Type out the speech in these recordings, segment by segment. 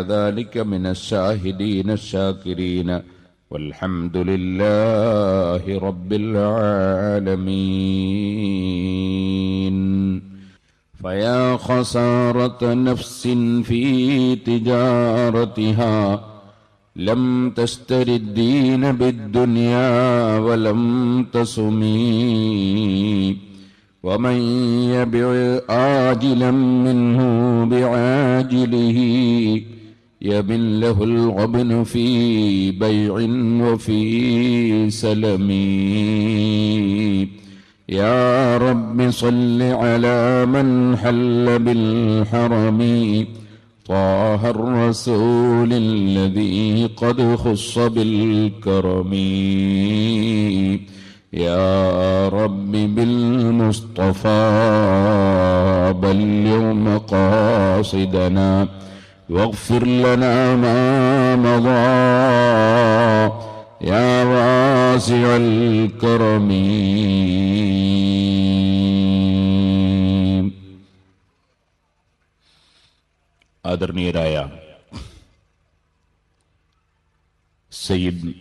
ذلك من الشاهدين الشاكرين والحمد لله رب العالمين. فيا خسارة نفس في تجارتها لم تشتر الدين بالدنيا ولم تسمي ومن يبع آجلا منه بعاجله يبن له الغبن في بيع وفي سلم. يا رب صل على من حل بالحرم. طه الرسول الذي قد خص بالكرم. يا رب بالمصطفى بلغ مقاصدنا. واغفر لنا ما مضى يا واسع الكرم ആദരണീയരായ സയ്യിദ്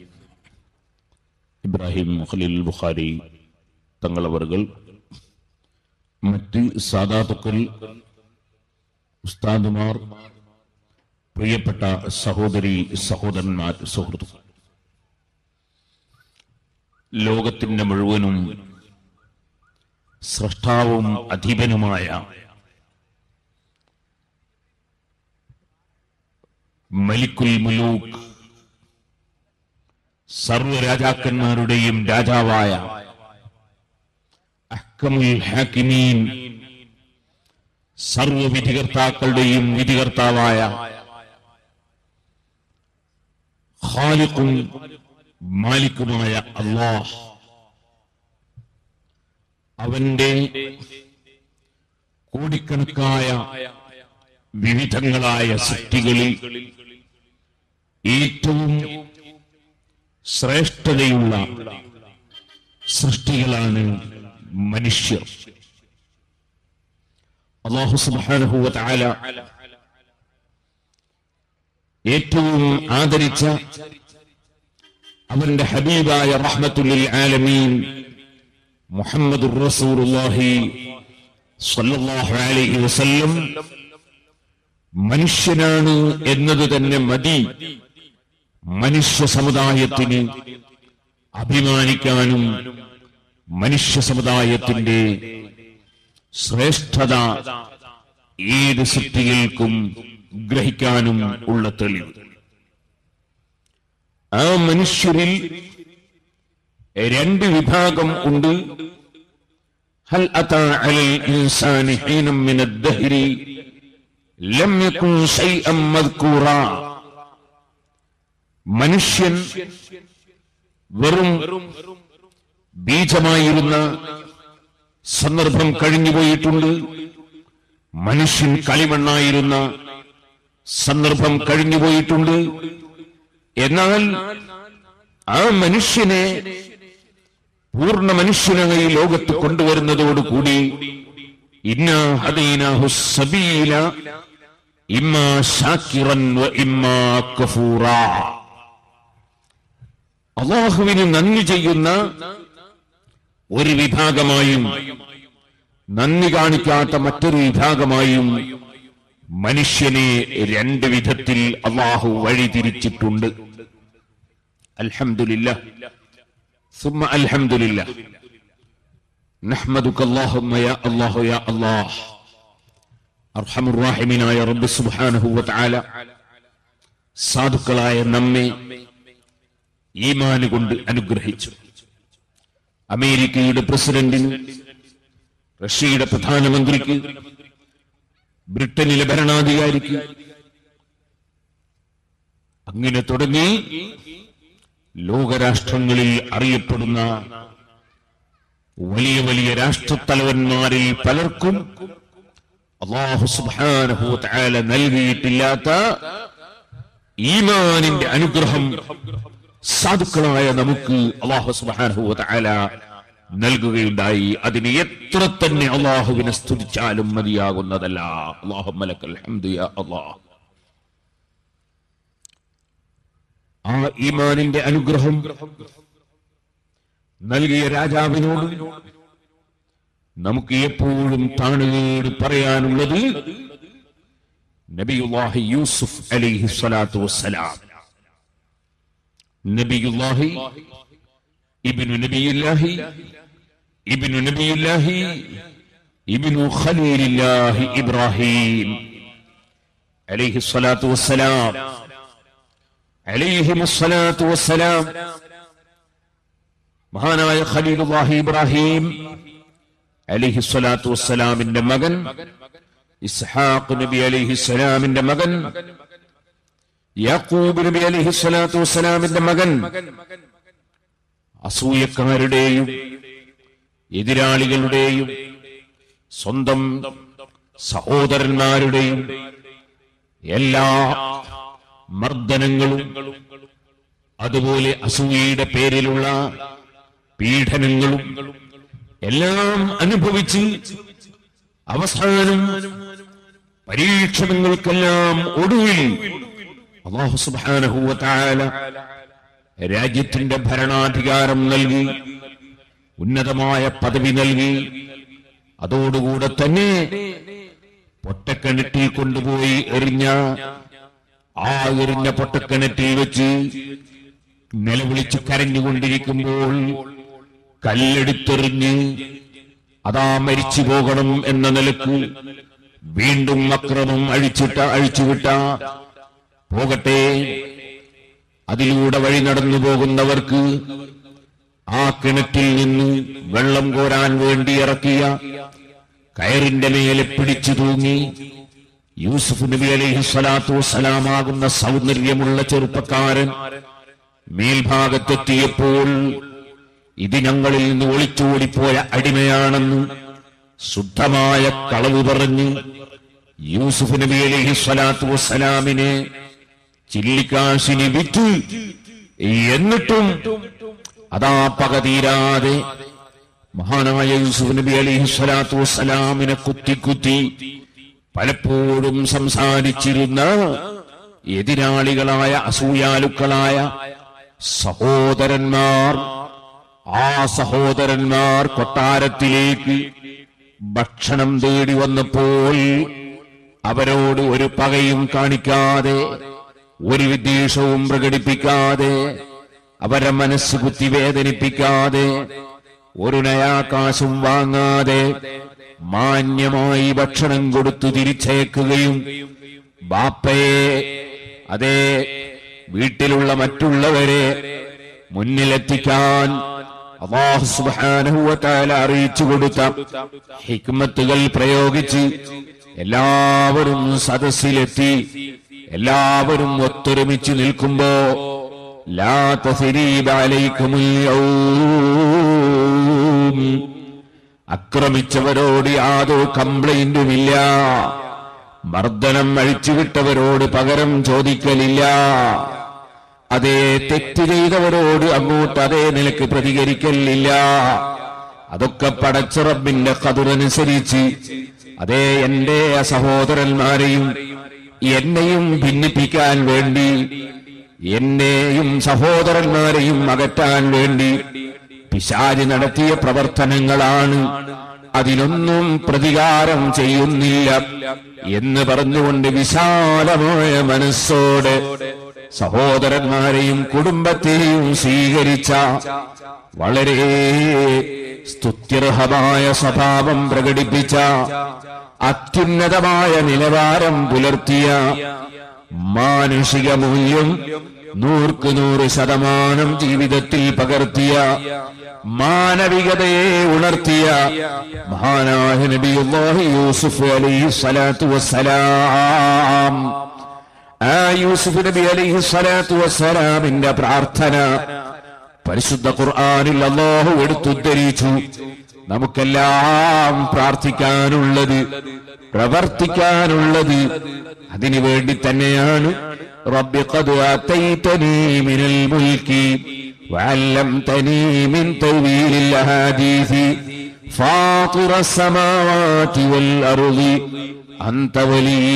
ഇബ്രാഹിം ഖലീൽ ബുഖാരി തങ്ങളവറുകൾ മറ്റ് സാദാത്തുക്കൾ ഉസ്താദുമാർ പ്രിയപ്പെട്ട സഹോദരി സഹോദരന്മാർ സുഹൃത്തുക്കൾ. ലോകത്തിന്റെ മുഴുവനും സൃഷ്ടാവും അധിപനുമായ മലിക്കുൽ മുലൂക്ക് സർവരാജാക്കന്മാരുടെയും രാജാവായ അഹ്കമുൽ ഹാക്കിമീൻ സർവവിധികർത്താക്കളുടെയും വിധികർത്താവായ ഖാലിഖും മാലിക്കുമായ അള്ളാഹ്. അവന്റെ കോടിക്കണക്കായ വിവിധങ്ങളായ സൃഷ്ടികളിൽ ഏറ്റവും ശ്രേഷ്ഠതയുള്ള സൃഷ്ടികളാണ് മനുഷ്യർ. അള്ളാഹു സുബ്ഹാനഹു വ തആല ഏറ്റവും ആദരിച്ച അവന്റെ ഹബീബായ റഹ്മത്തുൽ ആലമീൻ മുഹമ്മദ് അലൈഹി വസല്ലം മനുഷ്യനാണ് എന്നത് തന്നെ മതി. മനുഷ്യ സമുദായത്തിന് അഭിമാനിക്കാനും മനുഷ്യ സമുദായത്തിന്റെ ശ്രേഷ്ഠത ഏത് സൃഷ്ടികൾക്കും ഗ്രഹിക്കാനും ഉള്ള തെളിവ് ആ മനുഷ്യരിൽ രണ്ട് വിഭാഗം ഉണ്ട് ഹൽ അതാ അലൽ ഇൻസാനി ഹീനം മിന الدهر ലം യകുൻ ശൈഅൻ മദ്കൂറാ മനുഷ്യൻ വെറും ബീജമായിരുന്ന സന്ദർഭം കഴിഞ്ഞുപോയിട്ടുണ്ട് മനുഷ്യൻ കളിമണ്ണായിരുന്ന സന്ദർഭം കഴിഞ്ഞുപോയിട്ടുണ്ട് എന്നാൽ ആ മനുഷ്യനെ പൂർണ മനുഷ്യനായി ലോകത്ത് കൊണ്ടുവരുന്നതോടുകൂടി ഇന്ന വ അള്ളാഹുവിന് നന്ദി ചെയ്യുന്ന ഒരു വിഭാഗമായും നന്ദി കാണിക്കാത്ത മറ്റൊരു വിഭാഗമായും മനുഷ്യനെ രണ്ട് വിധത്തിൽ അള്ളാഹു വഴിതിരിച്ചിട്ടുണ്ട്. അൽഹമില്ല സുമ അൽഹമില്ല നഹ്മദുക്ക് അള്ളാഹുമയ അള്ളാഹു യാ അല്ലാഹ്. അള്ളാഹ് റഹീമിനായ റബ്ബ് സുബാനഹുവ താല സാധുക്കളായ നമ്മെ ഈമാൻ കൊണ്ട് അനുഗ്രഹിച്ചു. അമേരിക്കയുടെ പ്രസിഡന്റിന് റഷ്യയുടെ പ്രധാനമന്ത്രിക്ക് ബ്രിട്ടനിലെ ഭരണാധികാരിക്ക്. അങ്ങനെ തുടങ്ങി ലോകരാഷ്ട്രങ്ങളിൽ അറിയപ്പെടുന്ന വലിയ വലിയ രാഷ്ട്രത്തലവന്മാരിൽ പലർക്കും അള്ളാഹു നൽകിയിട്ടില്ലാത്ത ഈമാനിന്റെ അനുഗ്രഹം സാധുക്കളായ നമുക്ക് അള്ളാഹു സുബ്ഹാനഹു വ തആല നൽകുകയുണ്ടായി. അതിന് എത്ര തന്നെ അള്ളാഹുവിനെ സ്തുതിച്ചാലും മതിയാകുന്നതല്ല. അള്ളാഹു. അള്ളാഹ് ഈമാനിന്റെ അനുഗ്രഹം നൽകിയ രാജാവിനോട് നമുക്ക് എപ്പോഴും താണുകേട് പറയാനുള്ളത് നബിയുല്ലാഹി യൂസുഫ് അലിഹി സ്വലാത്തു വസ്സലാം. നബിയുല്ലാഹി ഇബിനു നബിയുല്ലാഹി ഇബ്നു നബിയുല്ലാഹി ഇബ്നു ഖലീലില്ലാഹി ഇബ്രാഹിം. അലൈഹി സ്വലാത്തു വസ്സലാം. അലൈഹി സ്വലാത്തു വസ്സലാം. മഹാനായ ഖലീലുല്ലാഹി ഇബ്രാഹിം അലിഹി സ്വലാത്തു വസ്സലാമിന്റെ മകൻ ഇസ്ഹാഖ് നബി അലിഹി സ്വലാമിന്റെ മകൻ യാക്കൂബ് നബി അലിഹി സ്വലാത്തു വസ്സലാമിന്റെ മകൻ അസൂയക്കാരുടെയും എതിരാളികളുടെയും സ്വന്തം സഹോദരന്മാരുടെയും എല്ലാ മർദ്ദനങ്ങളും അതുപോലെ അസൂയയുടെ പേരിലുള്ള പീഡനങ്ങളും എല്ലാം അനുഭവിച്ച് അവസാനം പരീക്ഷണങ്ങൾക്കെല്ലാം ഒടുവിൽ അള്ളാഹു രാജ്യത്തിന്റെ ഭരണാധികാരം നൽകി ഉന്നതമായ പദവി നൽകി. അതോടുകൂടെ തന്നെ പൊട്ടക്കിണറ്റിൽ കൊണ്ടുപോയി എറിഞ്ഞ ആ എറിഞ്ഞ പൊട്ടക്കിണറ്റിൽ വെച്ച് നിലവിളിച്ച് കരഞ്ഞുകൊണ്ടിരിക്കുമ്പോൾ കല്ലെടുത്തെറിഞ്ഞ് അതാ മരിച്ചു പോകണം എന്ന നിലയ്ക്ക് വീണ്ടും അക്രമം അഴിച്ചിട്ട അഴിച്ചുവിട്ട പോകട്ടെ. അതിലൂടെ വഴി നടന്നു പോകുന്നവർക്ക് ആ കിണറ്റിൽ നിന്ന് വെള്ളം കോരാൻ വേണ്ടി ഇറക്കിയ കയറിന്റെ മേലെ പിടിച്ചു തൂങ്ങി യൂസുഫ് നബി അലൈഹി സ്വലാത്തു വസ്സലാമാകുന്ന സൗന്ദര്യമുള്ള ചെറുപ്പക്കാരൻ മേൽഭാഗത്തെത്തിയപ്പോൾ ഇത് ഞങ്ങളിൽ നിന്ന് ഒളിച്ചോടിപ്പോയ അടിമയാണെന്ന് ശുദ്ധമായ കളവ് പറഞ്ഞ് യൂസുഫ് നബി അലൈഹി സ്വലാത്തു വസ്സലാമിനെ ചില്ലിക്കാശിനി വിറ്റ് എന്നിട്ടും അതാ പക തീരാതെ മഹാനായ യൂസുഫ് നബി അലൈഹി സ്വലാത്തു വസ്സലാമിനെ കുത്തി കുത്തി പലപ്പോഴും സംസാരിച്ചിരുന്ന എതിരാളികളായ അസൂയാലുക്കളായ സഹോദരന്മാർ ആ സഹോദരന്മാർ കൊട്ടാരത്തിലേക്ക് ഭക്ഷണം തേടി വന്നപ്പോൾ അവരോട് ഒരു പകയും കാണിക്കാതെ ഒരു വിദ്വേഷവും പ്രകടിപ്പിക്കാതെ അവരെ മനസ്സ് കുത്തി വേദനിപ്പിക്കാതെ ഒരു നയാകാശം വാങ്ങാതെ മാന്യമായി ഭക്ഷണം കൊടുത്തു തിരിച്ചേക്കുകയും ബാപ്പയെ അതേ വീട്ടിലുള്ള മറ്റുള്ളവരെ മുന്നിലെത്തിക്കാൻ അള്ളാഹു തആല അറിയിച്ചു കൊടുത്ത ഹിക്മത്തുകൾ പ്രയോഗിച്ച് എല്ലാവരും സദസ്സിലെത്തി എല്ലാവരും ഒത്തൊരുമിച്ച് നിൽക്കുമ്പോ ആക്രമിച്ചവരോട് യാതൊരു കംപ്ലൈന്റുമില്ല. മർദ്ദനം അഴിച്ചുവിട്ടവരോട് പകരം ചോദിക്കലില്ല. അതേ തെറ്റ് ചെയ്തവരോട് അങ്ങോട്ട് അതേ നിലയ്ക്ക് പ്രതികരിക്കലില്ല. അതൊക്കെ പടച്ച റബ്ബിന്റെ കതിരനുസരിച്ച് അതേ എന്റെ സഹോദരന്മാരെയും എന്നെയും ഭിന്നിപ്പിക്കാൻ വേണ്ടി എന്നെയും സഹോദരന്മാരെയും അകറ്റാൻ വേണ്ടി പിശാരി നടത്തിയ പ്രവർത്തനങ്ങളാണ്. അതിനൊന്നും പ്രതികാരം ചെയ്യുന്നില്ല എന്ന് പറഞ്ഞുകൊണ്ട് വിശാലമായ മനസ്സോടെ സഹോദരന്മാരെയും കുടുംബത്തെയും സ്വീകരിച്ച വളരെ സ്തുത്യർഹമായ സ്വഭാവം പ്രകടിപ്പിച്ച അത്യുന്നതമായ നിലവാരം പുലർത്തിയ മാനുഷിക മൂല്യം നൂർക്ക് നൂറ് ശതമാനം ജീവിതത്തിൽ പകർത്തിയ മാനവികതയെ ഉണർത്തിയ മഹാനായ നബി യൂസുഫ് അലൈഹി സ്വലാത്തു വസ്സലാം. ആ യൂസുഫ് നബി അലൈഹി സ്വലാത്തു വസ്സലാമിന്റെ പ്രാർത്ഥന പരിശുദ്ധ ഖുർആനിൽ അല്ലാഹു എടുത്തുദ്ധരിച്ചു. നമുക്കെല്ലാം പ്രാർത്ഥിക്കാനുള്ളത് പ്രവർത്തിക്കാനുള്ളത് അതിനു വേണ്ടി തന്നെയാണ് റബ്ബി ഖദ് ആതൈതനി മിനൽ മുൽക്കി وعلمتني من تأويل الأحاديث فاطر السماوات والأرض أنت ولي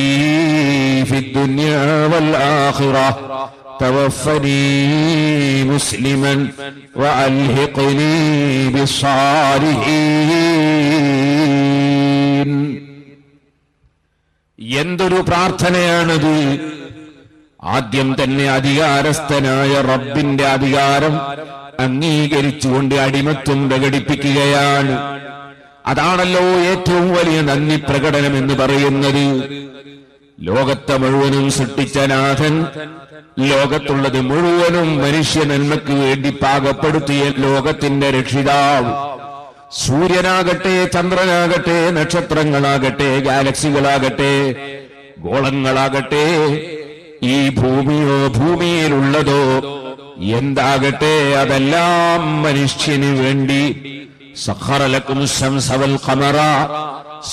في الدنيا والآخرة توفني مسلما وألحقني بالصالحين എന്തൊരു പ്രാർത്ഥനയാണത് ആദ്യം തന്നെ അധികാരസ്ഥനായ റബ്ബിന്റെ അധികാരം അംഗീകരിച്ചുകൊണ്ട് അടിമത്വം പ്രകടിപ്പിക്കുകയാണ്. അതാണല്ലോ ഏറ്റവും വലിയ നന്ദി പ്രകടനം എന്ന് പറയുന്നത്. ലോകത്തെ മുഴുവനും സൃഷ്ടിച്ച നാഥൻ ലോകത്തുള്ളത് മുഴുവനും മനുഷ്യ നന്മയ്ക്ക് വേണ്ടി പാകപ്പെടുത്തിയ ലോകത്തിന്റെ രക്ഷിതാവ്. സൂര്യനാകട്ടെ ചന്ദ്രനാകട്ടെ നക്ഷത്രങ്ങളാകട്ടെ ഗാലക്സികളാകട്ടെ ഗോളങ്ങളാകട്ടെ ഈ ഭൂമിയോ ഭൂമിയിലുള്ളതോ എന്താകട്ടെ അതെല്ലാം മനുഷ്യന് വേണ്ടി. ശംസവൽ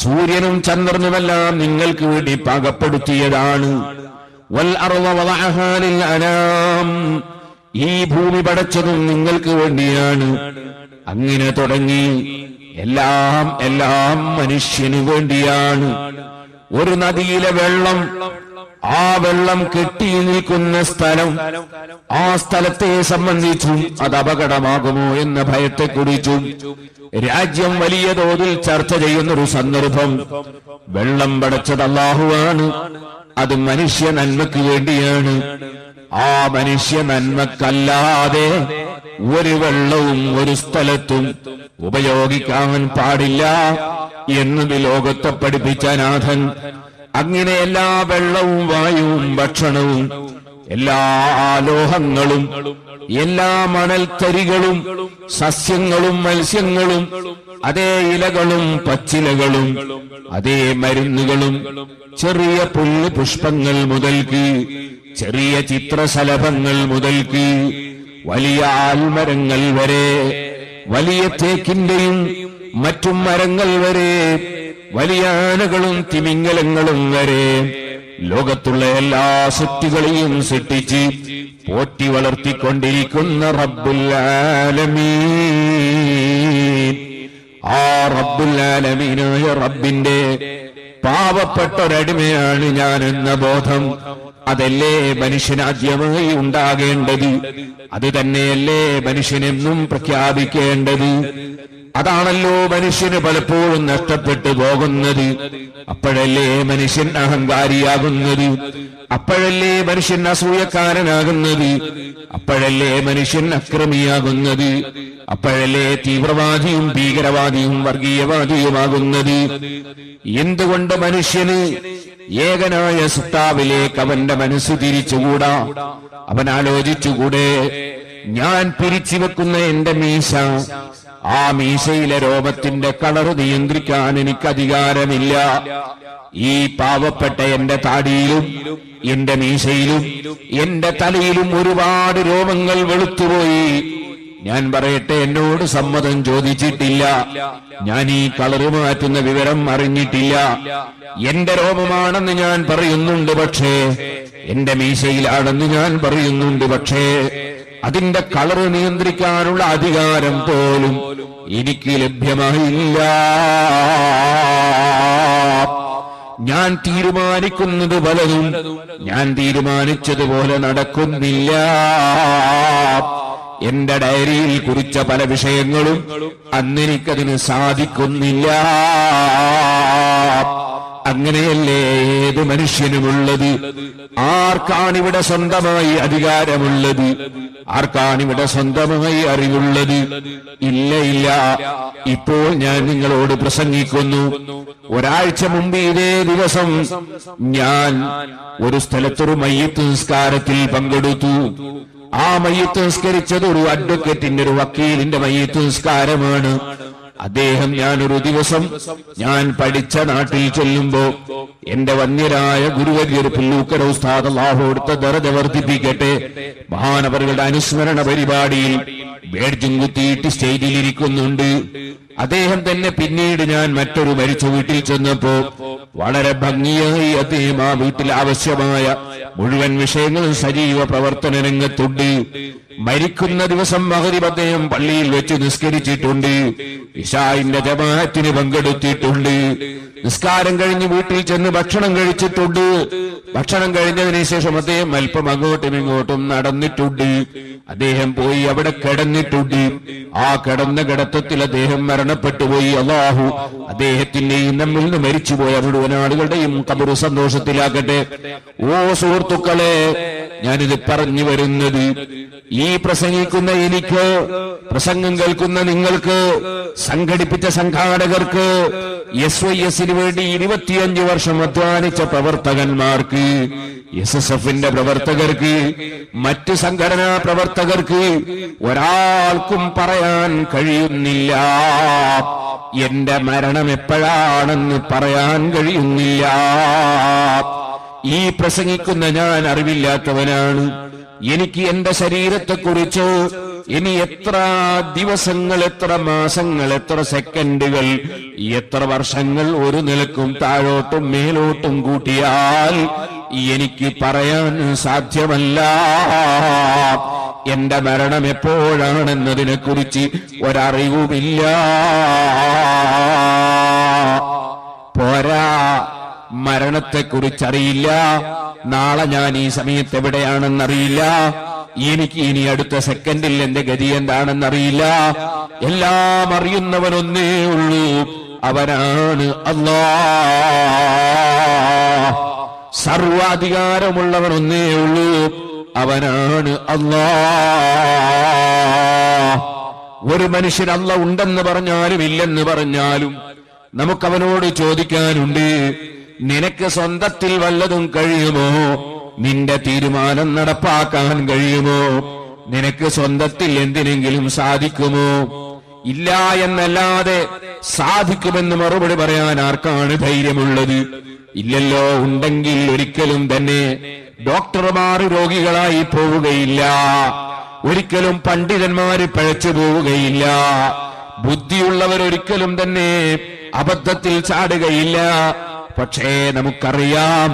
സൂര്യനും ചന്ദ്രനുമെല്ലാം നിങ്ങൾക്ക് വേണ്ടി പാകപ്പെടുത്തിയതാണ്. വൽ ഈ ഭൂമി പടച്ചതും നിങ്ങൾക്ക് വേണ്ടിയാണ്. അങ്ങനെ തുടങ്ങി. എല്ലാം എല്ലാം മനുഷ്യന് വേണ്ടിയാണ്. ഒരു നദിയിലെ വെള്ളം ആ വെള്ളം കെട്ടി നിൽക്കുന്ന സ്ഥലം ആ സ്ഥലത്തെ സംബന്ധിച്ചും അത് അപകടമാകുമോ എന്ന ഭയത്തെ ഭയത്തെക്കുറിച്ചും രാജ്യം വലിയ തോതിൽ ചർച്ച ചെയ്യുന്നൊരു സന്ദർഭം. വെള്ളം പടച്ചത് അള്ളാഹുവാണ്. അത് മനുഷ്യ നന്മയ്ക്ക് വേണ്ടിയാണ്. ആ മനുഷ്യ നന്മക്കല്ലാതെ ഒരു വെള്ളവും ഒരു സ്ഥലത്തും ഉപയോഗിക്കാൻ പാടില്ല. എന്നത് ലോകത്തെ പഠിപ്പിച്ച നാഥൻ അങ്ങനെ എല്ലാ വെള്ളവും വായുവും ഭക്ഷണവും എല്ലാ ആലോഹങ്ങളും എല്ലാ മണൽത്തരികളും സസ്യങ്ങളും മത്സ്യങ്ങളും അതേ ഇലകളും പച്ചിലകളും അതേ മരുന്നുകളും ചെറിയ പുല്ല് പുഷ്പങ്ങൾ മുതൽക്ക് ചെറിയ ചിത്രശലഭങ്ങൾ മുതൽക്ക് വലിയ ആൽമരങ്ങൾ വരെ വലിയ തേക്കിന്റെയും മറ്റും മരങ്ങൾ വരെ വലിയ ആനകളും തിമിംഗലങ്ങളും വരെ ലോകത്തുള്ള എല്ലാ സൃഷ്ടികളെയും സൃഷ്ടിച്ച് പോറ്റി വളർത്തിക്കൊണ്ടിരിക്കുന്ന റബ്ബുൽ ആലമീൻ. ആ റബ്ബുല്ലാലമീനായ റബ്ബിന്റെ പാവപ്പെട്ട ഒരടിമയാണ് ഞാൻ എന്ന ബോധം. അതല്ലേ മനുഷ്യനാദ്യമായി ഉണ്ടാകേണ്ടത്? അത് തന്നെയല്ലേ മനുഷ്യനെന്നും പ്രഖ്യാപിക്കേണ്ടത്? അതാണല്ലോ മനുഷ്യന് പലപ്പോഴും നഷ്ടപ്പെട്ടു പോകുന്നത്. അപ്പോഴല്ലേ മനുഷ്യൻ അഹങ്കാരിയാകുന്നത്? അപ്പോഴല്ലേ മനുഷ്യൻ അസൂയക്കാരനാകുന്നത്? അപ്പോഴല്ലേ മനുഷ്യൻ അക്രമിയാകുന്നത്? അപ്പോഴല്ലേ തീവ്രവാദിയും ഭീകരവാദിയും വർഗീയവാദിയുമാകുന്നത്? എന്തുകൊണ്ട് മനുഷ്യന് ഏകനായ സുത്താവിലേക്ക് അവന്റെ മനസ്സ് തിരിച്ചുകൂടാ? അവൻ ആലോചിച്ചുകൂടെ ഞാൻ പിരിച്ചു വെക്കുന്ന എന്റെ മീശ ആ മീശയിലെ രോമത്തിന്റെ കളർ നിയന്ത്രിക്കാൻ എനിക്ക് അധികാരമില്ല. ഈ പാവപ്പെട്ട എന്റെ താടിയിലും എന്റെ മീശയിലും എന്റെ തലയിലും ഒരുപാട് രോമങ്ങൾ വെളുത്തുപോയി. ഞാൻ പറയട്ടെ എന്നോട് സമ്മതം ചോദിച്ചിട്ടില്ല. ഞാൻ ഈ കളറ് മാറ്റുന്ന വിവരം അറിഞ്ഞിട്ടില്ല. എന്റെ രോമമാണെന്ന് ഞാൻ പറയുന്നുണ്ട് പക്ഷേ എന്റെ മീശയിലാണെന്ന് ഞാൻ പറയുന്നുണ്ട് പക്ഷേ അതിന്റെ കളറ് നിയന്ത്രിക്കാനുള്ള അധികാരം പോലും എനിക്ക് ലഭ്യമായില്ല. ഞാൻ തീരുമാനിക്കുന്നത് പലതും ഞാൻ തീരുമാനിച്ചതുപോലെ നടക്കുന്നില്ല. എന്റെ ഡയറിയിൽ കുറിച്ച പല വിഷയങ്ങളും അന്നെനിക്കതിന് സാധിക്കുന്നില്ല. അങ്ങനെയല്ലേ ഏത് മനുഷ്യനുമുള്ളത്? ആർക്കാണിവിടെ സ്വന്തമായി അധികാരമുള്ളത്? ആർക്കാണിവിടെ സ്വന്തമായി അറിവുള്ളത്? ഇല്ല ഇല്ല. ഇപ്പോൾ ഞാൻ നിങ്ങളോട് പ്രസംഗിക്കുന്നു. ഒരാഴ്ച മുമ്പ് ഇതേ ദിവസം ഞാൻ ഒരു സ്ഥലത്തൊരു മയ്യത്ത് നിസ്കാരത്തിൽ പങ്കെടുത്തു. ആ മയ്യത്ത് നിസ്കരിച്ചത് ഒരു അഡ്വക്കേറ്റിന്റെ ഒരു വക്കീലിന്റെ മയ്യത്ത് നിസ്കാരമാണ്. അദ്ദേഹം ഞാനൊരു ദിവസം ഞാൻ പഠിച്ച നാട്ടിൽ ചെല്ലുമ്പോ എന്റെ വന്യരായ ഗുരുവര്യർ പുല്ലൂക്കര ഉസ്താദ് അള്ളാഹു ദറജ വർദ്ധിപ്പിക്കട്ടെ. മഹാനവറുകളുടെ അനുസ്മരണ പരിപാടിയിൽ ബേഡ്ജും കുത്തിയിട്ട് സ്റ്റേജിൽ ഇരിക്കുന്നുണ്ട് അദ്ദേഹം തന്നെ പിന്നീട് ഞാൻ മറ്റൊരു മരിച്ച വീട്ടിൽ ചെന്നപ്പോ വളരെ ഭംഗിയായി അദ്ദേഹം ആ വീട്ടിൽ ആവശ്യമായ മുഴുവൻ വിഷയങ്ങളും സജീവ പ്രവർത്തന രംഗത്തുണ്ട്. മരിക്കുന്ന ദിവസം മകരിബ് അദ്ദേഹം പള്ളിയിൽ വെച്ച് നിസ്കരിച്ചിട്ടുണ്ട്. ഇഷായിന്റെ ജമാഅത്തിന് പങ്കെടുത്തിട്ടുണ്ട്. നിസ്കാരം കഴിഞ്ഞ് വീട്ടിൽ ചെന്ന് ഭക്ഷണം കഴിച്ചിട്ടുണ്ട്. ഭക്ഷണം കഴിഞ്ഞതിന് ശേഷം അദ്ദേഹം അല്പം അങ്ങോട്ടും ഇങ്ങോട്ടും നടന്നിട്ടുണ്ട്. അദ്ദേഹം പോയി അവിടെ കിടന്നിട്ടുണ്ട്. ആ കിടന്ന കിടത്തത്തിൽ അദ്ദേഹം മരണപ്പെട്ടു പോയി അള്ളാഹു അദ്ദേഹത്തിന്റെയും നമ്മിൽ നിന്ന് മരിച്ചുപോയ മുഴുവൻ ആളുകളുടെയും കബറു സന്തോഷത്തിലാക്കട്ടെ ഓ സുഹൃത്തുക്കളെ ഞാനിത് പറഞ്ഞു വരുന്നത്. ഈ പ്രസംഗിക്കുന്ന എനിക്ക് പ്രസംഗം കേൾക്കുന്ന നിങ്ങൾക്ക് സംഘടിപ്പിച്ച സംഘാടകർക്ക് എസ് വൈ എസിന് വേണ്ടി ഇരുപത്തിയഞ്ച് വർഷം അധ്വാനിച്ച പ്രവർത്തകന്മാർക്ക് എസ് എസ് എഫിന്റെ പ്രവർത്തകർക്ക് മറ്റ് സംഘടനാ പ്രവർത്തകർക്ക് ഒരാൾക്കും പറയാൻ കഴിയുന്നില്ല. എന്റെ മരണം എപ്പോഴാണെന്ന് പറയാൻ കഴിയുന്നില്ല. ഈ പ്രസംഗിക്കുന്ന ഞാൻ അറിവില്ലാത്തവനാണ്. എനിക്ക് എന്റെ ശരീരത്തെക്കുറിച്ച് ഇനി എത്ര ദിവസങ്ങൾ എത്ര മാസങ്ങൾ എത്ര സെക്കൻഡുകൾ എത്ര വർഷങ്ങൾ ഒരു നിലക്കും താഴോട്ടും മേലോട്ടും കൂട്ടിയാൽ എനിക്ക് പറയാൻ സാധ്യമല്ല. എന്റെ മരണം എപ്പോഴാണെന്നതിനെ കുറിച്ച് ഒരറിവുമില്ല. പോരാ. മരണത്തെക്കുറിച്ചറിയില്ല. നാളെ ഞാൻ ഈ സമയത്ത് എവിടെയാണെന്നറിയില്ല. എനിക്ക് ഇനി അടുത്ത സെക്കൻഡിൽ എന്റെ ഗതി എന്താണെന്നറിയില്ല. എല്ലാം അറിയുന്നവനൊന്നേ ഉള്ളൂ. അവനാണ് അല്ലാ സർവാധികാരമുള്ളവനൊന്നേ ഉള്ളൂ. അവനാണ് അല്ലാ ഒരു മനുഷ്യൻ അല്ല ഉണ്ടെന്ന് പറഞ്ഞാലും ഇല്ലെന്ന് പറഞ്ഞാലും നമുക്കവനോട് ചോദിക്കാനുണ്ട്. നിനക്ക് സ്വന്തത്തിൽ വല്ലതും കഴിയുമോ? നിന്റെ തീരുമാനം നടപ്പാക്കാൻ കഴിയുമോ? നിനക്ക് സ്വന്തത്തിൽ എന്തിനെങ്കിലും സാധിക്കുമോ? ഇല്ല എന്നല്ലാതെ സാധിക്കുമെന്ന് മറുപടി പറയാൻ ആർക്കാണ് ധൈര്യമുള്ളത്? ഇല്ലല്ലോ ഉണ്ടെങ്കിൽ ഒരിക്കലും തന്നെ ഡോക്ടർമാർ രോഗികളായി പോവുകയില്ല. ഒരിക്കലും പണ്ഡിതന്മാര് പഴച്ചു പോവുകയില്ല. ബുദ്ധിയുള്ളവർ ഒരിക്കലും തന്നെ അബദ്ധത്തിൽ ചാടുകയില്ല. പക്ഷേ നമുക്കറിയാം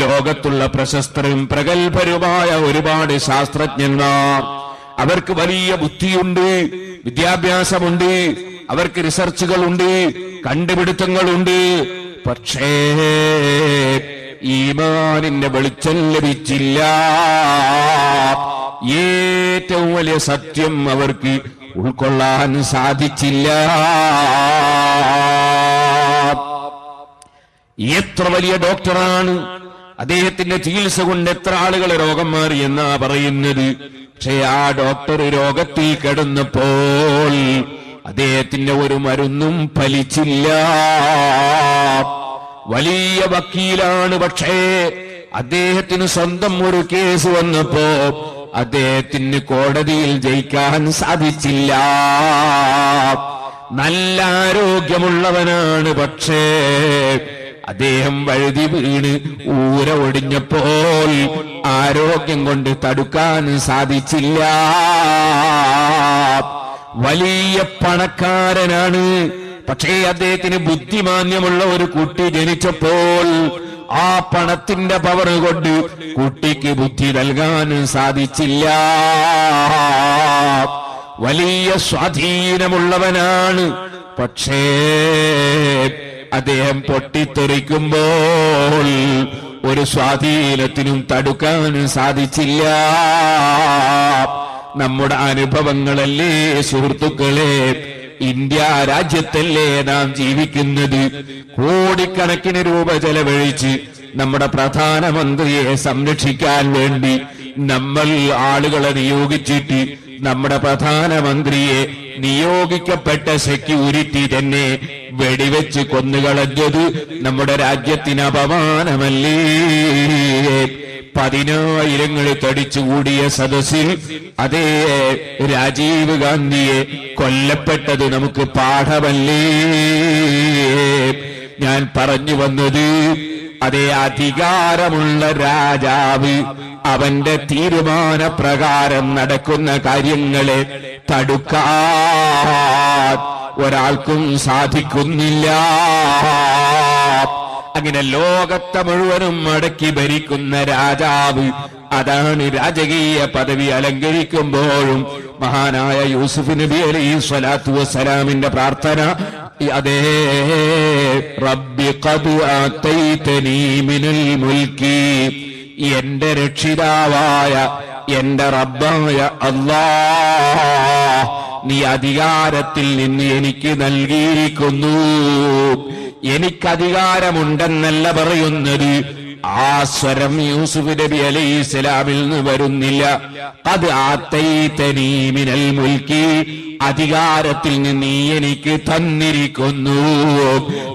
ലോകത്തുള്ള പ്രശസ്തരും പ്രഗത്ഭരുമായ ഒരുപാട് ശാസ്ത്രജ്ഞന്മാർ അവർക്ക് വലിയ ബുദ്ധിയുണ്ട് വിദ്യാഭ്യാസമുണ്ട് അവർക്ക് റിസർച്ചുകളുണ്ട് കണ്ടുപിടുത്തങ്ങളുണ്ട്. പക്ഷേ ഈമാനിന്റെ വെളിച്ചം ലഭിച്ചില്ല. ഏറ്റവും വലിയ സത്യം അവർക്ക് ഉൾക്കൊള്ളാൻ സാധിച്ചില്ല. എത്ര വലിയ ഡോക്ടറാണ്? അദ്ദേഹത്തിന്റെ ചികിത്സ കൊണ്ട് എത്ര ആളുകൾ രോഗം മാറി എന്നാ പറയുന്നത്? പക്ഷേ ആ ഡോക്ടർ രോഗത്തിൽ കിടന്നപ്പോൾ അദ്ദേഹത്തിന്റെ ഒരു മരുന്നും ഫലിച്ചില്ല. വലിയ വക്കീലാണ്. പക്ഷേ അദ്ദേഹത്തിന് സ്വന്തം ഒരു കേസ് വന്നപ്പോ അദ്ദേഹത്തിന് കോടതിയിൽ ജയിക്കാൻ സാധിച്ചില്ല. നല്ല ആരോഗ്യമുള്ളവനാണ്. പക്ഷേ അദ്ദേഹം വഴുതി വീണ് ഊര ഒടിഞ്ഞപ്പോൾ ആരോഗ്യം കൊണ്ട് തടുക്കാൻ സാധിച്ചില്ല. വലിയ പണക്കാരനാണ്. പക്ഷേ അദ്ദേഹത്തിന് ബുദ്ധിമാന്യമുള്ള ഒരു കുട്ടി ജനിച്ചപ്പോൾ ആ പണത്തിന്റെ പവർ കൊണ്ട് കുട്ടിക്ക് ബുദ്ധി നൽകാൻ സാധിച്ചില്ല. വലിയ സ്വാധീനമുള്ളവനാണ്. പക്ഷേ അദ്ദേഹം പൊട്ടിത്തെറിക്കുമ്പോൾ ഒരു സ്വാധീനത്തിനും തടുക്കാൻ സാധിച്ചില്ല. നമ്മുടെ അനുഭവങ്ങളല്ലേ സുഹൃത്തുക്കളെ? ഇന്ത്യ രാജ്യത്തല്ലേ നാം ജീവിക്കുന്നത്? കോടിക്കണക്കിന് രൂപ ചെലവഴിച്ച് നമ്മുടെ പ്രധാനമന്ത്രിയെ സംരക്ഷിക്കാൻ വേണ്ടി നമ്മൾ ആളുകളെ നിയോഗിച്ചിട്ട് നമ്മുടെ പ്രധാനമന്ത്രിയെ നിയോഗിക്കപ്പെട്ട സെക്യൂരിറ്റി തന്നെ വെടിവെച്ച് കൊന്നുകളഞ്ഞത് നമ്മുടെ രാജ്യത്തിന് അപമാനമല്ലേ? പതിനായിരങ്ങൾ തടിച്ചുകൂടിയ സദസ്സിൽ അതേ രാജീവ് ഗാന്ധിയെ കൊല്ലപ്പെട്ടത് നമുക്ക് പാഠമല്ലേ? ഞാൻ പറഞ്ഞു വന്നത് അതേ അധികാരമുള്ള രാജാവ് അവന്റെ തീരുമാനപ്രകാരം നടക്കുന്ന കാര്യങ്ങളെ തടുക്കാൻ ഒരാൾക്കും സാധിക്കുന്നില്ല. അങ്ങനെ ലോകത്തെ മുഴുവനും മടക്കി ഭരിക്കുന്ന രാജാവ് അതാണ് രാജകീയ പദവി അലങ്കരിക്കുമ്പോഴും മഹാനായ യൂസുഫ് നബി അലൈഹി സ്വലാത്തു വസ്സലാമിന്റെ പ്രാർത്ഥന അതേ റബ്ബി മിനൽ മുൽക്കി എന്റെ രക്ഷിതാവായ എന്റെ റബ്ബായ അല്ലാ നീ അധികാരത്തിൽ നിന്ന് എനിക്ക് നൽകിയിരിക്കുന്നു. എനിക്കധികാരമുണ്ടെന്നല്ല പറയുന്നത്. ആ സ്വരം യൂസുഫ് നബി അലൈഹി ഇസ്ലാമിൽ നിന്ന് വരുന്നില്ല. അത് ആത്തൈതനീ മിനൽ മുൽക്കി. അധികാരത്തിൽ നിന്ന് നീ എനിക്ക് തന്നിരിക്കുന്നു.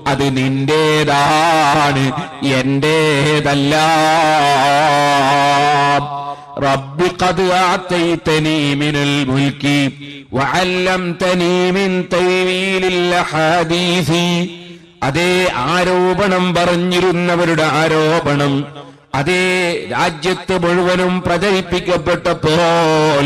അത് നിന്റേതാണ് എന്റേതല്ല. റബ്ബി ആതൈതനീ മിനൽ മുൽക്കി. വഅല്ലംതനീ മിൻ തൈവീലിൽ ഹദീസി അതേ ആരോപണം പറഞ്ഞിരുന്നവരുടെ ആരോപണം അതേ രാജ്യത്ത് മുഴുവനും പ്രചരിപ്പിക്കപ്പെട്ടപ്പോൾ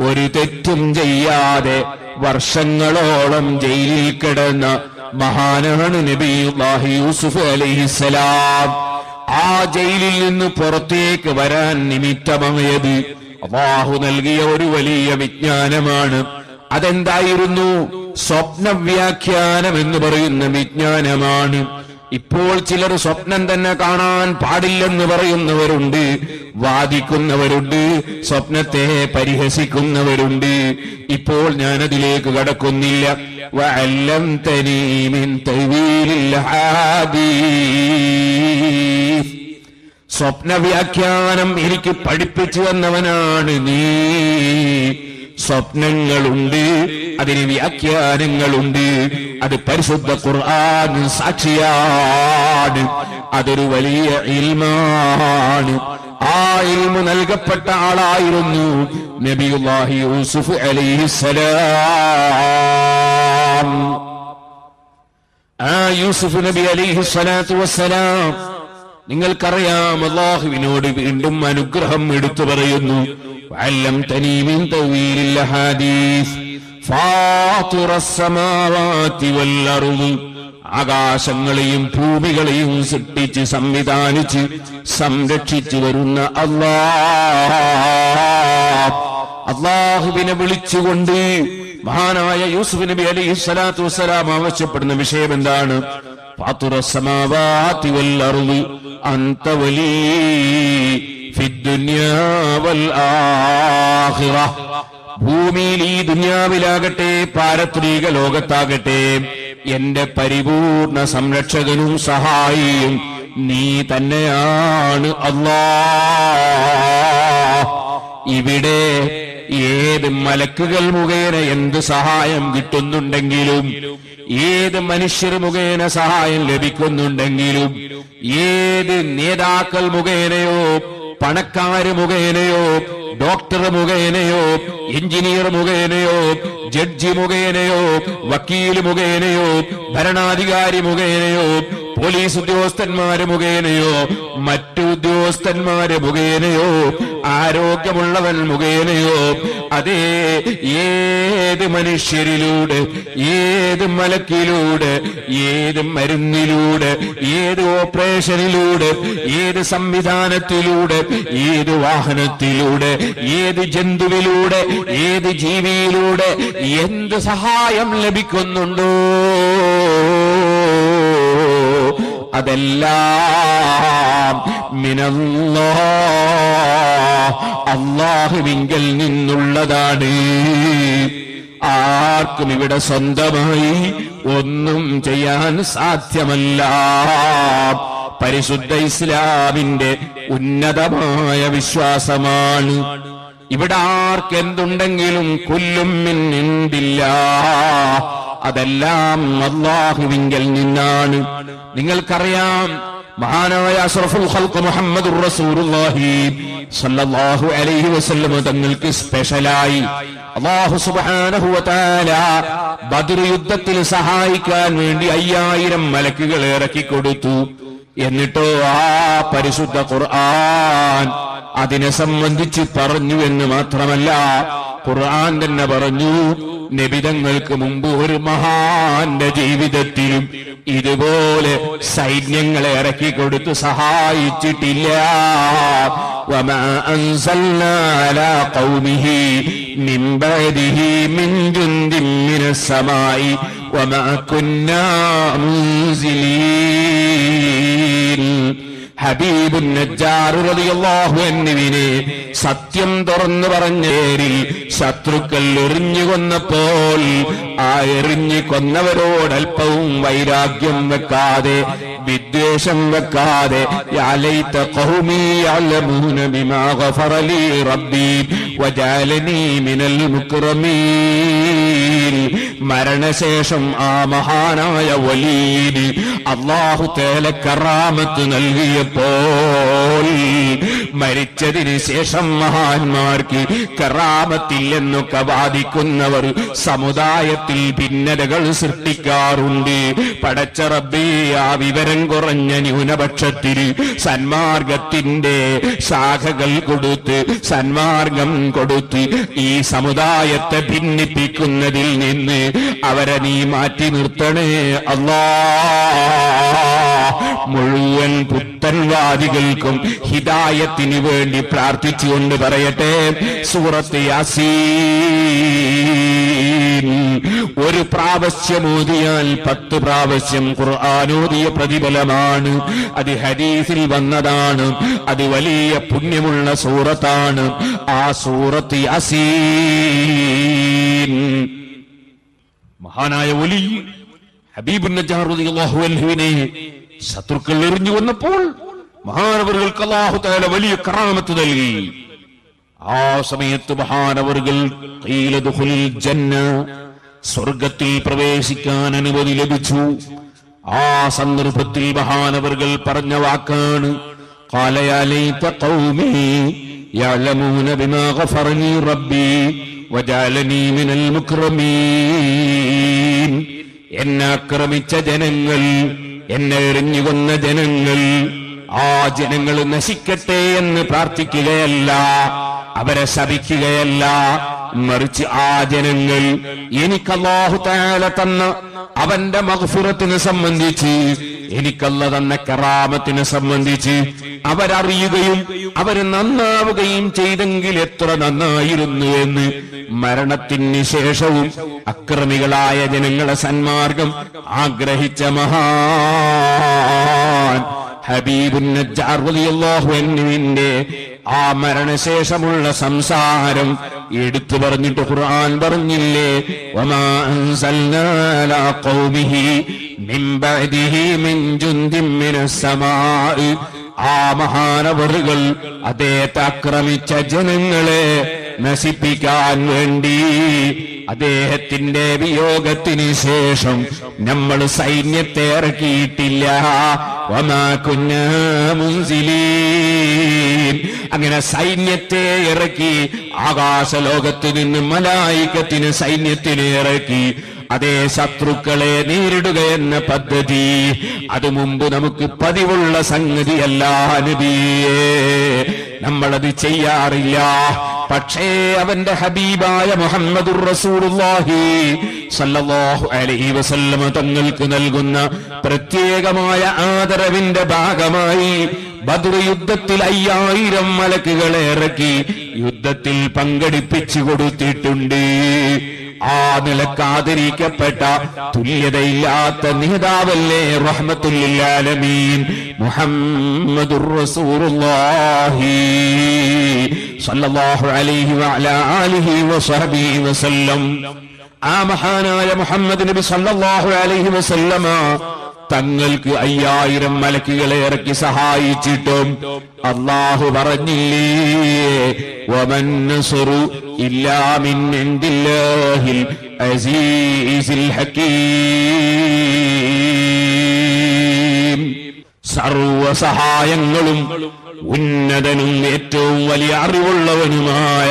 ഒരു തെറ്റും ചെയ്യാതെ വർഷങ്ങളോളം ജയിലിൽ കിടന്ന മഹാനാണ് നബിയുല്ലാഹി യൂസുഫ് അലൈഹിസ്സലാം ആ ജയിലിൽ നിന്ന് പുറത്തേക്ക് വരാൻ നിമിത്തമായത് അള്ളാഹു നൽകിയ ഒരു വലിയ വിജ്ഞാനമാണ്. അതെന്തായിരുന്നു? സ്വപ്ന വ്യാഖ്യാനം എന്ന് പറയുന്ന വിജ്ഞാനമാണ്. ഇപ്പോൾ ചിലർ സ്വപ്നം തന്നെ കാണാൻ പാടില്ലെന്ന് പറയുന്നവരുണ്ട് വാദിക്കുന്നവരുണ്ട് സ്വപ്നത്തെ പരിഹസിക്കുന്നവരുണ്ട്. ഇപ്പോൾ ഞാനതിലേക്ക് കടക്കുന്നില്ല. വല്ലം തനീമിൻ സ്വപ്നവ്യാഖ്യാനം എനിക്ക് പഠിപ്പിച്ചു തന്നവനാണ് നീ. സ്വപ്നങ്ങളുണ്ട്. അതിന് വ്യാഖ്യാനങ്ങളുണ്ട്. അത് പരിശുദ്ധ ഖുർആൻ സാക്ഷിയാണ്. അതൊരു വലിയ ഇൽമാണ്. ആ ഇൽമു നൽകപ്പെട്ട ആളായിരുന്നു നബിയുല്ലാഹി യൂസുഫ് അലൈഹിസ്സലാം. ആ യൂസുഫ് നബി അലിഹി സ്വലാത്തു വസ്സലാം നിങ്ങൾക്കറിയാം അള്ളാഹുവിനോട് വീണ്ടും അനുഗ്രഹം എടുത്തു പറയുന്നു. ആകാശങ്ങളെയും ഭൂമികളെയും സൃഷ്ടിച്ച് സംവിധാനിച്ച് സംരക്ഷിച്ചു വരുന്ന അള്ളാഹുവിനെ വിളിച്ചുകൊണ്ട് മഹാനായ യൂസുഫ് നബി അലി സ്വലാത്തു വസ്സലാം ആവശ്യപ്പെടുന്ന വിഷയം എന്താണ്? പാത്തുറ സമാവാതി വല്ലറുവ് അർളി ولي في الدنيا والآخرة ഭൂമിയിൽ ഈ ദുനിയാവിലാകട്ടെ പാരത്രിക ലോകത്താകട്ടെ എന്റെ പരിപൂർണ സംരക്ഷകനും സഹായിയും നീ തന്നെയാണ് അള്ളാ ഇവിടെ ഏത് മലക്കുകൾ മുഖേന എന്ത് സഹായം കിട്ടുന്നുണ്ടെങ്കിലും ഏത് മനുഷ്യർ മുഖേന സഹായം ലഭിക്കുന്നുണ്ടെങ്കിലും ഏത് നേതാക്കൾ മുഖേനയോ പണക്കാര് മുഖേനയോ ഡോക്ടർ മുഖേനയോ എഞ്ചിനീയർ മുഖേനയോ ജഡ്ജി മുഖേനയോ വക്കീൽ മുഖേനയോ ഭരണാധികാരി മുഖേനയോ പോലീസ് ഉദ്യോഗസ്ഥന്മാര് മുഖേനയോ മറ്റു ഉദ്യോഗസ്ഥന്മാര് മുഖേനയോ ആരോഗ്യമുള്ളവൻ മുഖേനയോ അതേ ഏത് മനുഷ്യരിലൂടെ ഏത് മലക്കിലൂടെ ഏത് മരുന്നിലൂടെ ഏത് ഓപ്പറേഷനിലൂടെ ഏത് സംവിധാനത്തിലൂടെ ഏത് വാഹനത്തിലൂടെ ഏത് ജന്തുവിലൂടെ ഏത് ജീവിയിലൂടെ എന്ത് സഹായം ലഭിക്കുന്നുണ്ടോ? അതെല്ലാം മിനല്ലോ. അള്ളാഹുവിങ്കൽ നിന്നുള്ളതാണ്. ആർക്കും ഇവിടെ സ്വന്തമായി ഒന്നും ചെയ്യാൻ സാധ്യമല്ല. പരിശുദ്ധ ഇസ്ലാമിന്റെ ഉന്നതമായ വിശ്വാസമാണ്. ഇവിടെ ആർക്കെന്തുണ്ടെങ്കിലും കൊല്ലും മിന്നിണ്ടില്ല അതെല്ലാം അള്ളാഹുവിങ്കൽ നിന്നാണ്. നിങ്ങൾക്കറിയാം മഹാനായ അഷ്റഫുൽ ഖൽഖ് മുഹമ്മദ് റസൂലുള്ളാഹി സല്ലല്ലാഹു അലൈഹി വസല്ലം തങ്ങൾക്ക് സ്പെഷ്യലായി. അല്ലാഹു സുബ്ഹാനഹു ബദർ യുദ്ധത്തിൽ സഹായിക്കാൻ വേണ്ടി അയ്യായിരം മലക്കുകൾ ഇറക്കി കൊടുത്തു എന്നിട്ടോ ആ പരിശുദ്ധ ഖുർആൻ അതിനെ സംബന്ധിച്ച് പറഞ്ഞു എന്ന് മാത്രമല്ല ഖുർആൻ തന്നെ പറഞ്ഞു നിബിതങ്ങൾക്ക് മുമ്പ് ഒരു മഹാന്റെ ജീവിതത്തിലും ഇതുപോലെ സൈന്യങ്ങളെ ഇറക്കി കൊടുത്ത് സഹായിച്ചിട്ടില്ല. وما أنزلنا على قومه من بعده من جند من السماء وما كنا منزلين ഹബീബു നജ്ജാർ റളിയല്ലാഹു അൻഹുവിനെ സത്യം തുറന്നു പറഞ്ഞേരിൽ ശത്രുക്കൾ എറിഞ്ഞു കൊന്നപ്പോൾ ആ എറിഞ്ഞു കൊന്നവരോട് അല്പവും വൈരാഗ്യം വെക്കാതെ വിദ്വേഷം വെക്കാതെ മിനൽ മരണശേഷം ആ മഹാനായ വലീന് അള്ളാഹു തേല കറാമത്ത് നൽകിയപ്പോൾ മരിച്ചതിന് ശേഷം മഹാന്മാർക്ക് കറാമത്തില്ലെന്നൊക്കെ വാദിക്കുന്നവർ സമുദായത്തിൽ ഭിന്നതകൾ സൃഷ്ടിക്കാറുണ്ട്. പടച്ച റബ്ബേ ആ വിവരം കുറഞ്ഞ ന്യൂനപക്ഷത്തിന് സന്മാർഗത്തിന്റെ ശാഖകൾ കൊടുത്ത് സന്മാർഗം കൊടുത്ത് ഈ സമുദായത്തെ ഭിന്നിപ്പിക്കുന്നതിൽ നിന്ന് അവരെ നീ മാറ്റി നിർത്തണേ. അല്ലാ മുഴുവൻ പുത്തൻവാദികൾക്കും ഹിതായത്തിന് വേണ്ടി പ്രാർത്ഥിച്ചുകൊണ്ട് പറയട്ടെ. സൂറത്ത് യാസീൻ. ഒരു പ്രാവശ്യം ഓതിയാൽ പത്ത് പ്രാവശ്യം ഖുർആാനോദിയ പ്രതിഫലമാണ്. അത് ഹദീസിൽ വന്നതാണ്. അത് വലിയ പുണ്യമുള്ള സൂറത്താണ്. ആ സൂറത്തി അസീൻ മഹാനായ ഒലി ഹബീബ് നജാറുദ്ദീനെ ശത്രുക്കൾ എറിഞ്ഞു വന്നപ്പോൾ മഹാനവറുകൾക്ക് അള്ളാഹു താല വലിയ കറാമത്ത് നൽകി. ആ സമയത്ത് മഹാനവറുകൾ ജന്ന സ്വർഗത്തിൽ പ്രവേശിക്കാൻ അനുമതി ലഭിച്ചു. ആ സന്ദർഭത്തിൽ മഹാനവർകൾ പറഞ്ഞ വാക്കാണ്. എന്നെ ആക്രമിച്ച ജനങ്ങൾ എന്നെ എറിഞ്ഞുകൊന്ന ജനങ്ങൾ ആ ജനങ്ങൾ നശിക്കട്ടെ എന്ന് പ്രാർത്ഥിക്കുകയല്ല. അവരെ ശപിക്കുകയല്ല. മറിച്ച് ആ ജനങ്ങൾ എനിക്ക് തആല തന്ന അവന്റെ മഗ്ഫിറത്തിനെ സംബന്ധിച്ച് എനിക്കല്ല തന്ന കറാമത്തിനെ സംബന്ധിച്ച് അവരറിയുകയും അവർ നന്നാവുകയും ചെയ്തെങ്കിൽ എത്ര നന്നായിരുന്നു എന്ന് മരണത്തിന് ശേഷവും അക്രമികളായ ജനങ്ങളെ സന്മാർഗം ആഗ്രഹിച്ച മഹാൻ. അൻഹുവിന്റെ ആ മരണശേഷമുള്ള സംസാരം എടുത്തു പറഞ്ഞിട്ട് ഖുർആൻ പറഞ്ഞില്ലേ? ആ മഹാനവറുകൾ അദ്ദേഹത്തെ ആക്രമിച്ച ജനങ്ങളെ നശിപ്പിക്കാൻ വേണ്ടി അദ്ദേഹത്തിന്റെ വിയോഗത്തിന് ശേഷം നമ്മൾ സൈന്യത്തെ ഇറക്കിയിട്ടില്ല. അങ്ങനെ സൈന്യത്തെ ഇറക്കി ആകാശലോകത്ത് നിന്ന് മലായിക്കത്തിന് സൈന്യത്തിന് ഇറക്കി അതേ ശത്രുക്കളെ നേരിടുക എന്ന പദ്ധതി. അത് മുമ്പ് നമുക്ക് പതിവുള്ള സംഗതിയല്ല നബിയേ നമ്മളത് ചെയ്യാറില്ല. പക്ഷേ അവന്റെ ഹബീബായ മുഹമ്മദുർ റസൂലുള്ളാഹി സല്ലല്ലാഹു അലൈഹി വസല്ലമ തങ്ങൾക്ക് നൽകുന്ന പ്രത്യേകമായ ആദരവിന്റെ ഭാഗമായി ബദർ യുദ്ധത്തിൽ അയ്യായിരം മലക്കുകളെ ഇറക്കി യുദ്ധത്തിൽ പങ്കെടുപ്പിച്ചു കൊടുത്തിട്ടുണ്ട്. ആ നിലക്കാതിരിക്കപ്പെട്ട തുല്യതയില്ലാത്ത നേതാവല്ലേ റഹ്മത്തുല്ലാലമീൻ മുഹമ്മദുർ റസൂലുള്ളാഹി സല്ലല്ലാഹു അലൈഹി വഅല ആലിഹി വസഹബിഹി വസല്ലം. ആ മഹാനായ മുഹമ്മദ് നബി സല്ലല്ലാഹു അലൈഹി വസല്ലമ തങ്ങൾക്ക് അയ്യായിരം മലക്കുകളെ ഇറക്കി സഹായിച്ചിട്ടും അള്ളാഹു പറഞ്ഞില്ലേ? വമൻ ഇൻദില്ലാഹിൽ അസീസിൽ ഹകീം സർവ സഹായങ്ങളും ഉന്നതനും ഏറ്റവും വലിയ അറിവുള്ളവനുമായ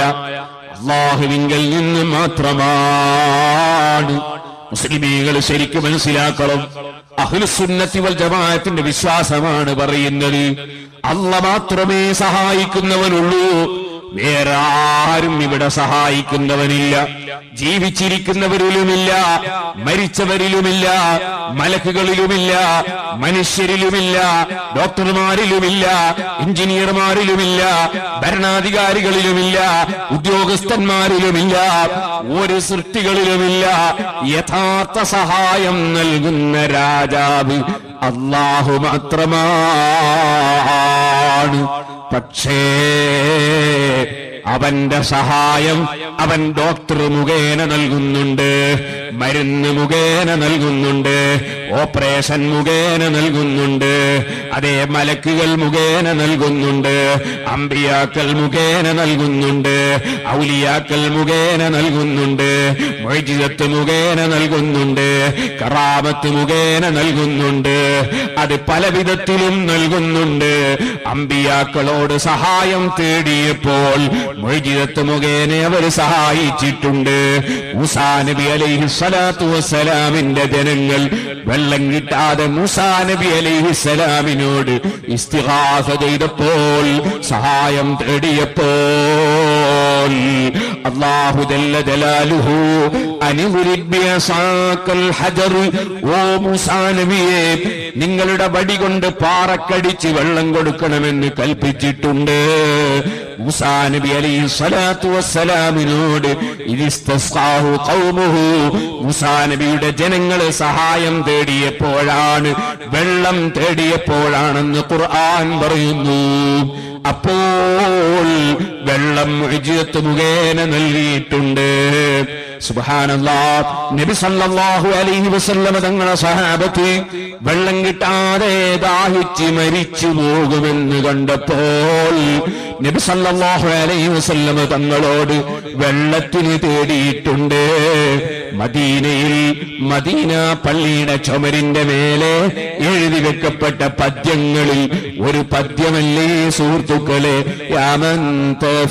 അള്ളാഹുവിങ്കൽ നിന്ന് മാത്രമാണ്. മുസ്ലിമീകൾ ശരിക്കും മനസ്സിലാക്കണം. അഹ്ലുസുന്നത്തി വൽ ജമാഅത്തിന്റെ വിശ്വാസമാണ് പറയുന്നത്. അല്ല മാത്രമേ സഹായിക്കുന്നവനുള്ളൂ. വേറെ ആരും ഇവിടെ സഹായിക്കുന്നവനില്ല. ജീവിച്ചിരിക്കുന്നവരിലുമില്ല മരിച്ചവരിലുമില്ല മലക്കുകളിലുമില്ല മനുഷ്യരിലുമില്ല ഡോക്ടർമാരിലുമില്ല എഞ്ചിനീയർമാരിലുമില്ല ഭരണാധികാരികളിലുമില്ല ഉദ്യോഗസ്ഥന്മാരിലുമില്ല ഒരു സൃഷ്ടികളിലുമില്ല. യഥാർത്ഥ സഹായം നൽകുന്ന രാജാവ് അള്ളാഹു മാത്രമാണ്. പക്ഷേ അവന്റെ സഹായം അവൻ ഡോക്ടർ മുഖേന നൽകുന്നുണ്ട് മരുന്ന് മുഖേന നൽകുന്നുണ്ട് ഓപ്പറേഷൻ മുഖേന നൽകുന്നുണ്ട് അതേ മലക്കുകൾ മുഖേന നൽകുന്നുണ്ട് അമ്പിയാക്കൾ മുഖേന നൽകുന്നുണ്ട് ഔലിയാക്കൾ മുഖേന നൽകുന്നുണ്ട് വൈദ്യുതത്ത് മുഖേന നൽകുന്നുണ്ട് കറാമത്ത് മുഖേന നൽകുന്നുണ്ട് അത് പല വിധത്തിലും നൽകുന്നുണ്ട്. അമ്പിയാക്കളോട് സഹായം തേടിയപ്പോൾ മൊയ്ജിതത്ത് മുഖേന അവർ സഹായിച്ചിട്ടുണ്ട്. മൂസാ നബി അലൈഹി സ്വലാത്തു വസ്സലാമിന്റെ ജനങ്ങൾ വെള്ളം കിട്ടാതെ മൂസാ നബി അലൈഹി സ്വലാമിനോട് ഇസ്തിഹാസ ചെയ്തപ്പോൾ സഹായം തേടിയപ്പോൾ നിങ്ങളുടെ വടി കൊണ്ട് പാറക്കടിച്ച് വെള്ളം കൊടുക്കണമെന്ന് കൽപ്പിച്ചിട്ടുണ്ട്. മുസാനബി അലൈഹി സ്വലാത്തു വസ്സലാമിനോട് മുസാനബിയുടെ ജനങ്ങളെ സഹായം തേടിയപ്പോഴാണ് വെള്ളം തേടിയപ്പോഴാണെന്ന് ഖുർആൻ പറയുന്നു. അപ്പോൾ വെള്ളം മുഖേന നൽകിയിട്ടുണ്ട്. നബി സല്ലല്ലാഹു അലൈഹി വസല്ലമ തങ്ങളെ സഹാബത്ത് വെള്ളം കിട്ടാതെ ദാഹിച്ച് മരിച്ചു പോകുമെന്ന് കണ്ടപ്പോൾ നബി സല്ലല്ലാഹു അലൈഹി വസല്ലമ തങ്ങളോട് വെള്ളത്തിന് തേടിയിട്ടുണ്ട്. മദീനയിൽ മദീന പള്ളിയുടെ ചുമരിന്റെ മേലെ എഴുതി വെക്കപ്പെട്ട പദ്യങ്ങളിൽ ഒരു പദ്യമല്ലേ സുഹൃത്തുക്കളെ യാമന്തഫജ്ജറത്തിൽ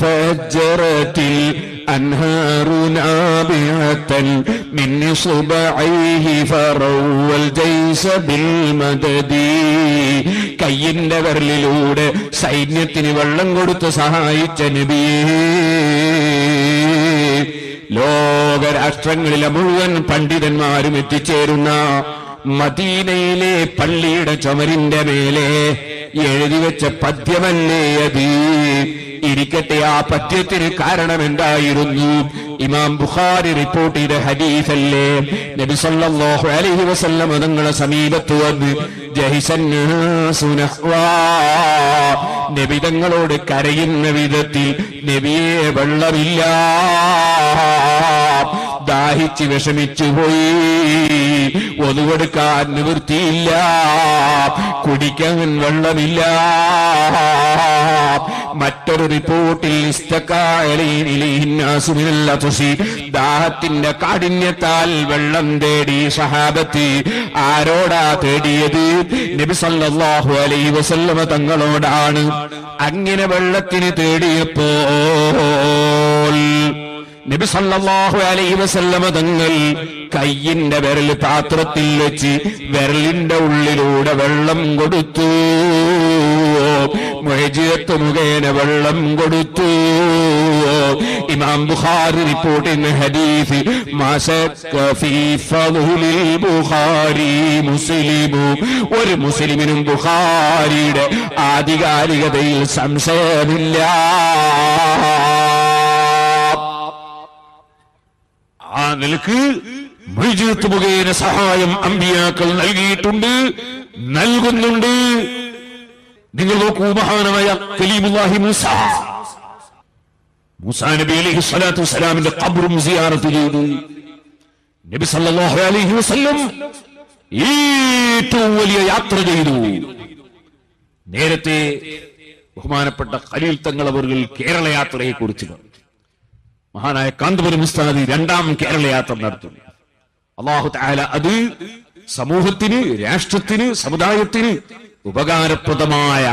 أنهار نابعة من صبعيه فروى الجيش بالمدد കയ്യിന്റെ വിരലിലൂടെ സൈന്യത്തിന് വെള്ളം കൊടുത്ത് സഹായിച്ച നബിയേ ലോകരാഷ്ട്രങ്ങളിലെ മുഴുവൻ പണ്ഡിതന്മാരും എത്തിച്ചേരുന്ന മദീനയിലെ പള്ളിയുടെ ചുമരിന്റെ മേലെ എഴുതി വെച്ച പദ്യമല്ലേ അത് ഇരിക്കട്ടെ ആ പദ്യത്തിന് കാരണം എന്തായിരുന്നു ഇമാം ബുഖാരി റിപ്പോർട്ട് ചെയ്ത ഹദീസല്ലേ? നബി സല്ലല്ലാഹു അലൈഹി വസല്ലം തങ്ങളെ സമീപത്ത് വന്ന് നബിതങ്ങളോട് കരയുന്ന വിധത്തിൽ നബിയെ വെള്ളമില്ല. ദാഹിച്ച് വിഷമിച്ചു പോയി ഒതുകൊടുക്കാൻ നിവൃത്തിയില്ല. കുടിക്കാൻ വെള്ളമില്ല. മറ്റൊരു റിപ്പോർട്ടിൽ ദാഹത്തിന്റെ കാഠിന്യത്താൽ വെള്ളം തേടി സഹാബത്തി ആരോടാ തേടിയത്? നബി സല്ലല്ലാഹു അലൈഹി വസല്ലമ തങ്ങളോടാണ്. അങ്ങനെ വെള്ളത്തിന് തേടിയപ്പോൾ നബി സല്ലല്ലാഹു അലൈഹി വസല്ലമ തങ്ങൾ കയ്യിന്റെ വിരൽ പാത്രത്തിൽ വെച്ച് വിരലിന്റെ ഉള്ളിലൂടെ വെള്ളം കൊടുത്തു. മുഴജിയത്ത് മുഖേന വെള്ളം കൊടുത്തു. ഇമാം ബുഖാരി റിപ്പോർട്ട് ചെയ്യുന്ന ഹദീസ് ബുഖാരി മുസ്ലിമു ഒരു മുസ്ലിമിനും ബുഖാരിയുടെ ആധികാരികതയിൽ സംശയമില്ല. ആ നിലയ്ക്ക് മൊയ്ജിത്ത് മുഖേന സഹായം അമ്പിയാക്കൾ നൽകിയിട്ടുണ്ട് നൽകുന്നുണ്ട്. നിങ്ങൾ നോക്കൂ മഹാനമായ കലീമുല്ലാഹി മൂസ. മൂസാ നബി അലൈഹി സ്വലാത്തു വസ്സലാമിന്റെ ഖബറും സിയാറത്ത് ചെയ്തു. നബി സല്ലല്ലാഹു അലൈഹി വസല്ലം ഏറ്റവും വലിയ യാത്ര ചെയ്തു. നേരത്തെ ബഹുമാനപ്പെട്ട ഖലീൽ തങ്ങൾ അവർ കേരള യാത്രയെ കുറിച്ച് പറഞ്ഞു. മഹാനായ കാന്തപുരം ഉസ്താദി രണ്ടാം കേരള യാത്ര നടത്തുന്നു. അള്ളാഹു താല അത് സമൂഹത്തിന് രാഷ്ട്രത്തിന് സമുദായത്തിന് ഉപകാരപ്രദമായ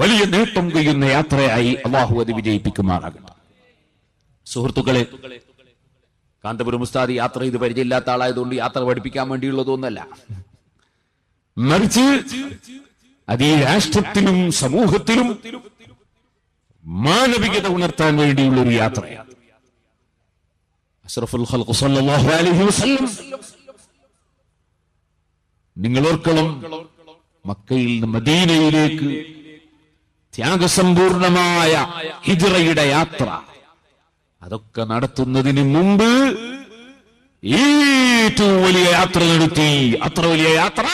വലിയ നേട്ടം കൊയ്യുന്ന യാത്രയായി അള്ളാഹു അത് വിജയിപ്പിക്കുമാറാകട്ടെ. സുഹൃത്തുക്കളെ കാന്തപുരം ഉസ്താദ് യാത്ര ചെയ്ത് പരിചയമില്ലാത്ത ആളായതുകൊണ്ട് യാത്ര പഠിപ്പിക്കാൻ വേണ്ടിയുള്ളതൊന്നല്ല മറിച്ച് അത് ഈ രാഷ്ട്രത്തിനും സമൂഹത്തിനും മാനവികത ഉണർത്താൻ വേണ്ടിയുള്ള ഒരു യാത്രയാണ്. അഷ്റഫുൽ ഖൽഖ് സല്ലല്ലാഹു അലൈഹി വസല്ലം. നിങ്ങൾ ഓർക്കണം മക്കയിൽ നിന്ന് മദീനയിലേക്ക് ത്യാഗസമ്പൂർണമായ ഹിജ്റയുടെ യാത്ര. അതൊക്കെ നടത്തുന്നതിന് മുമ്പ് ഏറ്റവും വലിയ യാത്ര നടത്തി. അത്ര വലിയ യാത്ര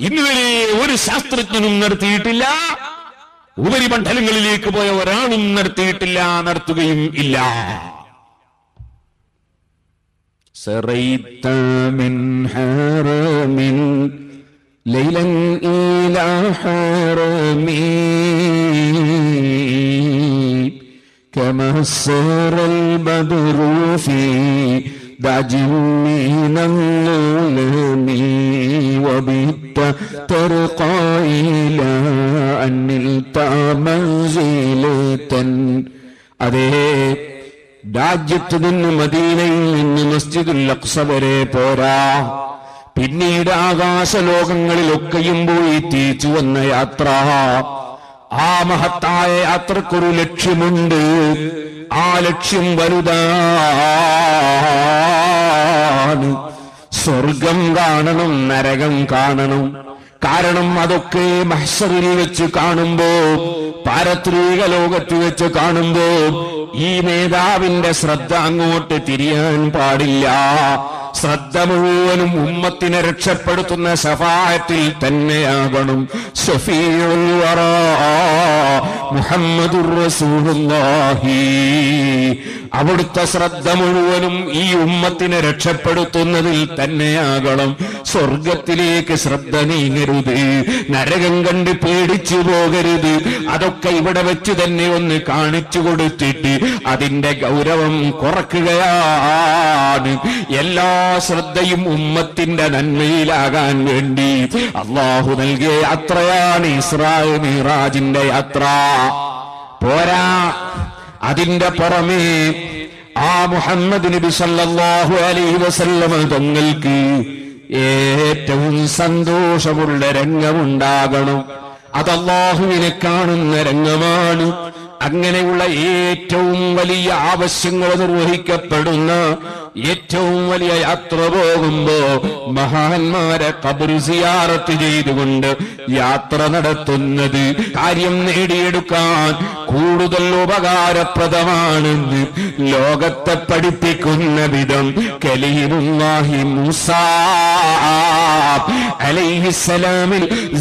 ഇന്നുവരെ ഒരു ശാസ്ത്രജ്ഞനും നടത്തിയിട്ടില്ല. ഉപരിമണ്ഡലങ്ങളിലേക്ക് പോയ ഒരാളും നടത്തിയിട്ടില്ല നടത്തുകയും ഇല്ല. سريت من حرم ليلا إلى حرمي كما سر البدر في دعج من الظلم وبت ترقى إلى أن نلت منزلة അതേ രാജ്യത്ത് നിന്ന് മദീനയിൽ നിന്ന് മസ്ജിദുൽ അക്സ വരെ പോരാ. പിന്നീട് ആകാശലോകങ്ങളിലൊക്കെയും പോയി തിരിച്ചു വന്ന യാത്ര. ആ മഹത്തായ യാത്രക്കൊരു ലക്ഷ്യമുണ്ട്. ആ ലക്ഷ്യം വലുതാണ്. സ്വർഗം കാണണം നരകം കാണണം. കാരണം അതൊക്കെ മഹ്സറിൽ വെച്ച് കാണുമ്പോ പാരത്രിക ലോകത്ത് വെച്ച് കാണുമ്പോ ഈ നേതാവിന്റെ ശ്രദ്ധ അങ്ങോട്ട് തിരിയാൻ പാടില്ല. ശ്രദ്ധ മുഴുവനും ഉമ്മത്തിനെ രക്ഷപ്പെടുത്തുന്ന സഫായത്തിൽ തന്നെയാകണം. ഷഫീഉൽ വറ അവിടുത്തെ ശ്രദ്ധ മുഴുവനും ഈ ഉമ്മത്തിനെ രക്ഷപ്പെടുത്തുന്നതിൽ തന്നെയാകണം. സ്വർഗത്തിലേക്ക് ശ്രദ്ധ നീങ്ങരുത് നരകം കണ്ട് പേടിച്ചു പോകരുത്. അതൊക്കെ ഇവിടെ വെച്ച് തന്നെ ഒന്ന് കാണിച്ചു കൊടുത്തിട്ട് അതിന്റെ ഗൗരവം കുറക്കുകയാണ്. എല്ലാ ശ്രദ്ധയും ഉമ്മത്തിന്റെ നന്മയിലാകാൻ വേണ്ടി അള്ളാഹു നൽകിയ യാത്രയാണ് ഇസ്രായേൽ മിറാജിന്റെ യാത്ര. പോരാ അതിന്റെ പുറമേ ആ മുഹമ്മദ് നബി സല്ലല്ലാഹു അലൈഹി വസല്ലമ തങ്ങൾക്ക് ഏറ്റവും സന്തോഷമുള്ള രംഗമുണ്ടാകണം. അത് കാണുന്ന രംഗമാണ്. അങ്ങനെയുള്ള ഏറ്റവും വലിയ ആവശ്യങ്ങൾ നിർവഹിക്കപ്പെടുന്ന ഏറ്റവും വലിയ യാത്ര പോകുമ്പോ മഹാന്മാരെ കബർ സിയാറത്ത് ചെയ്തുകൊണ്ട് യാത്ര നടത്തുന്നത് കാര്യം നേടിയെടുക്കാൻ കൂടുതൽ ഉപകാരപ്രദമാണെന്ന് ലോകത്തെ പഠിപ്പിക്കുന്ന വിധം കലീമുല്ലാഹി മൂസ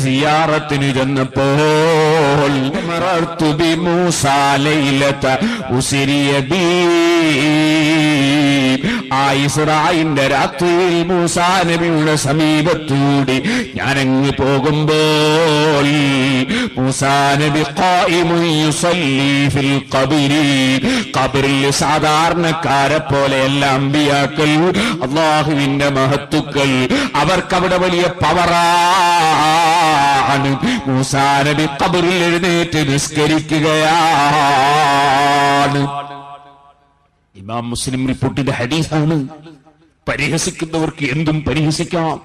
സിയാറത്തിന് ചെന്നപ്പോൾ മറർത്തു ബി മൂസ ലൈലത ഉസിരിയ ബീ ആ ഇസ്രായിന്റെ രാത്രിയിൽ മൂസാ നബിയുടെ സമീപത്തൂടി ഞാനങ്ങ് പോകുമ്പോൾ മൂസാ നബി ഫിൽ ഖബരി. ഖബറിൽ സാധാരണക്കാരെ പോലെയല്ല അമ്പിയാക്കൾ അള്ളാഹുവിന്റെ മഹത്തുക്കൾ. അവർക്കവിടെ വലിയ പവറാണ്. മൂസാ നബി എഴുന്നേറ്റ് നിസ്കരിക്കുകയാണ്. ഇമാം മുസ്ലിം റിപ്പോർട്ടിന്റെ ഹദീസാണ്. പരിഹസിക്കുന്നവർക്ക് എന്തും പരിഹസിക്കാം.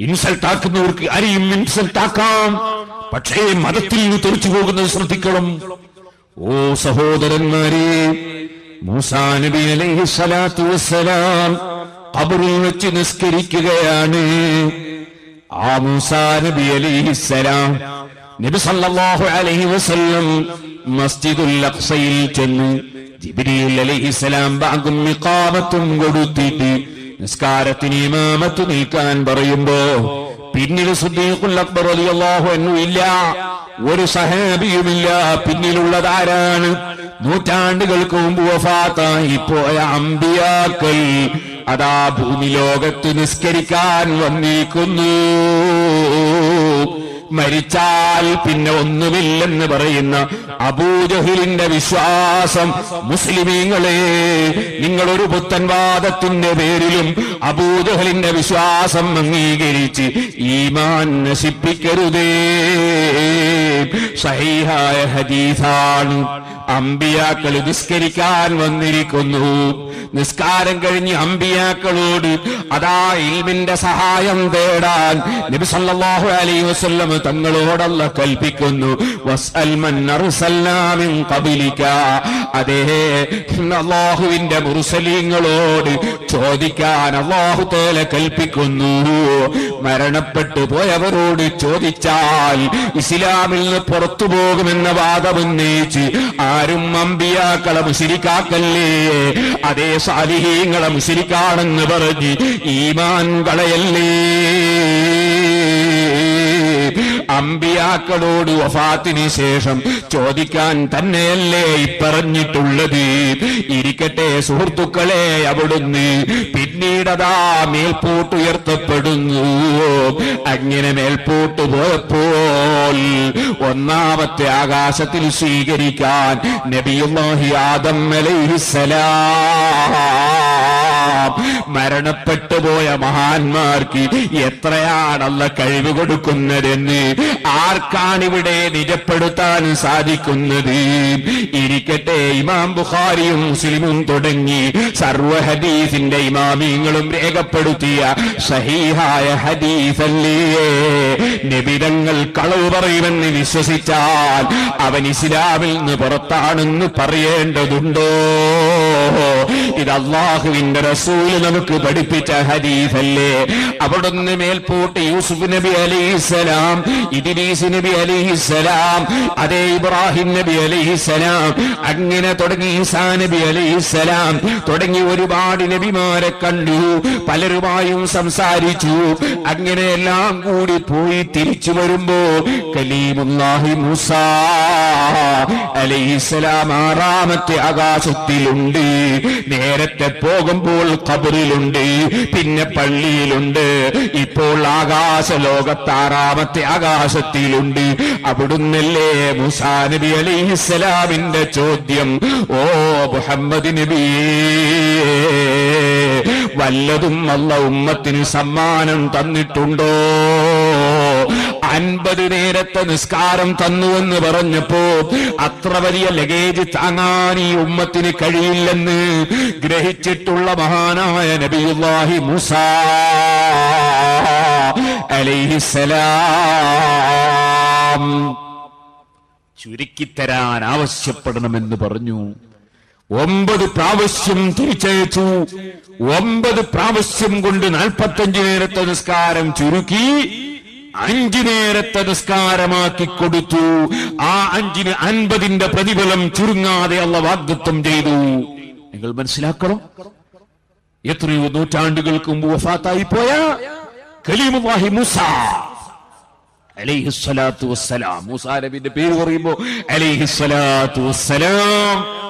ഇൻസൾട്ട് ആക്കുന്നവർക്ക് ആരെയും ഇൻസൾട്ട് ആക്കാം. പക്ഷേ മതത്തിൽ നിന്ന് തെറിച്ചു പോകുന്നത് ശ്രദ്ധിക്കണം. ഓ സഹോദരന്മാരെ മൂസാ നബി അലൈഹി സ്വലാത്തു വസ്സലാം വെച്ച് നിസ്കരിക്കുകയാണ്. ആ മൂസാ നബി അലൈഹിസ്സലാം നബി സല്ലല്ലാഹു അലൈഹി വസല്ലം മസ്ജിദുൽ അഖ്സയിൽ ചെന്ന് ജിബ്രീൽ അലൈഹിസ്സലാം ബാഗും ഇഖാമത്തും കൊടുത്തിട്ട് നിസ്കാരത്തിന് ഇമാമത്ത് നിൽക്കാൻ പറയുമ്പോ പിന്നീട് സുദ്ദീഖുൽ അക്ബർ റളിയല്ലാഹു അൻഹു ഇല്ല. ഒരു സഹാബിയുമില്ല. പിന്നിലുള്ളതാരാണ് നൂറ്റാണ്ടുകൾക്ക് മുമ്പ് വഫാത്തായി പോയ അമ്പിയാക്കൽ അതാ ഭൂമി ലോകത്ത് നിസ്കരിക്കാൻ വന്നിരിക്കുന്നു മരിച്ചാൽ പിന്നെ ഒന്നുമില്ലെന്ന് പറയുന്ന അബൂജഹിലിന്റെ വിശ്വാസം മുസ്ലിമീങ്ങളെ നിങ്ങൾ ഒരു പുത്തൻവാദത്തിന്റെ പേരിലും അബൂജഹലിന്റെ വിശ്വാസം അംഗീകരിച്ച് ഈമാൻ നശിപ്പിക്കരുതേ. സഹിഹായ ഹദീസാണ്. അമ്പിയാക്കൾ നിസ്കരിക്കാൻ വന്നിരിക്കുന്നു. നിസ്കാരം കഴിഞ്ഞ് അമ്പിയാക്കളോട് അതാ ഇൽമിന്റെ സഹായം തേടാൻ നബി സല്ലല്ലാഹു അലൈഹി വസല്ലം തങ്ങളോടല്ല കൽപ്പിക്കുന്നു. അതേ അള്ളാഹുവിന്റെ മുർസലീങ്ങളോട് ചോദിക്കാൻ അള്ളാഹു തേല കൽപ്പിക്കുന്നു. മരണപ്പെട്ടു പോയവരോട് ചോദിച്ചാൽ ഇസ്ലാമിൽ നിന്ന് പുറത്തു പോകുമെന്ന വാദമുന്നയിച്ച് ആരും അമ്പിയാക്കളെ മുശിരിക്കാക്കല്ലേ? അതേ സാലിഹീങ്ങളെ മുശിരിക്കാണെന്ന് പറഞ്ഞ് ഈമാൻ കളയല്ലേ? അമ്പിയാക്കളോട് വഫാത്തിന് ശേഷം ചോദിക്കാൻ തന്നെയല്ലേ ഇപ്പറഞ്ഞിട്ടുള്ളത്? ഇരിക്കട്ടെ സുഹൃത്തുക്കളെ അവിടുന്ന് പിന്നീടതാ മേൽപോട്ടുയർത്തപ്പെടുന്നു അങ്ങനെ മേൽപോട്ട് പോയപ്പോൾ ഒന്നാമത്തെ ആകാശത്തിൽ സ്വീകരിക്കാൻ നബിയുല്ലാഹി ആദം അലൈഹിസ്സലാം മരണപ്പെട്ടു പോയ മഹാന്മാർക്ക് എത്രയാണല്ല കഴിവ് കൊടുക്കുന്നതെന്ന് ആർക്കാണിവിടെ നിജപ്പെടുത്താൻ സാധിക്കുന്നത്? ഇരിക്കട്ടെ ഇമാം ബുഖാരിയും മുസ്ലിമും തുടങ്ങി സർവ ഹദീസിന്റെ ഇമാമിങ്ങളും രേഖപ്പെടുത്തിയ സഹീഹായ ഹദീസല്ലേ? നിബിതങ്ങൾ കളവ് പറയുമെന്ന് വിശ്വസിച്ചാൽ അവൻ ഇസ്ലാമിൽ നിന്ന് പുറത്താണെന്ന് പറയേണ്ടതുണ്ടോ? ഇത് അള്ളാഹുവിന്റെ റസൂൽ നമുക്ക് പഠിപ്പിച്ച ഹരീഫല്ലേ അവിടുന്ന് മേൽപോട്ട് യൂസുഫ് നബി അലൈഹിസ്സലാം ഇദ്രീസ് നബി അലൈഹിസ്സലാം അതേ ഇബ്രാഹിം നബി അലൈഹിസ്സലാം അങ്ങനെ തുടങ്ങി ഈസാ നബി അലൈഹിസ്സലാം തുടങ്ങി ഒരുപാട് നബിമാരെ കണ്ടു പലരുമായും സംസാരിച്ചു അങ്ങനെ എല്ലാം കൂടി പോയി തിരിച്ചു വരുമ്പോ കലീമുല്ലാഹി മൂസ അലൈഹിസ്സലാം ആറാമത്തെ ആകാശത്തിലുണ്ട്. നേരത്തെ പോകുമ്പോൾ കബറിലുണ്ട് പിന്നെ പള്ളിയിലുണ്ട്. ഇപ്പോൾ ആകാശ ലോകത്ത് ആറാമത്തെ ആകാശത്തിലുണ്ട്. അവിടുന്നല്ലേ മുസാ നബി അലൈഹിസ്സലാമിന്റെ ചോദ്യം? ഓ മുഹമ്മദ് നബി വല്ലതും അല്ല ഉമ്മത്തിന് സമ്മാനം തന്നിട്ടുണ്ടോ? അൻപത് നേരത്തെ നിസ്കാരം തന്നുവെന്ന് പറഞ്ഞപ്പോ അത്ര വലിയ ലഗേജ് താങ്ങാൻ ഈ ഉമ്മത്തിന് കഴിയില്ലെന്ന് ഗ്രഹിച്ചിട്ടുള്ള മഹാനായ നബിയുല്ലാഹി മൂസ അലൈഹിസലാം ചുരുക്കിത്തരാൻ ആവശ്യപ്പെടണമെന്ന് പറഞ്ഞു. ഒമ്പത് പ്രാവശ്യം തിരിച്ചയച്ചു. ഒമ്പത് പ്രാവശ്യം കൊണ്ട് നാൽപ്പത്തഞ്ച് നേരത്തെ നിസ്കാരം ചുരുക്കി. അഞ്ചു നേരത്തെ നിസ്കാരമാക്കി കൊടുത്തു. ആ അഞ്ചിന് അൻപതിന്റെ പ്രതിഫലം ചുരുങ്ങാതെ അള്ള വാഗ്ദത്വം ചെയ്തു. നിങ്ങൾ മനസ്സിലാക്കണം. എത്രയോ നൂറ്റാണ്ടുകൾക്ക് മുമ്പ് വഫാത്തായി പോയ കലീമുല്ലാഹി മൂസ അലൈഹിസ്സലാത്തു വസ്സലാം. മൂസാ പേര് പറയുമ്പോ അലൈഹിസ്സലാത്തു വസ്സലാം.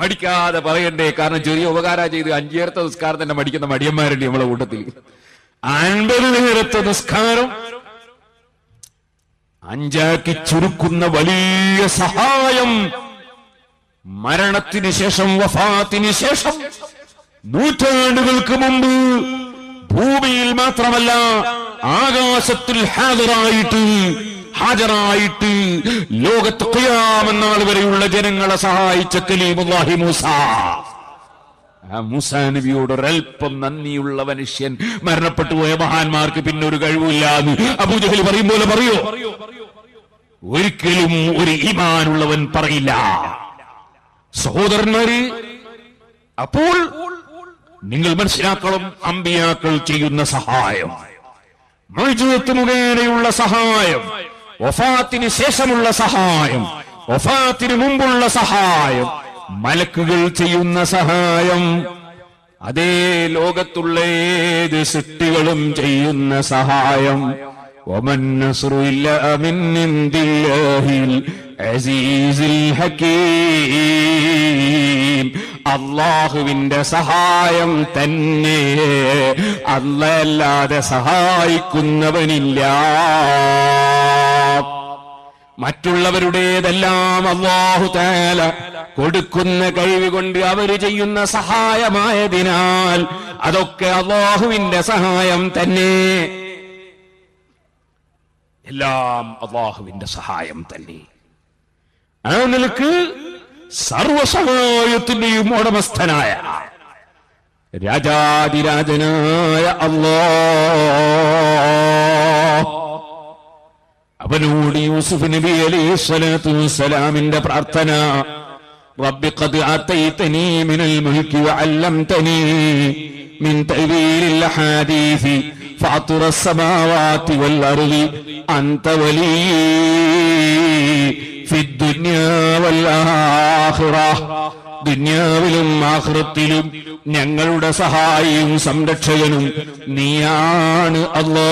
മടിക്കാതെ പറയണ്ടേ. കാരണം ചെറിയ ഉപകാര ചെയ്ത് അഞ്ചേരത്തെ നിസ്കാരം തന്നെ മടിക്കുന്ന മടിയന്മാരുണ്ട് നമ്മളെ കൂട്ടത്തിൽ അൻപത് നേരത്തെ നിസ്കാരം അഞ്ചാക്കി ചുരുക്കുന്ന വലിയ സഹായം. മരണത്തിന് ശേഷം വഫാത്തിന് ശേഷം നൂറ്റാണ്ടുകൾക്ക് മുമ്പ് ഭൂമിയിൽ മാത്രമല്ല ആകാശത്തിൽ ഹാജരായിട്ട് ഹാജരായിട്ട് ലോകത്ത് കുയാമെന്നാൾ വരെയുള്ള ജനങ്ങളെ സഹായിച്ച കലീമുല്ലാഹി മൂസ. മൂസാ നബിയോട് ഒരൽപ്പം നന്ദിയുള്ള മനുഷ്യൻ മരണപ്പെട്ടു പോയ മഹാന്മാർക്ക് പിന്നെ ഒരു കഴിവില്ലാന്ന് അബൂജഹൽ പറയും പോലെ പറയോ. ഒരിക്കലും ഒരു ഈമാനുള്ളവൻ പറയില്ല. സഹോദരന്മാര് അപ്പോൾ നിങ്ങൾ മനസ്സിലാക്കണം അമ്പിയാക്കൾ ചെയ്യുന്ന സഹായം മൗജൂത്ത് മുഖേനയുള്ള സഹായം വഫാത്തിന് ശേഷമുള്ള സഹായം വഫാത്തിന് മുമ്പുള്ള സഹായം മലക്കുകൾ ചെയ്യുന്ന സഹായം. അതേ ലോകത്തുള്ള ഏത് സൃഷ്ടികളും ചെയ്യുന്ന സഹായം. ഒമൻ അമിൻ അള്ളാഹുവിന്റെ സഹായം തന്നെ. അല്ലല്ലാതെ സഹായിക്കുന്നവനില്ല. മറ്റുള്ളവരുടേതെല്ലാം അള്ളാഹു താല കൊടുക്കുന്ന കഴിവ് കൊണ്ട് അവർ ചെയ്യുന്ന സഹായമായതിനാൽ അതൊക്കെ അള്ളാഹുവിന്റെ സഹായം തന്നെ. എല്ലാം അള്ളാഹുവിന്റെ സഹായം തന്നെ. ആ നിലയ്ക്ക് സർവസഹായത്തിന്റെയും ഉടമസ്ഥനായ രാജാതിരാജനായ അള്ളാ അവനോട് യൂസുഫ് നബി അലൈഹി സ്വലാത്തു വസ്സലാമിന്റെ പ്രാർത്ഥന رب قد آتيتني من الملك وعلمتني من تأويل الأحاديث فاطر السماوات والأرض أنت ولي في الدنيا والآخرة ദുന്യാവിലും ആഹൃത്തിലും ഞങ്ങളുടെ സഹായിയും സംരക്ഷകനും നീയാണ് അല്ലോ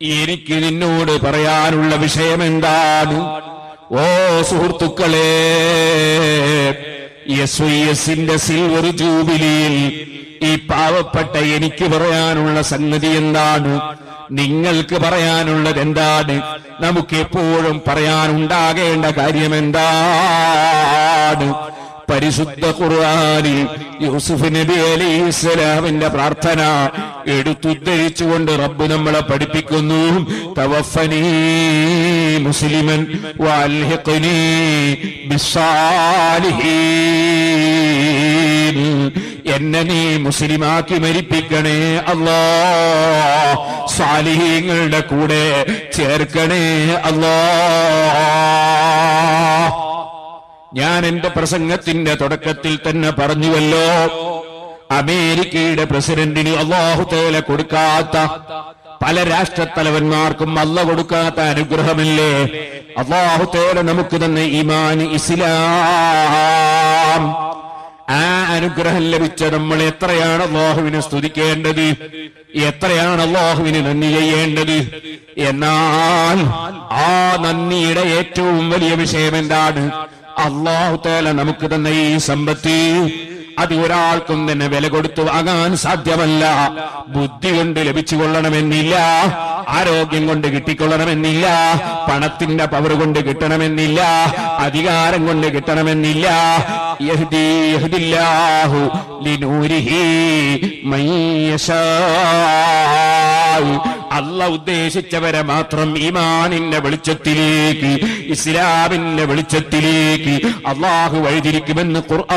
എനിക്ക് നിന്നോട് പറയാനുള്ള വിഷയം എന്താണ് ഓ സുഹൃത്തുക്കളെ എസ് വൈ എസിന്റെ സിൽവർ ജൂബിലിയിൽ ഈ പാവപ്പെട്ട എനിക്ക് പറയാനുള്ള സംഗതി എന്താണ് നിങ്ങൾക്ക് പറയാനുള്ളത് എന്താണ്? നമുക്ക് എപ്പോഴും പറയാനുണ്ടാകേണ്ട കാര്യം എന്താണ് പരിശുദ്ധ ഖുർആനിൽ യൂസുഫ് നബി അലിസ്ലാമിന്റെ പ്രാർത്ഥന എടുത്തുദ്ധരിച്ചുകൊണ്ട് റബ്ബ് നമ്മളെ പഠിപ്പിക്കുന്നു. തവഫനി മുസ്ലിമൻ വൽഹിഖ്നി ബിസ്സാലിഹീൻ. എന്നെ നീ മുസ്ലിമാക്കി മരിപ്പിക്കണേ അല്ലാ. സാലിഹീങ്ങളുടെ കൂടെ ചേർക്കണേ അല്ലാ. ഞാൻ എന്റെ പ്രസംഗത്തിന്റെ തുടക്കത്തിൽ തന്നെ പറഞ്ഞുവല്ലോ അമേരിക്കയുടെ പ്രസിഡന്റിന് അള്ളാഹുതേല കൊടുക്കാത്ത പല രാഷ്ട്രത്തലവന്മാർക്കും അല്ല കൊടുക്കാത്ത അനുഗ്രഹമില്ലേ? അള്ളാഹുതേല നമുക്ക് തന്നെ ഇമാൻ ഇസ്ലാം. ആ അനുഗ്രഹം ലഭിച്ച നമ്മൾ എത്രയാണ് അള്ളാഹുവിനെ സ്തുതിക്കേണ്ടത്? എത്രയാണ് അള്ളാഹുവിന് നന്ദി ചെയ്യേണ്ടത്? എന്നാൽ ആ നന്ദിയുടെ ഏറ്റവും വലിയ വിഷയം എന്താണ്? അള്ളാഹു തേല നമുക്ക് തന്നെ ഈ സമ്പത്ത് അത് ഒരാൾക്കും തന്നെ വില കൊടുത്തു വാങ്ങാൻ സാധ്യമല്ല. ബുദ്ധി കൊണ്ട് ലഭിച്ചു കൊള്ളണമെന്നില്ല ആരോഗ്യം കൊണ്ട് കിട്ടിക്കൊള്ളണമെന്നില്ല. പണത്തിന്റെ പവർ കൊണ്ട് കിട്ടണമെന്നില്ല. അധികാരം കൊണ്ട് കിട്ടണമെന്നില്ല. യഹ്ദി യഹ്ദില്ലാഹു ലിനൂരിഹി മൻ യശാ. അല്ല ഉദ്ദേശിച്ചവരെ മാത്രം ഈമാനിന്റെ വെളിച്ചത്തിലേക്ക് ഇസ്ലാമിന്റെ വെളിച്ചത്തിലേക്ക് അള്ളാഹു വഴിതിരിക്കുമെന്ന് ഖുർആൻ.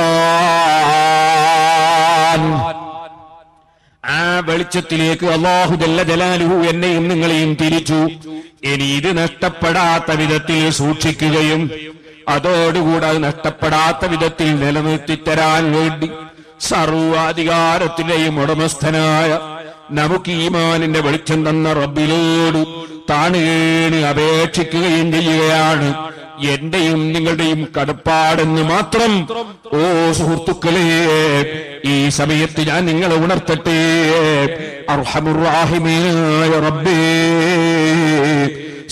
ആ വെളിച്ചത്തിലേക്ക് അള്ളാഹു ജല്ല ജലാലുഹു എന്നെയും നിങ്ങളെയും തിരിച്ചു. ഇനി ഇത് നഷ്ടപ്പെടാത്ത വിധത്തിൽ സൂക്ഷിക്കുകയും അതോടുകൂടെ അത് നഷ്ടപ്പെടാത്ത വിധത്തിൽ നിലനിർത്തിത്തരാൻ വേണ്ടി സർവാധികാരത്തിന്റെയും ഉടമസ്ഥനായ നമുക്ക് ഈമാനിന്റെ വെളിച്ചം തന്ന റബ്ബിലോട് താണേണ് അപേക്ഷിക്കുകയും ചെയ്യുകയാണ്. എന്റെയും നിങ്ങളുടെയും കടപ്പാടെന്ന് മാത്രം ഓ സുഹൃത്തുക്കളെ ഈ സമയത്ത് ഞാൻ നിങ്ങളെ ഉണർത്തട്ടെ. അർഹമുറാഹിമേയ റബ്ബേ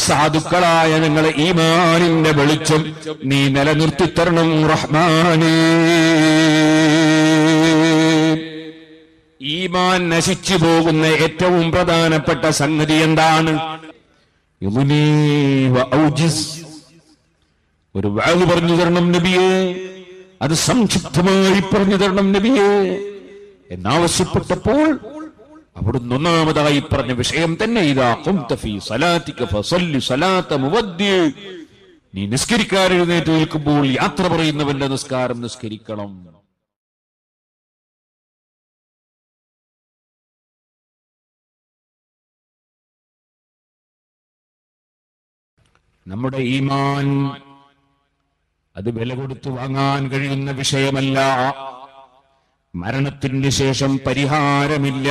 സാധുക്കളായ ഞങ്ങളെ ഈമാനിന്റെ വെളിച്ചം നീ നിലനിർത്തി തരണം റഹ്മാനേ. ഈമാൻ നശിച്ചു പോകുന്ന ഏറ്റവും പ്രധാനപ്പെട്ട സംഗതി എന്താണ്? ഒരു വാഗ് പറഞ്ഞു തരണം നബിയെ. അത് സംക്ഷിപ്തമായി പറഞ്ഞു തരണം നബിയെ. എന്നാവശ്യപ്പെട്ടപ്പോൾ അവിടുന്ന് ഒന്നാമതായി പറഞ്ഞ വിഷയം തന്നെ ഇതാ. നീ നിസ്കരിക്കാൻ എഴുന്നേറ്റ് നിൽക്കുമ്പോൾ യാത്ര പറയുന്നവന്റെ നിസ്കാരം നിസ്കരിക്കണം. നമ്മുടെ ഈമാൻ അത് വില കൊടുത്തു വാങ്ങാൻ കഴിയുന്ന വിഷയമല്ല മരണത്തിന് ശേഷം പരിഹാരമില്ല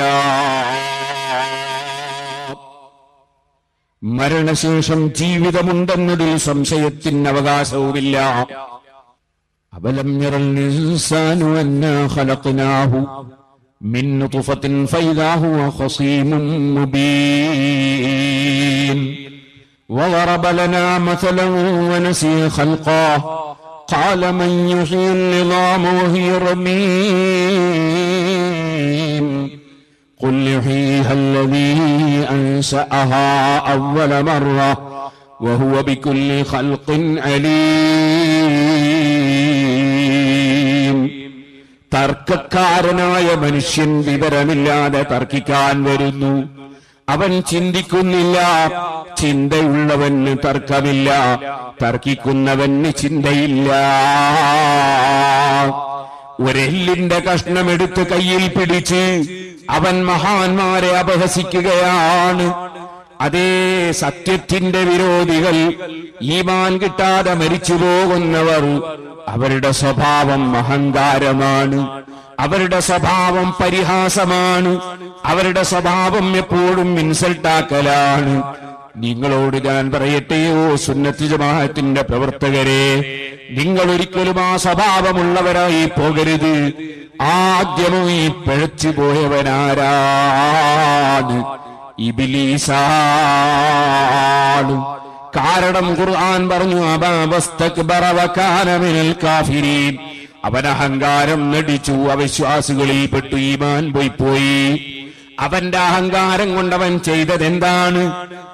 മരണശേഷം ജീവിതമുണ്ടെന്നതിൽ സംശയത്തിന് അവകാശവുമില്ല അവലം يرى الإنسان أنا خلقناه من نطفة فإذا هو خصيم مبين وضرب لنا مثلا ونسي خلقه قال من يحيي العظام وهي رميم قل يحييها الذي أنشأها أول مرة وهو بكل خلق عليم തർക്കക്കാരനായ മനുഷ്യൻ വിവരമില്ലാതെ തർക്കിക്കാൻ വരുന്നു അവൻ ചിന്തിക്കുന്നില്ല. ചിന്തയുള്ളവന് തർക്കമില്ല. തർക്കിക്കുന്നവന് ചിന്തയില്ല. ഒരെല്ലിന്റെ കഷ്ണമെടുത്ത് കയ്യിൽ പിടിച്ച് അവൻ മഹാന്മാരെ അപഹസിക്കുകയാണ്. അതേ സത്യത്തിന്റെ വിരോധികൾ ഈമാൻ കിട്ടാതെ മരിച്ചു പോകുന്നവർ അവരുടെ സ്വഭാവം അഹങ്കാരമാണ്. അവരുടെ സ്വഭാവം പരിഹാസമാണ്. അവരുടെ സ്വഭാവം എപ്പോഴും ഇൻസൾട്ടാക്കലാണ്. നിങ്ങളോട് ഞാൻ പറയട്ടെയോ സുന്നത്ത് ജമാഅത്തിന്റെ പ്രവർത്തകരെ? നിങ്ങൾ ഒരിക്കലും ആ സ്വഭാവമുള്ളവരായി പോകരുത്. ആദ്യമായി പിഴച്ചു പോയവനാരാണ്. ഇബിലീസാണ്. കാരണം ഖുർആൻ പറഞ്ഞു അബാവസ്തക്ബറ വകാന മിനൽ കാഫിരീൻ. അവൻ അഹങ്കാരം നടിച്ചു അവിശ്വാസികളിൽ പെട്ടു ഈമാൻ പോയി അവന്റെ അഹങ്കാരം കൊണ്ടവൻ ചെയ്തത് എന്താണ്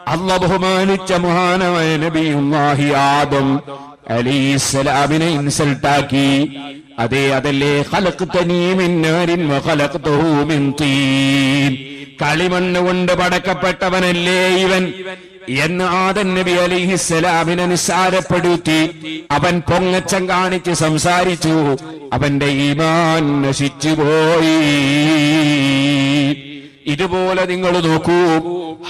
അല്ല ബഹുമാനിച്ച മഹാനായ നബിയുല്ലാഹി ആദം അലൈഹിസ്സലാമിനെ ഇൻസൾട്ടാക്കി അതെ അതല്ലേ? കളിമണ്ണ് കൊണ്ട് പടക്കപ്പെട്ടവനല്ലേ ഇവൻ? എന്ന് ആദൻ നബി അലിഹിസ്സലാമിനെ നിസ്സാരപ്പെടുത്തി അവൻ പൊങ്ങച്ചം കാണിച്ച് സംസാരിച്ചു. അവന്റെ ഈമാൻ നശിച്ചുപോയി ഇതുപോലെ നിങ്ങൾ നോക്കൂ.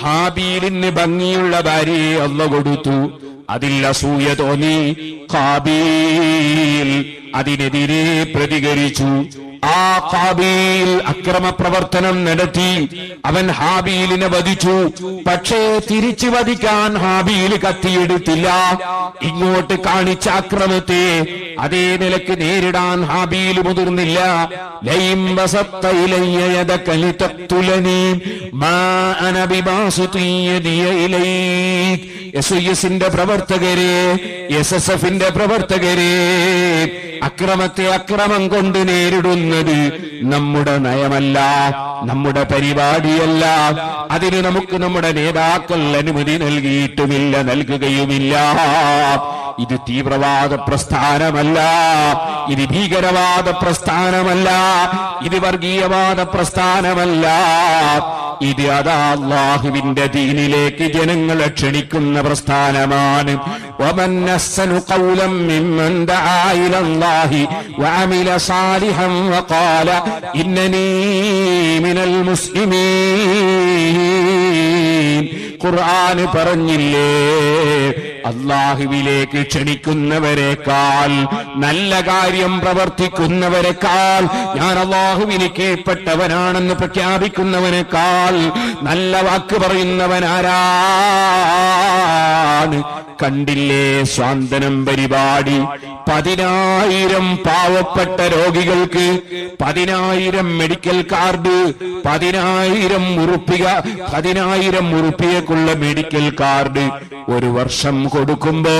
ഹാബീലിന് ഭംഗിയുള്ള ഭാര്യയെ അല്ല കൊടുത്തു. അതിൽ അസൂയ തോന്നി. ഹാബീൽ അതിനെതിരെ പ്രതികരിച്ചു. ആ കാബീൽ അക്രമ പ്രവർത്തനം നടത്തി. അവൻ ഹാബീലിനെ വധിച്ചു. പക്ഷേ തിരിച്ചു വധിക്കാൻ ഹാബീൽ കത്തിയെടുത്തില്ല. ഇങ്ങോട്ട് കാണിച്ച അക്രമത്തെ അതേ നിലയ്ക്ക് നേരിടാൻ ഹാബീൽ മുതിർന്നില്ല. പ്രവർത്തകരെ എസ് എസ് എഫിന്റെ പ്രവർത്തകരെ അക്രമത്തെ അക്രമം കൊണ്ട് നേരിടുന്നത് നമ്മുടെ നയമല്ല നമ്മുടെ പരിപാടിയല്ല അതിന് നമുക്ക് നമ്മുടെ നേതാക്കൾ അനുമതി നൽകിയിട്ടുമില്ല നൽകുകയുമില്ല ഇത് തീവ്രവാദ പ്രസ്ഥാനമല്ല ഇത് ഭീകരവാദ പ്രസ്ഥാനമല്ല ഇത് വർഗീയവാദ പ്രസ്ഥാനമല്ല ഇത് അതാ അള്ളാഹുവിന്റെ ദീനിലേക്ക് ജനങ്ങളെ ക്ഷണിക്കുന്ന പ്രസ്ഥാനമാണ് ومن أحسن قولا ممن دعا إلى الله وعمل صالحا وقال إنني من المسلمين ഖുർആൻ പറഞ്ഞില്ലേ? അള്ളാഹുവിലേക്ക് ക്ഷണിക്കുന്നവരെക്കാൾ നല്ല കാര്യം പ്രവർത്തിക്കുന്നവരെക്കാൾ ഞാൻ അള്ളാഹുവിന് കീഴ്പ്പെട്ടവനാണെന്ന് പ്രഖ്യാപിക്കുന്നവനേക്കാൾ നല്ല വാക്ക് പറയുന്നവനാരാണ്. കണ്ടില്ലേ സ്വാന്തനം പരിപാടി? പതിനായിരം പാവപ്പെട്ട രോഗികൾക്ക് പതിനായിരം മെഡിക്കൽ കാർഡ് പതിനായിരം ഉറുപ്പിക പതിനായിരം ഉറുപ്പികക്കുള്ള മെഡിക്കൽ കാർഡ് ഒരു വർഷം കൊടുക്കുമ്പോ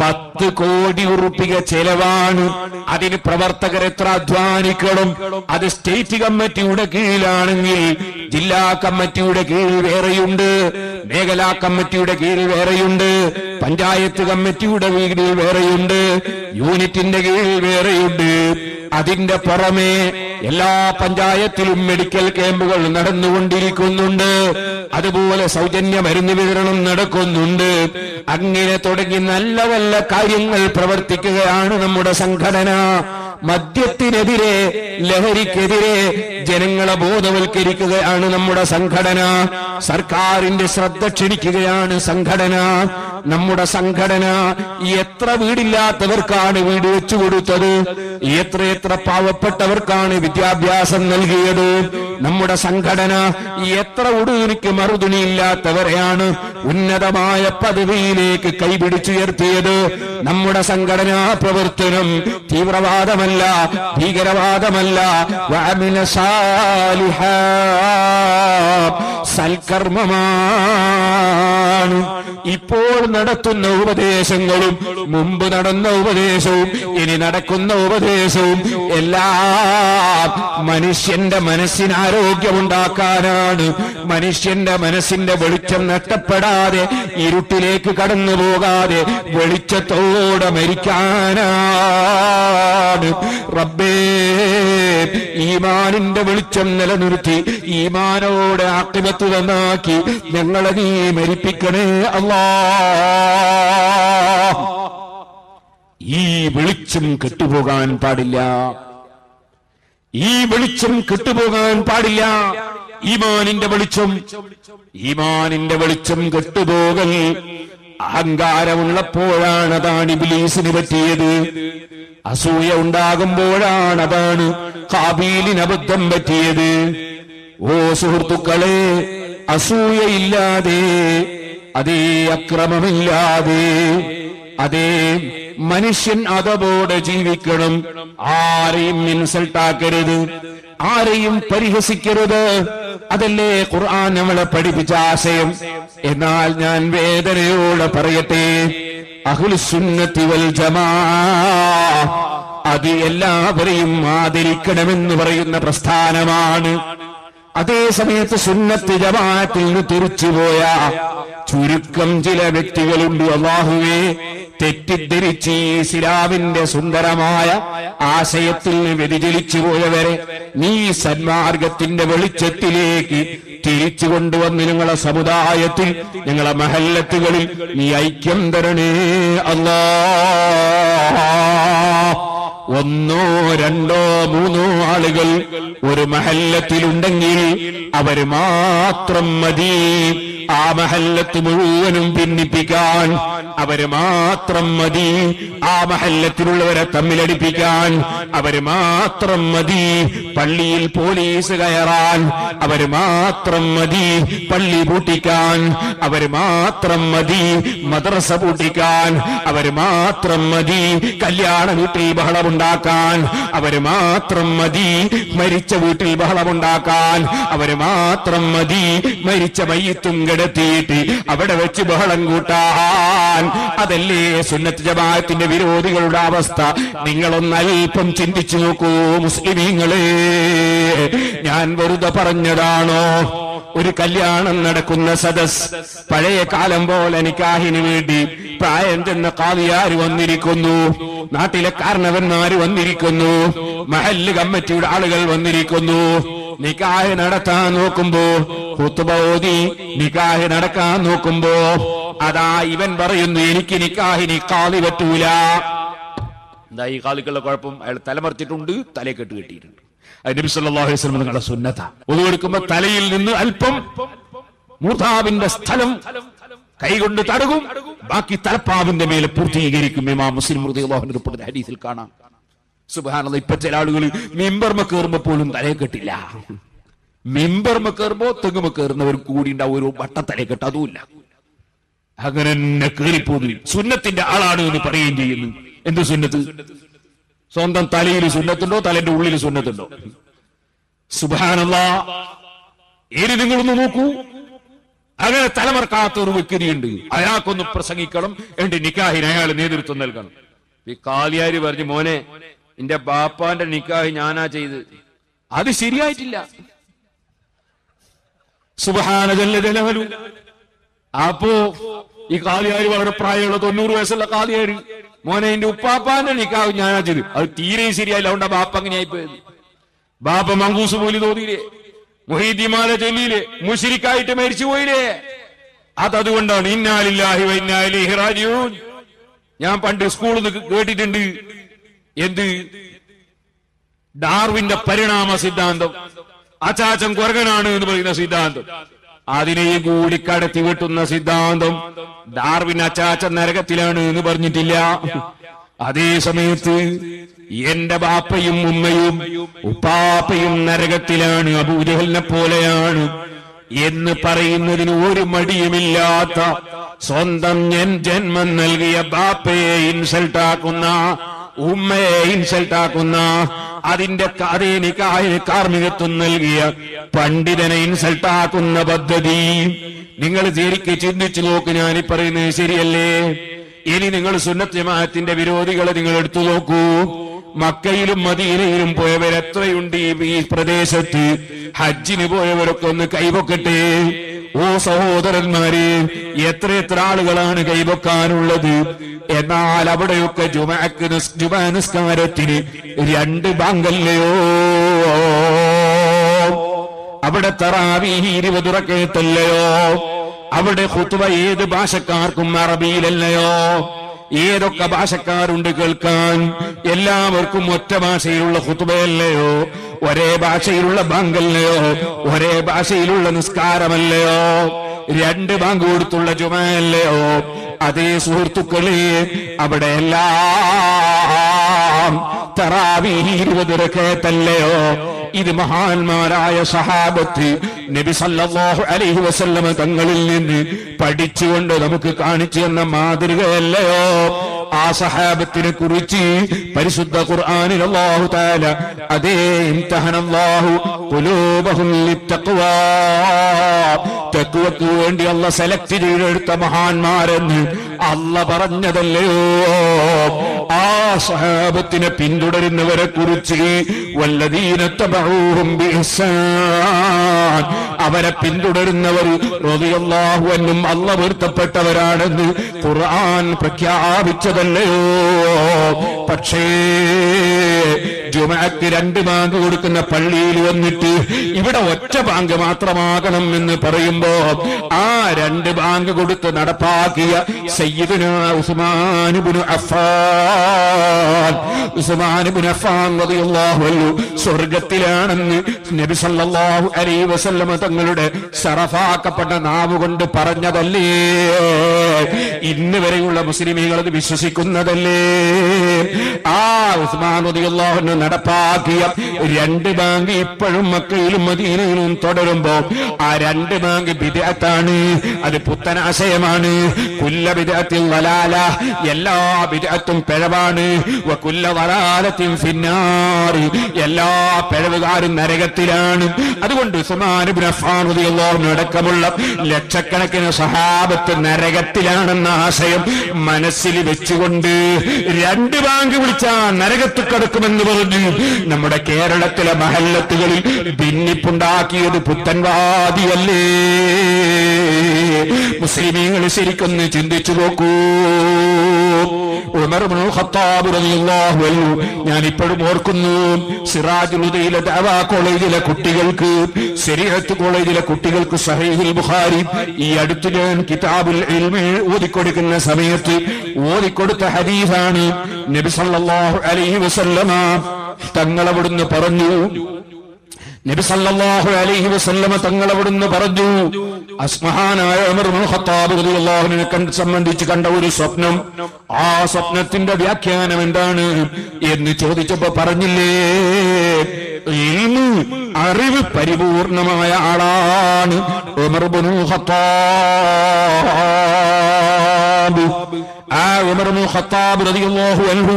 പത്ത് കോടി ഉറുപ്പിക ചെലവാണ്. അതിന് പ്രവർത്തകർ എത്ര അധ്വാനിക്കണം? അത് സ്റ്റേറ്റ് കമ്മിറ്റിയുടെ കീഴിലാണെങ്കിൽ ജില്ലാ കമ്മിറ്റിയുടെ കീഴിൽ വേറെയുണ്ട്. മേഖലാ കമ്മിറ്റിയുടെ കീഴിൽ വേറെയുണ്ട്. പഞ്ചായത്ത് കമ്മിറ്റിയുടെ കീഴിൽ വേറെയുണ്ട്. യൂണിറ്റിന്റെ കീഴിൽ വേറെയുണ്ട്. അതിന്റെ പുറമെ എല്ലാ പഞ്ചായത്തിലും മെഡിക്കൽ ക്യാമ്പുകൾ നടന്നുകൊണ്ടിരിക്കുന്നുണ്ട്. അതുപോലെ സൗജന്യ മരുന്ന് വിതരണം നടക്കുന്നുണ്ട്. അങ്ങനെ തുടങ്ങി നല്ല നല്ല കാര്യങ്ങൾ പ്രവർത്തിക്കുകയാണ് നമ്മുടെ സംഘടന. മദ്യത്തിനെതിരെ ലഹരിക്കെതിരെ ജനങ്ങളെ ബോധവൽക്കരിക്കുകയാണ് നമ്മുടെ സംഘടന. സർക്കാരിന്റെ ശ്രദ്ധ ക്ഷണിക്കുകയാണ് സംഘടന. നമ്മുടെ സംഘടന എത്ര വീടില്ലാത്തവർക്കാണ് വീട് വെച്ചു കൊടുത്തത്? എത്രയെത്ര എത്ര പാവപ്പെട്ടവർക്കാണ് വിദ്യാഭ്യാസം നൽകിയത്? നമ്മുടെ സംഘടന എത്ര ഉടുവിനിക്ക് മറുതുണിയില്ലാത്തവരെയാണ് ഉന്നതമായ പദവിയിലേക്ക് കൈപിടിച്ചുയർത്തിയത്? നമ്മുടെ സംഘടനാ പ്രവർത്തനം തീവ്രവാദമല്ല. ഭീകരവാദമല്ല. ഭീകരവാദമല്ല സൽക്കർമ്മമാണ് ഇപ്പോൾ നടത്തുന്ന ഉപദേശങ്ങളും മുമ്പ് നടന്ന ഉപദേശവും ഇനി നടക്കുന്ന ഉപദേശവും എല്ലാം മനുഷ്യന്റെ മനസ്സിന് ആരോഗ്യമുണ്ടാക്കാനാണ്. മനുഷ്യന്റെ മനസ്സിന്റെ വെളിച്ചം നഷ്ടപ്പെടാതെ ഇരുട്ടിലേക്ക് കടന്നു പോകാതെ വെളിച്ചത്തോടെ മരിക്കാനാണ്. റബ്ബേ ഈമാനിന്റെ വെളിച്ചം നിലനിർത്തി ഈമാനോടെ ആക്രിമത്ത് നന്നാക്കി ഞങ്ങളെ നീ മരിപ്പിക്കണേ അല്ലാ. ഈ വെളിച്ചം കെട്ടുപോകാൻ പാടില്ല. ഈ വെളിച്ചം കെട്ടുപോകാൻ പാടില്ല. ഈമാനിന്റെ വെളിച്ചം ഈമാനിന്റെ വെളിച്ചം കെട്ടുപോകൽ അഹങ്കാരമുള്ളപ്പോഴാണ് അതാണ് ഇബിലീസിന് പറ്റിയത്. അസൂയ ഉണ്ടാകുമ്പോഴാണ് അതാണ് കാബീലിന് അബദ്ധം പറ്റിയത്. ഓ സുഹൃത്തുക്കളെ അസൂയയില്ലാതെ അതേ അക്രമമില്ലാതെ അതേ മനുഷ്യൻ അതപോടെ ജീവിക്കണം. ആരെയും ഇൻസൾട്ട് ആക്കരുത് ആരെയും പരിഹസിക്കരുത്. അതല്ലേ ഖുർആൻ നമ്മളെ പഠിപ്പിച്ച ആശയം? എന്നാൽ ഞാൻ വേദനയോടെ പറയട്ടെ. അഹുൽസുന്നത്തി വൽ ജമാ. അത് എല്ലാവരെയും ആദരിക്കണമെന്ന് പറയുന്ന പ്രസ്ഥാനമാണ്. അതേ സമയത്ത് സുന്നത്ത് ജമാഅത്തിൽ നിന്ന് തിരിച്ചുപോയ ചുരുക്കം ചില വ്യക്തികളുണ്ട്. അള്ളാഹുവേ തെറ്റിദ്ധരിച്ച് ഇസ്ലാമിന്റെ സുന്ദരമായ ആശയത്തിൽ വ്യതിചലിച്ചു പോയവരെ നീ സന്മാർഗത്തിന്റെ വെളിച്ചത്തിലേക്ക് തിരിച്ചു കൊണ്ടുവന്ന് നിങ്ങളെ സമുദായത്തിൽ നിങ്ങളെ മഹല്ലത്തുകളിൽ നീ ഐക്യം തരണേ അല്ലാ ഒന്നോ രണ്ടോ മൂന്നോ ആളുകൾ ഒരു മഹല്ലത്തിലുണ്ടെങ്കിൽ അവർ മാത്രം മതി. ആ മഹല്ലത്ത് മുഴുവനും ഭിന്നിപ്പിക്കാൻ അവർ മാത്രം മതി. ആ മഹല്ലത്തിലുള്ളവരെ തമ്മിലടിപ്പിക്കാൻ അവർ മാത്രം മതി. പള്ളിയിൽ പോലീസ് കയറാൻ അവർ മാത്രം മതി. പള്ളി പൂട്ടിക്കാൻ അവർ മാത്രം മതി. മദ്രസ പൂട്ടിക്കാൻ അവർ മാത്രം മതി. കല്യാണ വീട്ടിൽ ബഹളമുണ്ടാക്കാൻ അവർ മാത്രം മതി. മരിച്ച വീട്ടിൽ ബഹളമുണ്ടാക്കാൻ അവർ മാത്രം മതി. മരിച്ച മയ്യത്തും കിടത്തിയിട്ട് അവിടെ വെച്ച് ബഹളം കൂട്ടാൻ. അതല്ലേ സുന്നത്ത് ജമാഅത്തിന്റെ വിരോധികളുടെ അവസ്ഥ? നിങ്ങളൊന്ന് അല്പം ചിന്തിച്ചു നോക്കൂ മുസ്ലിമീങ്ങളെ. ഞാൻ വെറുതെ പറഞ്ഞതാണോ? ഒരു കല്യാണം നടക്കുന്ന സദസ്. പഴയ കാലം പോലെ നിക്കാഹിന് വേണ്ടി പ്രായം ചെന്ന കാവിയാര് വന്നിരിക്കുന്നു. നാട്ടിലെ കാരണവന്മാര് വന്നിരിക്കുന്നു. മഹല്ല് കമ്മിറ്റിയുടെ ആളുകൾ വന്നിരിക്കുന്നു. നിക്കാഹ് നടത്താൻ നോക്കുമ്പോ കുത്തുബ ഓതി നിക്കാഹ് നടക്കാൻ നോക്കുമ്പോ അതാ ഇവൻ പറയുന്നു എനിക്ക് നിക്കാഹിനി കാവി പറ്റൂല. എന്താ ഈ കാലിക്കുള്ള കുഴപ്പം? അയാൾ തലമറിച്ചിട്ടുണ്ട് തലയെ കെട്ട് കെട്ടിയിട്ടുണ്ട്. നബി സല്ലല്ലാഹു അലൈഹി വസല്ലം നിങ്ങളുടെ സുന്നത ഒതുവെടുക്കുമ്പോ തലയിൽ നിന്ന് അല്പം മൂർധാവിന്റെ സ്ഥലം കൈകൊണ്ട് തടകും. ബാക്കി തലപ്പാവിന്റെ മേലെ പൂർത്തീകരിക്കും. ഇമാം മുസ്ലിം റിപ്പോർട്ട് ഹദീസിൽ കാണാം. സുബ്ഹാനല്ലാഹ് ഇപ്പൊ ചില ആളുകൾ മിമ്പർമ കയറുമ്പോ പോലും തലയെ കെട്ടില്ല. മിമ്പർമ കയറുമ്പോ തെങ്ങുമ കയറുന്നവർ കൂടി ഉണ്ടാവും. ഒരു വട്ട തലയെ കെട്ട് അതുമില്ല. അങ്ങനെ തന്നെ കയറിപ്പോന്നു സുന്നത്തിന്റെ ആളാണ് എന്ന് പറയുകയും ചെയ്യുന്നു. എന്ത് സുന്നത്ത്? സ്വന്തം തലയിൽ സുന്നത്തുണ്ടോ തലന്റെ ഉള്ളിൽ സുന്നത്തുണ്ടോ? സുബാനുള്ള ഇനി നിങ്ങളൊന്ന് നോക്കൂ. അങ്ങനെ തലമറക്കാത്ത ഒരു വ്യക്തിയുണ്ട്. അയാൾക്കൊന്ന് പ്രസംഗിക്കണം. എന്റെ നിക്കാഹിന് അയാൾ നേതൃത്വം നൽകണം. ഈ കാലിയാര് പറഞ്ഞു മോനെ എന്റെ ബാപ്പാന്റെ നിക്കാഹ് ഞാനാ ചെയ്ത്. അത് ശരിയായിട്ടില്ല. സുബഹാന ജല്ല ജലാലു അപ്പോ ഈ കാലിയാരി വളരെ പ്രായമുള്ള തൊണ്ണൂറ് വയസ്സുള്ള കാലിയാര്. മോനെ എന്റെ ഉപ്പാപ്പാന്റെ നിക്കാവ് ഞാനാ ചെയ്ത് അത് തീരെ ശരിയായില്ല. അതുകൊണ്ട് ബാപ്പ അങ്ങനെയായി പോയത്. ബാപ്പ മങ്കൂസ് പോലി തോന്നിയില്ലേ മൊഹീദ്ദിമാല ചൊല്ലിയില്ലേ? മുഷിരിക്കായിട്ട് മരിച്ചു പോയില്ലേ? അതതുകൊണ്ടാണ് ഇന്നാലില്ലാഹി വ ഇന്നാ ഇലൈഹി റാജിഊൻ. ഞാൻ പണ്ട് സ്കൂളിൽ നിന്ന് കേട്ടിട്ടുണ്ട്. എന്ത്? ഡാർവിന്റെ പരിണാമ സിദ്ധാന്തം. അച്ചാച്ചൻ കുറകനാണ് എന്ന് പറയുന്ന സിദ്ധാന്തം. അതിനെയും കൂടി കടത്തി വെട്ടുന്ന സിദ്ധാന്തം ഡാർവിൻ അച്ചാച്ച നരകത്തിലാണ് എന്ന് പറഞ്ഞിട്ടില്ല. അതേ സമയത്ത് എന്റെ ബാപ്പയും ഉമ്മയും ഉപ്പാപ്പയും നരകത്തിലാണ് അബൂജഹലിനെ പോലെയാണ് എന്ന് പറയുന്നതിന് ഒരു മടിയുമില്ലാത്ത സ്വന്തം ഞാൻ ജന്മം നൽകിയ ബാപ്പയെ ഇൻസൾട്ടാക്കുന്ന ഉമ്മയെ ഇൻസൾട്ടാക്കുന്ന അതിന്റെ അതേ നിക്കായ കാർമ്മികത്വം നൽകിയ പണ്ഡിതനെ ഇൻസൾട്ടാക്കുന്ന പദ്ധതി. നിങ്ങൾ ശരിക്ക് ചിന്തിച്ചു നോക്ക് ഞാൻ ഈ പറയുന്നത് ശരിയല്ലേ? ഇനി നിങ്ങൾ സുന്നത്ത് ജമാഅത്തിന്റെ വിരോധികളെ നിങ്ങൾ എടുത്തു നോക്കൂ. മക്കയിലും മദീനയിലും പോയവരെത്രയുണ്ട് ഈ പ്രദേശത്ത്? ഹജ്ജിന് പോയവരൊക്കെ ഒന്ന് കൈപൊക്കട്ടെ ഓ സഹോദരന്മാരെ എത്ര എത്ര ആളുകളാണ് കൈവക്കാനുള്ളത്? എന്നാൽ അവിടെയൊക്കെ ജുമാക്ക് ജുമാ നിസ്കാരത്തിന് രണ്ട് ബാങ്കല്ലയോ? അവിടെ തറാവി ഇരുപത് ഉറക്കത്തല്ലയോ അവിടെ ഖുത്ബ ഏത് ഭാഷക്കാർക്കും അറബിയിലല്ലയോ? ഏതൊക്കെ ഭാഷക്കാരുണ്ട് കേൾക്കാൻ? എല്ലാവർക്കും ഒറ്റ ഭാഷയിലുള്ള കുത്തുബയല്ലയോ ഒരേ ഭാഷയിലുള്ള ബാങ്കല്ലയോ? ഒരേ ഭാഷയിലുള്ള നിസ്കാരമല്ലയോ? രണ്ട് ബാങ്ക് കൊടുത്തുള്ള ചുമയല്ലയോ അതേ സുഹൃത്തുക്കളെ അവിടെ എല്ലാം തറാവി ഇരുപത് ഇത് മഹാന്മാരായ സഹാബത്ത് നബി സല്ലല്ലാഹു അലൈഹി വസല്ലമ തങ്ങളിൽ നിന്ന് പഠിച്ചുകൊണ്ട് നമുക്ക് കാണിച്ചു തന്ന മാതൃകയല്ലയോ? ആ സഹാബത്തിനെ കുറിച്ച് പരിശുദ്ധ ഖുർആനിൽ അല്ലാഹു തആല അതേ ഇംതഹനല്ലാഹു ഖുലൂബഹും ലിത്തഖ്വാ. തഖ്വക്ക് വേണ്ടി അല്ല സെലക്ട് ചെയ്തെടുത്ത മഹാന്മാരെന്ന് അല്ല പറഞ്ഞതല്ലയോ? ആ സഹാബത്തിനെ പിന്തുടരുന്നവരെ കുറിച്ച് വല്ലദീന തബഊഹും അവരെ പിന്തുടരുന്നവർ റളിയല്ലാഹു അൻഹും അല്ല വീർത്തപ്പെട്ടവരാണെന്ന് ഖുർആൻ പ്രഖ്യാപിച്ചതല്ലയോ? പക്ഷേ ജുമാക്ക് രണ്ട് ബാങ്ക് കൊടുക്കുന്ന പള്ളിയിൽ വന്നിട്ട് ഇവിടെ ഒറ്റ ബാങ്ക് മാത്രമാകണം എന്ന് പറയുമ്പോ ആ രണ്ട് ബാങ്ക് കൊടുത്ത് നടപ്പാക്കിയ സയ്യിദുന ഉസ്മാനുബിന് അഫാൻ സ്വർഗത്തിലാണെന്ന് നബി സല്ലല്ലാഹു അലൈഹി വസല്ലമ തങ്ങളുടെ സറഫാക്കപ്പെട്ട നാവ് കൊണ്ട് പറഞ്ഞതല്ലേ? ഇന്ന് വരെയുള്ള മുസ്ലിമീങ്ങൾ അത് വിശ്വസിക്കുന്നതല്ലേ? ആ ഉസ്മാൻ അൻഹു നടപ്പാക്കിയ രണ്ട് ബാങ്ക് ഇപ്പോഴും മക്കയിലും മദീനയിലും തുടരുമ്പോ ആ രണ്ട് ബാങ്ക് വിദഗ്ധാണ് അത് പുത്തനാശയമാണ് കുല്ല വിദഗ്ധത്തിൽ വലാല എല്ലാ വിദഗ്ധത്തും പിഴവാണ്. വകുല്ല വലാലത്തിൻ ഫിന്നാർ എല്ലാ പിഴവുകാരും നരകത്തിലാണ്. അതുകൊണ്ട് ഉസ്മാൻ അടക്കമുള്ള ലക്ഷക്കണക്കിന് സഹാബത്ത് നരകത്തിലാണെന്ന ആശയം മനസ്സിൽ വെച്ചുകൊണ്ട് രണ്ട് ബാങ്ക് വിളിച്ചാൽ നരകത്ത് കിടക്കുമെന്ന് പറഞ്ഞു നമ്മുടെ കേരളത്തിലെ മഹല്ലത്തുകളിൽ ഭിന്നിപ്പുണ്ടാക്കിയത് പുത്തൻവാദിയല്ലേ? മുസ്ലിമീങ്ങൾ ശരിക്കൊന്ന് ചിന്തിച്ചു നോക്കൂ. ഞാൻ ഇപ്പോഴും ഓർക്കുന്നു സിറാജുലുദയിലെ ദവാ കോളേജിലെ കുട്ടികൾക്ക് ശരീഅത്ത് കോളേജിലെ കുട്ടികൾക്ക് സഹീഹുൽ ബുഖാരി. ഈ അടുത്ത് ഞാൻ കിതാബുൽ ഓതിക്കൊടുക്കുന്ന സമയത്ത് ഓതിക്കൊടുത്ത ഹദീസാണ്. നബി സല്ലല്ലാഹു അലൈഹി വസല്ലമ തങ്ങളവിടുന്ന് പറഞ്ഞു നബി സല്ലല്ലാഹു അലൈഹി വസല്ലമ തങ്ങൾ അവിടുന്ന് പറഞ്ഞു അസ്മഹാനായ ഉമർ ഇബ്നു ഖത്താബ് റളിയല്ലാഹുവിനെ കണ്ട് സംബന്ധിച്ച് കണ്ട ഒരു സ്വപ്നം. ആ സ്വപ്നത്തിന്റെ വ്യാഖ്യാനം എന്താണ്? എന്ന് ചോദിച്ചപ്പോ പറഞ്ഞില്ലേ അറിവ് പരിപൂർണമായ ആളാണ് ഉമർ ഇബ്നു ഖത്താബ്. ആ ഉമർ ഇബ്നു ഖത്താബ് റളിയല്ലാഹു അൻഹു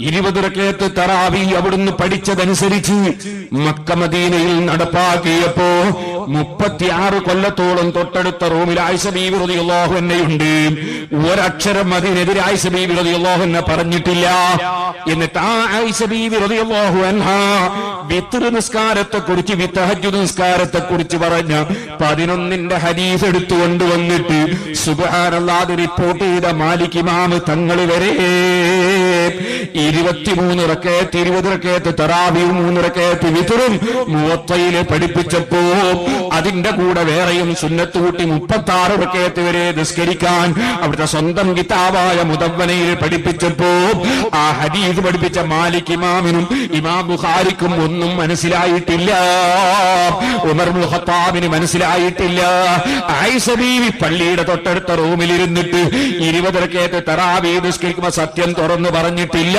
ഇരുപത് റക്കയത്ത് തറാവി അവിടുന്ന് പഠിച്ചതനുസരിച്ച് മക്കമദീനയിൽ നടപ്പാക്കിയപ്പോ മുപ്പത്തിയാറ് കൊല്ലത്തോളം തൊട്ടടുത്ത റൂമിൽ ആയിഷ ബീവി എന്നെയുണ്ട് ഒരക്ഷരം അതിനെതിരെ ആയിഷ ബീവി എന്നെ പറഞ്ഞിട്ടില്ല. എന്നിട്ട് ആ ആയിഷ ബീവി അൻഹ വിത്ർ നിസ്കാരത്തെ കുറിച്ച് വിത്തഹജു നിസ്കാരത്തെ കുറിച്ച് പറഞ്ഞ പതിനൊന്നിന്റെ ഹരീസ് എടുത്തു കൊണ്ടുവന്നിട്ട് സുബാനല്ലാതെ റിപ്പോർട്ട് ചെയ്ത മാലിക് ഇമാമ് തങ്ങൾ വരെ ഇരുപത്തിമൂന്ന് റക്കയത്ത് ഇരുപത് റക്കയത്ത് തറാവിയും മൂന്ന് റക്കയത്ത് വിതറും. മുവത്തയിൽ പഠിപ്പിച്ചപ്പോ അതിന്റെ കൂടെ വേറെയും സുന്നത്ത് കൂട്ടി മുപ്പത്തി ആറ് റക്കയത്ത് വരെ നിസ്കരിക്കാൻ അവിടുത്തെ സ്വന്തം കിതാബായ മുതവനയിൽ പഠിപ്പിച്ചപ്പോ ആ ഹദീസ് പഠിപ്പിച്ച മാലിക് ഇമാമിനും ഇമാം ബുഖാരിക്കും ഒന്നും മനസ്സിലായിട്ടില്ല. ഉമർ മുഹത്താബിന് മനസ്സിലായിട്ടില്ല. ആയിഷ ബീവി പള്ളിയുടെ തൊട്ടടുത്ത റൂമിലിരുന്നിട്ട് ഇരുപത് തറാവി നിസ്കരിക്കുമ്പോ സത്യം തുറന്നു പറഞ്ഞിട്ടില്ല.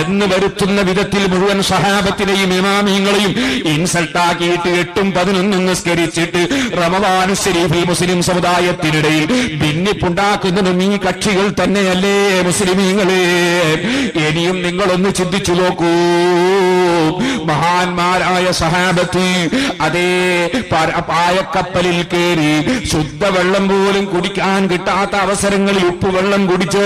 എന്ന് വരുത്തുന്ന വിധത്തിൽ മുഴുവൻ സഹാബത്തിനെയും ഇമാമിങ്ങളെയും ഇൻസൾട്ടാക്കിയിട്ട് എട്ടും പതിനൊന്നും നിസ്കരിച്ചിട്ട് റമവാൻ ശരീഫിൽ മുസ്ലിം സമുദായത്തിനിടയിൽ ഭിന്നിപ്പുണ്ടാക്കുന്നതും ഈ കക്ഷികൾ തന്നെയല്ലേ മുസ്ലിമീങ്ങളെ? ഇനിയും നിങ്ങളൊന്ന് ചിന്തിച്ചു നോക്കൂ. മഹാന്മാരായ സഹാബത്ത് അതേ പായക്കപ്പലിൽ കയറി ശുദ്ധവെള്ളം പോലും കുടിക്കാൻ കിട്ടാത്ത അവസരങ്ങളിൽ ഉപ്പുവെള്ളം കുടിച്ച്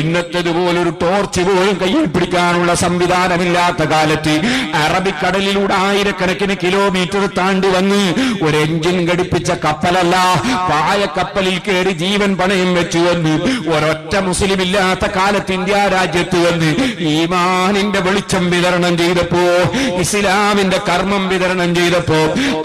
ഇന്നത്തതുപോലൊരു ടോർച്ച് പോലും കയ്യിൽ പിടിക്കാനുള്ള സംവിധാനമില്ലാത്ത കാലത്ത് അറബിക്കടലിലൂടെ ആയിരക്കണക്കിന് കിലോമീറ്റർ താണ്ടി വന്ന് ഒരു എഞ്ചിൻ ഘടിപ്പിച്ച കപ്പലല്ല പായക്കപ്പലിൽ കയറി ജീവൻ പണയം വെച്ചു വന്ന് ഒരൊറ്റ മുസ്ലിമില്ലാത്ത കാലത്ത് ഇന്ത്യ രാജ്യത്ത് വന്ന് ഈമാനിന്റെ വെളിച്ചം വിതരണം ചെയ്ത ചെയ്തപ്പോ ഇസ്ലാമിന്റെ കർമ്മം വിതരണം ചെയ്തപ്പോ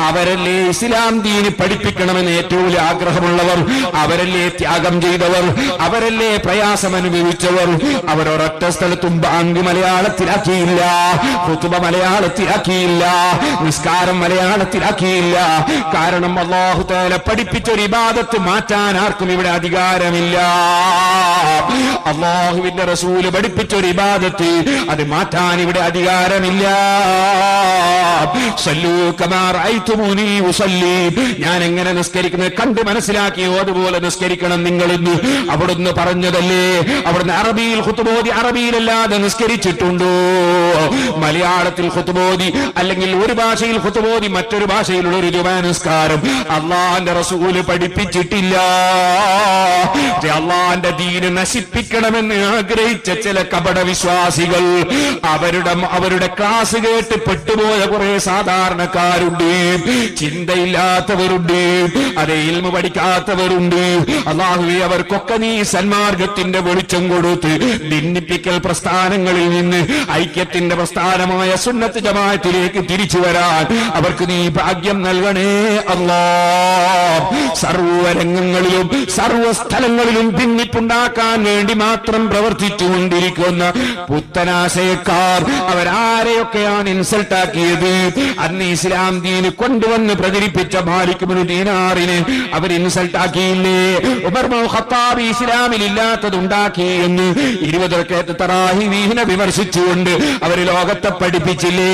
അവരല്ലേ ഇസ്ലാം ദീന് പഠിപ്പിക്കണമെന്ന് ഏറ്റവും ആഗ്രഹമുള്ളവർ അവരല്ലേ ത്യാഗം ചെയ്തവർ അവരല്ലേ പ്രയാസം അനുഭവിച്ചവർ അവരൊരൊറ്റ സ്ഥലത്തും ബാങ്ക് മലയാളത്തിലാക്കിയില്ല കുത്തുബ മലയാളത്തിലാക്കിയില്ല നിസ്കാരം മലയാളത്തിലാക്കിയില്ല. കാരണം അള്ളാഹു താല പഠിപ്പിച്ച ഒരു ഇബാദത്ത് മാറ്റാൻ ആർക്കും ഇവിടെ അധികാരമില്ല. അള്ളാഹുവിന്റെ റസൂൽ പഠിപ്പിച്ച ഒരു ഇബാദത്ത് അത് മാറ്റാൻ ഇവിടെ അധികാരമില്ല. ഉസല്ലി. ഞാൻ എങ്ങനെ നിസ്കരിക്കുന്നത്? കണ്ട് മനസ്സിലാക്കിയോ അതുപോലെ നിസ്കരിക്കണം നിങ്ങൾ ഇന്ന്. അവിടുന്ന് പറഞ്ഞതല്ലേ? അവിടുന്ന് അറബിയിൽ ഹുത്തുബോധി അറബിയിലല്ലാതെ നിസ്കരിച്ചിട്ടുണ്ടോ? മലയാളത്തിൽ ഹുത്തുബോധി അല്ലെങ്കിൽ ഒരു ഭാഷയിൽ ഹുത്തുബോധി മറ്റൊരു ഭാഷയിലുള്ള ഒരു ജുമാനസ്കാരം അള്ളാന്റെ റസൂൽ പഠിപ്പിച്ചിട്ടില്ല. അള്ളാന്റെ ദീന് നശിപ്പിക്കണമെന്ന് ആഗ്രഹിച്ച ചില കപട വിശ്വാസികൾ അവരുടെ അവരുടെ ക്ലാസ് കേട്ട് പെട്ടുപോയ കുറെ സാധാരണക്കാരുണ്ട്. ചിന്തയില്ലാത്തവരുണ്ട്. അതേ ഇൽമ പഠിക്കാത്തവരുണ്ട്. അള്ളാഹുവെ അവർക്കൊക്കെ നീ സന്മാർഗത്തിന്റെ വെളിച്ചം കൊടുത്ത് ഭിന്നിപ്പിക്കൽ പ്രസ്ഥാനങ്ങളിൽ നിന്ന് ഐക്യത്തിന്റെ പ്രസ്ഥാനമായ സുന്നത്ത് ജമാഅത്തിലേക്ക് തിരിച്ചു വരാൻ അവർക്ക് നീ ഭാഗ്യം നൽകണേ അല്ലാ സർവരംഗങ്ങളിലും സർവസ്ഥലങ്ങളിലും ഭിന്നിപ്പുണ്ടാക്കാൻ വേണ്ടി മാത്രം പ്രവർത്തിച്ചുകൊണ്ടിരിക്കുന്ന പുത്തനാശയക്കാർ അവരാരെയൊക്കെയാണ് ഇൻസൾട്ട് ആക്കിയത്? അന്ന് ഇസ്ലാം ദീന് കൊണ്ടുവന്ന് പ്രചരിപ്പിച്ച മാലിക്കുബിന് ദീനാറിന് അവർ ഇൻസൾട്ട് ആക്കിയില്ലേ? ഉമർ ഖത്താബ് ഇസ്ലാമിൽ ഇല്ലാത്തതുണ്ടാക്കി എന്ന് ഇരുപത് തറാഹിവീഹിനെ വിമർശിച്ചുകൊണ്ട് അവർ ലോകത്തെ പഠിപ്പിച്ചില്ലേ?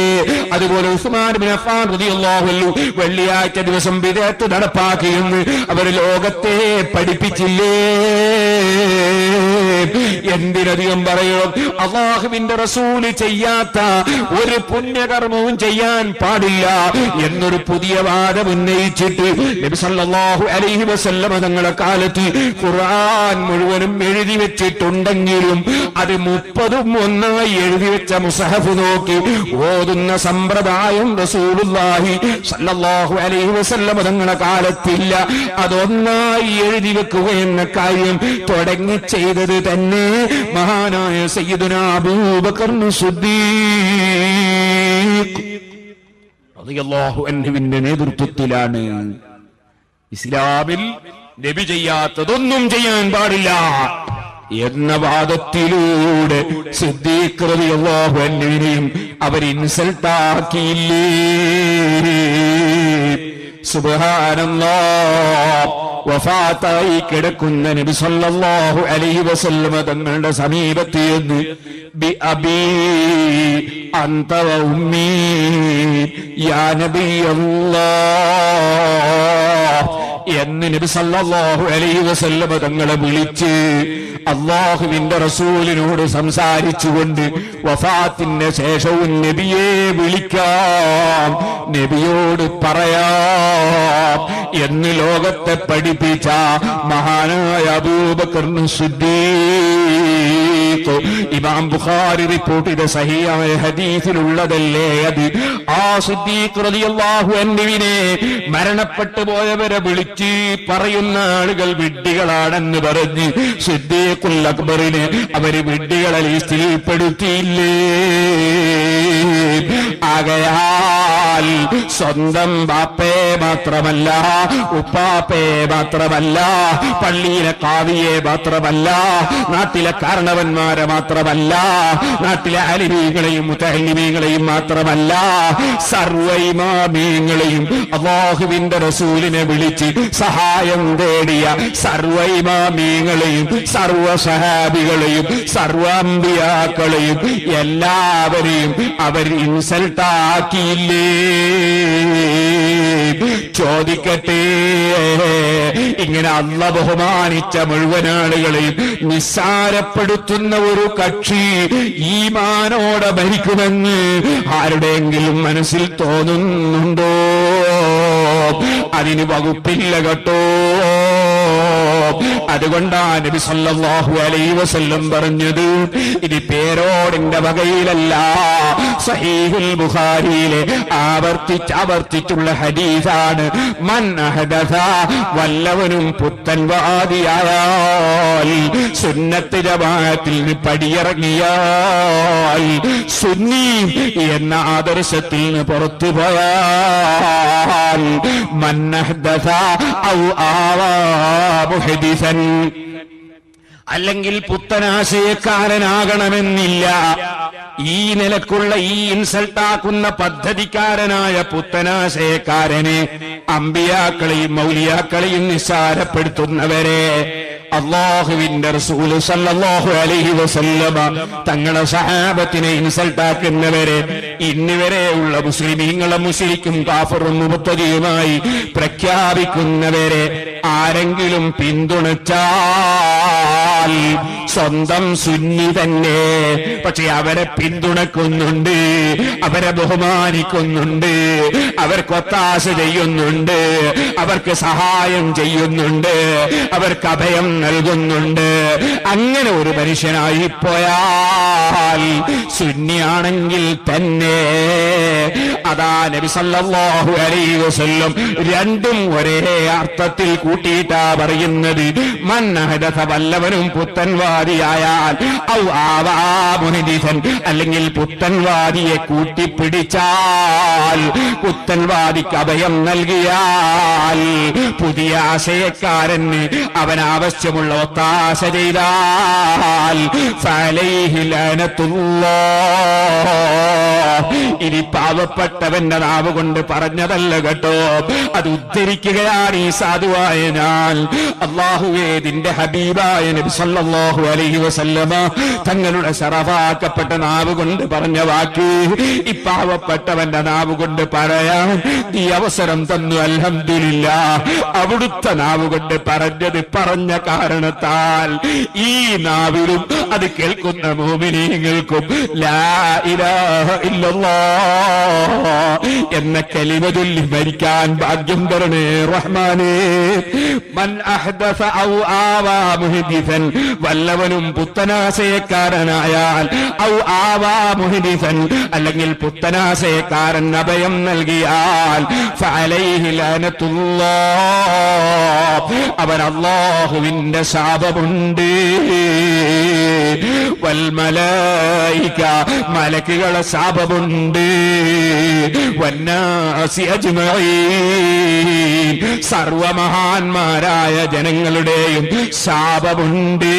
അതുപോലെ ഉസ്മാൻ ബിൻ അഫ്ഫാൻ റളിയല്ലാഹു വെള്ളിയാഴ്ച ദിവസം വിദേശത്ത് നടപ്പാക്കിയെന്ന് അവർ ലോകത്തെ പഠിപ്പിച്ചില്ലേ? എന്തിനധികം പറയണം? അള്ളാഹുവിന്റെ റസൂൽ ചെയ്യാത്ത ഒരു പുണ്യകർമ്മവും ചെയ്യാൻ പാടില്ല എന്നൊരു പുതിയ വാദം ഉന്നയിച്ചിട്ട് നബി സല്ലല്ലാഹു അലൈഹി വസല്ലമ തങ്ങളെ കാലത്ത് ഖുർആൻ മുഴുവനും എഴുതി വെച്ചിട്ടുണ്ടെങ്കിലും അത് മുപ്പതും ഒന്നായി എഴുതി വെച്ച മുസഹഫ് നോക്കി ഓതുന്ന സമ്പ്രദായം റസൂലുള്ളാഹി സല്ലല്ലാഹു അലൈഹി വസല്ലമ തങ്ങളെ കാലത്തില്ല. അതൊന്നായി എഴുതി വെക്കുക എന്ന കാര്യം തുടങ്ങി ചെയ്തത് തന്നെ മഹാനായ സയ്യിദുന അബൂബക്കർ സിദ്ദീഖ്. നേതൃത്വത്തിലാണ് ഇസ്ലാമിൽ നബി ചെയ്യാത്തതൊന്നും ചെയ്യാൻ പാടില്ല എന്ന വാദത്തിലൂടെ അവർ ഇൻസൾട്ടാക്കിയില്ലേ സുബ്ഹാനല്ലാഹ്. വഫാത്തായി കിടക്കുന്ന നബി സല്ലല്ലാഹു അലൈഹി വസല്ലമ തങ്ങളുടെ സമീപത്ത് എന്ന് ബി അന്ത വ ഉമ്മീ യാ നബിയല്ലാഹ് എന്ന് നബി സല്ലല്ലാഹു അലൈഹി വസല്ലമ തങ്ങളെ വിളിച്ച് അള്ളാഹുവിന്റെ റസൂലിനോട് സംസാരിച്ചുകൊണ്ട് വഫാത്തിന് ശേഷവും നബിയെ വിളിക്കാം നബിയോട് പറയാം എന്ന് ലോകത്തെ പഠിപ്പിച്ച മഹാനായ അബൂബക്കർ സിദ്ദീഖ് ഇമാം ബുഖാരി റിപ്പോർട്ട് ചെയ്ത സഹിയായ ഹദീസിലുള്ളതല്ലേ അത്? ആ സിദ്ദീഖ് റളിയല്ലാഹു അൻഹുവിനെ മരണപ്പെട്ടു പോയവരെ വിളിച്ച് പറയുന്ന ആളുകൾ വിഡ്ഢികളാണെന്ന് പറഞ്ഞ് സിദ്ദീഖുൽ അക്ബറിനെ അവർ വിഡ്ഢികളെ ലിസ്റ്റിൽ ആകയാൽ സ്വന്തം ബാപ്പയെ മാത്രമല്ല ഉപ്പാപ്പയെ മാത്രമല്ല പള്ളിയിലെ കാവിയെ മാത്രമല്ല നാട്ടിലെ കാരണവന്മാരെ മാത്രമല്ല. നാട്ടിലെ അലിമീങ്ങളെയും മുത്തലിമീങ്ങളെയും മാത്രമല്ല. സർവൈമാമീങ്ങളെയും ഇമാമീങ്ങളെയും റസൂലിനെ വിളിച്ച് സഹായം തേടിയ സർവൈമാമീങ്ങളെയും സർവ സഹാബികളെയും സർവ അമ്പിയാക്കളെയും എല്ലാവരെയും അവർ ഇൻസൾട്ടാക്കിയില്ലേ ചോദിക്കട്ടെ. ഇങ്ങനെ അള്ള ബഹുമാനിച്ച മുഴുവൻ ആളുകളെയും നിസ്സാരപ്പെടുത്തുന്ന ഒരു കക്ഷി ഈമാനോടെ ഭരിക്കുമെന്ന് ആരുടെയെങ്കിലും മനസ്സിൽ തോന്നുന്നുണ്ടോ? അതിന് വകുപ്പില്ല കേട്ടോ. അതുകൊണ്ടാണ് നബി സല്ലല്ലാഹു അലൈഹി വസല്ലം പറഞ്ഞത്. ഇനി പേരോടിന്റെ വകയിലല്ല സഹീഹുൽ ബുഖാരിയിലെ ആവർത്തിച്ച് ആവർത്തിച്ചുള്ള ഹദീസാണ്. മൻ വല്ലവനും പുത്തൻ വാദിയായാൽ സുന്നത്ത് ജമാഅത്തിൽ നിന്ന് പടിയിറങ്ങിയാൽ സുന്നി എന്ന ആദർശത്തിൽ നിന്ന് പുറത്തു പോയാൽ മന്നഹ്ദസ ഔ ആവാ മുഹദിസൻ. അല്ലെങ്കിൽ പുത്തനാശയക്കാരനാകണമെന്നില്ല. ഈ നിലക്കുള്ള ഈ ഇൻസൾട്ടാക്കുന്ന പദ്ധതിക്കാരനായ പുത്തനാശയക്കാരനെ അമ്പിയാക്കളെയും മൗലിയാക്കളെയും നിസ്സാരപ്പെടുത്തുന്നവരെ അള്ളാഹുവിന്റെ റസൂൽ സല്ലല്ലാഹു അലൈഹി വസല്ലമ തങ്ങളെ സഹാബത്തിനെ ഇൻസൾട്ടാക്കുന്നവരെ ഇന്നുവരെയുള്ള മുസ്ലിമീങ്ങളെ മുസ്ലിക്കും കാഫറും മുപ്പതിയുമായി പ്രഖ്യാപിക്കുന്നവരെ ആരെങ്കിലും പിന്തുണച്ചാൽ സ്വന്തം സുന്നി തന്നെ. പക്ഷെ അവരെ പിന്തുണക്കുന്നുണ്ട്. അവരെ ബഹുമാനിക്കുന്നുണ്ട്. അവർക്ക് ഒത്താശ ചെയ്യുന്നുണ്ട്. അവർക്ക് സഹായം ചെയ്യുന്നുണ്ട്. അവർക്ക് അഭയം നൽകുന്നുണ്ട്. അങ്ങനെ ഒരു മനുഷ്യനായി പോയാൽ സുന്നിയാണെങ്കിൽ തന്നെ. അതാ നബി സല്ലല്ലാഹു അലൈഹി വസല്ലം രണ്ടും ഒരേ അർത്ഥത്തിൽ കൂട്ടിയിട്ടാ പറയുന്നത്. മന്നഹദ വല്ലവനും പുത്തൻവാദിയായാൽ ഔ ആവാ മുഹദിസൻ അല്ലെങ്കിൽ പുത്തൻവാദിയെ കൂട്ടിപ്പിടിച്ചാൽ പുത്തൻവാദിക്ക് അഭയം നൽകിയാൽ പുതിയ ആശയക്കാരന് അവൻ ആവശ്യമുള്ള ഒത്താശ ചെയ്താൽ. ഇനി പാവപ്പെട്ടവന്റെ നാവ് കൊണ്ട് പറഞ്ഞതല്ല കേട്ടോ. അത് ഉദ്ധരിക്കുകയാണ് ഈ സാധുവായ ഞാൻ. അള്ളാഹുവേദിന്റെ ഹബീബായ നബി സല്ലല്ലാഹു അലൈഹി വസല്ലമ തങ്ങളുടെ ശറഫാക്കപ്പെട്ട നാവ് കൊണ്ട് പറഞ്ഞ വാക്ക് ഈ പാവപ്പെട്ടവന്റെ നാവ് കൊണ്ട് പറയാൻ ഈ അവസരം തന്നു അൽഹംദുലില്ല. അവിടുത്തെ നാവ് കൊണ്ട് പറഞ്ഞത് പറഞ്ഞ കാരണത്താൽ ഈ നാവിലും അത് കേൾക്കുന്ന മോമിനീങ്ങൾക്കും എന്ന കലിമ ചൊല്ലി മരിക്കാൻ ഭാഗ്യം തരണേ റഹ്മാനേ. മൻ അഹ്ദസ ഔ ആവാ മുഹദിസൻ വല്ലവനും പുത്തനാശയക്കാരനായാൽ ഔ ആവാ മുഹദിസൻ അല്ലെങ്കിൽ പുത്തനാശയക്കാരൻ അഭയം നൽകിയാൽ അവൻ അല്ലാഹുവിന്റെ ശാപമുണ്ട്. വൽമലൈക മലക്കുകളെ ശാപമുണ്ട്. സർവമഹാന്മാരായ ജനങ്ങളുടെയും ശാപമുണ്ട്.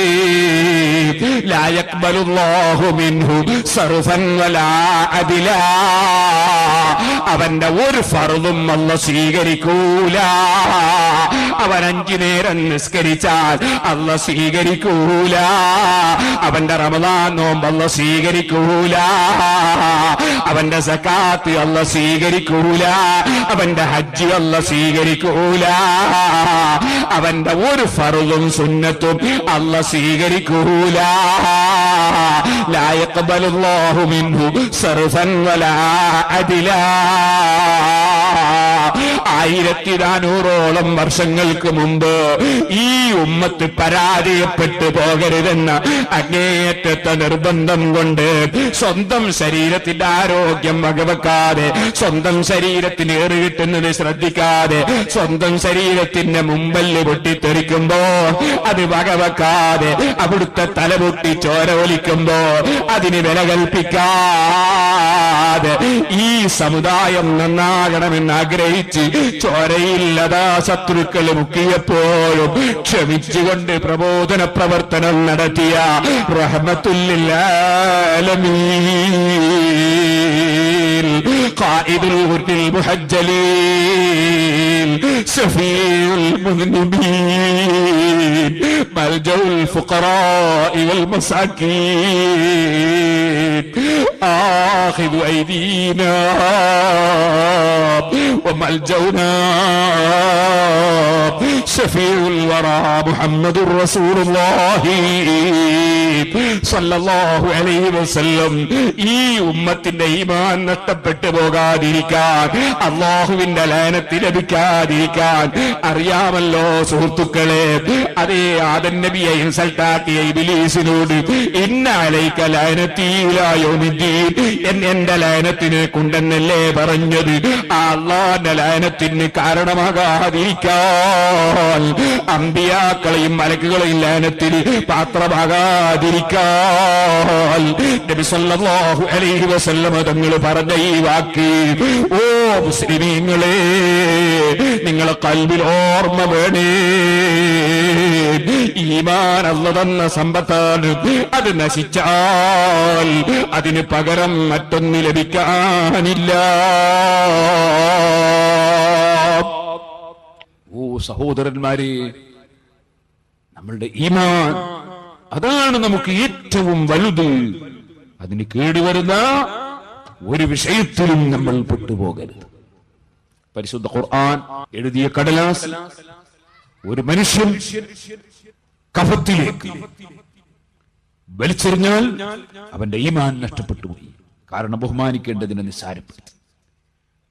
അവന്റെ ഒരു ഫറുതും അല്ല സ്വീകരിക്കൂല. അവൻ അഞ്ചു നേരം നിസ്കരിച്ചാൽ അല്ല സ്വീകരിക്കൂല. അവന്റെ റമദാൻ നോമ്പ് സ്വീകരിക്കൂല. അവന്റെ സക്കാത്ത് അല്ല സ്വീകരിക്കൂല. അവന്റെ ഹജ്ജ് അല്ല സ്വീകരിക്കൂല. അവന്റെ ഒരു ഫറുതും സുന്നത്തും അല്ല സ്വീകരിക്കൂല. لا يقبل الله منه صرفا ولا عدلا ആയിരത്തി നാനൂറോളം വർഷങ്ങൾക്ക് മുമ്പ് ഈ ഉമ്മത്ത് പരാജയപ്പെട്ടു പോകരുതെന്ന അങ്ങേയറ്റത്തെ നിർബന്ധം കൊണ്ട് സ്വന്തം ശരീരത്തിന്റെ ആരോഗ്യം വകവെക്കാതെ സ്വന്തം ശരീരത്തിന് ഏറ് കിട്ടുന്നത് ശ്രദ്ധിക്കാതെ സ്വന്തം ശരീരത്തിന്റെ മുമ്പല്ല് പൊട്ടിത്തെറിക്കുമ്പോ അത് വകവെക്കാതെ അവിടുത്തെ തലപൊട്ടി ചോര ഒലിക്കുമ്പോ അതിന് വില കൽപ്പിക്കാതെ ഈ സമുദായം നന്നാകണമെന്ന് ആഗ്രഹിച്ച് ചോരയില്ലതാ ശത്രുക്കൾ മുക്കിയപ്പോഴും ക്ഷമിച്ചുകൊണ്ട് പ്രബോധന പ്രവർത്തനം നടത്തിയ റഹമത്തുല്ലാലമീൻ قائد الغر المحجلين سفير المذنبين ملجأ الفقراء والمساكين آخذ أيدينا وملجأنا شفيع الورى محمد رسول الله സല്ലല്ലാഹു അലൈഹി വസല്ലം ഈ ഉമ്മത്തിന്റെ ഈമാൻ നഷ്ടപ്പെട്ടു പോകാതിരിക്കാൻ അള്ളാഹുവിന്റെ ലയനത്തിൽ ലഭിക്കാതിരിക്കാൻ അറിയാമല്ലോ സുഹൃത്തുക്കളെ അതേ ആദൻ നബിയെ ഇൻസൾട്ടാക്കിയ ഇബിലീസിനോട് ഇന്ന അലൈക്ക ലയനത്തീലായോമിദ്ദീൻ എന്നെ എന്റെ ലയനത്തിനെ കൊണ്ടെന്നല്ലേ പറഞ്ഞത്? ആ അള്ളാന്റെ ലയനത്തിന് കാരണമാകാതിരിക്കാൻ അമ്പിയാക്കളെയും മലക്കുകളെയും ലയനത്തിന് പാത്രമാകാതിരിക്കാൻ. അലൈഹി തങ്ങൾ പറഞ്ഞ ഈ വാക്ക് ഓ മുസ്ലിമീങ്ങളെ നിങ്ങളെ കൽവിൽ ഓർമ്മ വേണേ. ഈമാൻ അല്ല സമ്പത്താണ് അത് നശിച്ചാൽ അതിന് പകരം മറ്റൊന്ന് ലഭിക്കാനില്ല. ഓ സഹോദരന്മാരെ നമ്മളുടെ ഈമാൻ അതാണ് നമുക്ക് ഏറ്റവും വലുത്. അതിന് കേടുവരുന്ന ഒരു വിഷയത്തിലും നമ്മൾ പെട്ടുപോകരുത്. പരിശുദ്ധ ഖുർആൻ എഴുതിയ കടലാസ് ഒരു മനുഷ്യൻ കഫത്തിലേക്ക് വലിച്ചെറിഞ്ഞാൽ അവന്റെ ഈമാൻ നഷ്ടപ്പെട്ടു പോയി കാരണം ബഹുമാനിക്കേണ്ടതിനെ നിസ്സാരപ്പെടുത്തി.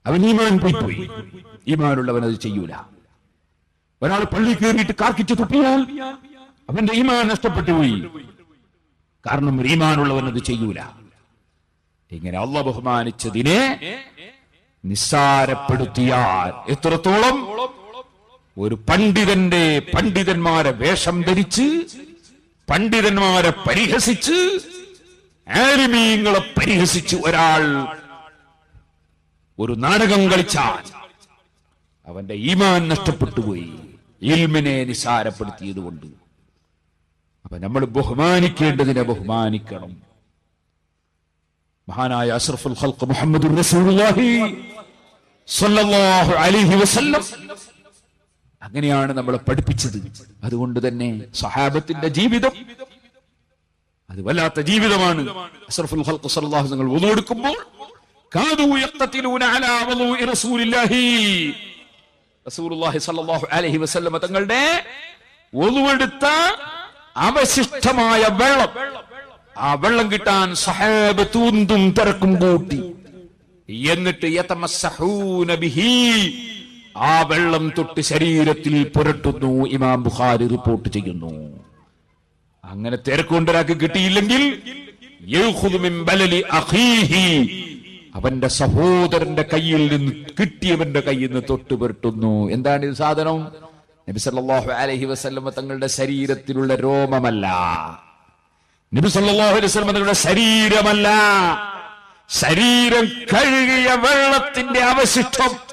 അവൻ ഈമാൻ പോയിപ്പോയി. പോയി ഈമാനുള്ളവൻ അത് ചെയ്യൂല. ഒരാൾ പള്ളി കയറിയിട്ട് കാർക്കിച്ച് തുപ്പിയാൽ അവന്റെ ഈമാൻ നഷ്ടപ്പെട്ടു പോയി കാരണം ഈമാനുള്ളവൻ അത് ചെയ്യൂല. ഇങ്ങനെ അള്ള ബഹുമാനിച്ചതിനെ നിസ്സാരപ്പെടുത്തിയാൽ എത്രത്തോളം ഒരു പണ്ഡിതന്റെ പണ്ഡിതന്മാരെ വേഷം ധരിച്ച് പണ്ഡിതന്മാരെ പരിഹസിച്ച് ആലിമീങ്ങളെ പരിഹസിച്ച് ഒരാൾ ഒരു നാടകം കളിച്ചാൽ അവന്റെ ഈമാൻ നഷ്ടപ്പെട്ടു പോയി ഇൽമിനെ നിസാരപ്പെടുത്തിയത് കൊണ്ട് അപ്പൊ നമ്മൾ ബഹുമാനിക്കേണ്ടതിനെ ബഹുമാനിക്കണം. മഹാനായ അഷ്റഫുൽ മുഹമ്മദ് അലൈഹി വസല്ലം അങ്ങനെയാണ് നമ്മളെ പഠിപ്പിച്ചത്. അതുകൊണ്ട് തന്നെ സഹാബത്തിന്റെ ജീവിതം അത് വല്ലാത്ത ജീവിതമാണ്. അഷ്റഫുൽ ഖൽഖ് സല്ലല്ലാഹു നിങ്ങൾ വുളു എടുക്കുമ്പോൾ കാദു യഖ്തതിലൂന അലാ വുളൂഇ റസൂലില്ലാഹി. റസൂലുള്ളാഹി സല്ലല്ലാഹു അലൈഹി വസല്ലം തങ്ങളുടെ ഒതുവെടുത്ത അവശിഷ്ടമായ വെള്ളം ആ വെള്ളം കിട്ടാൻ സഹാബ് തൂന്തും തിരക്കും കൂട്ടി. എന്നിട്ട് ബിഹി ആ വെള്ളം തൊട്ട് ശരീരത്തിൽ പുരട്ടുന്നു. ഇമാം ബുഖാരി റിപ്പോർട്ട് ചെയ്യുന്നു. അങ്ങനെ തിരക്കൊണ്ടൊരാൾക്ക് കിട്ടിയില്ലെങ്കിൽ അവന്റെ സഹോദരന്റെ കയ്യിൽ നിന്ന് കിട്ടിയവന്റെ കയ്യിൽ നിന്ന് തൊട്ട് പുരട്ടുന്നു. എന്താണ് ഇത് സാധനം? നബി സല്ലല്ലാഹു അലൈഹി വസല്ലമ തങ്ങളുടെ ശരീരത്തിലുള്ള രോമമല്ല. നബി സല്ലല്ലാഹു അലൈഹി വസല്ലമ തങ്ങളുടെ ശരീരമല്ല. ശരീരം കഴുകിയ വെള്ളത്തിന്റെ അവശിഷ്ടം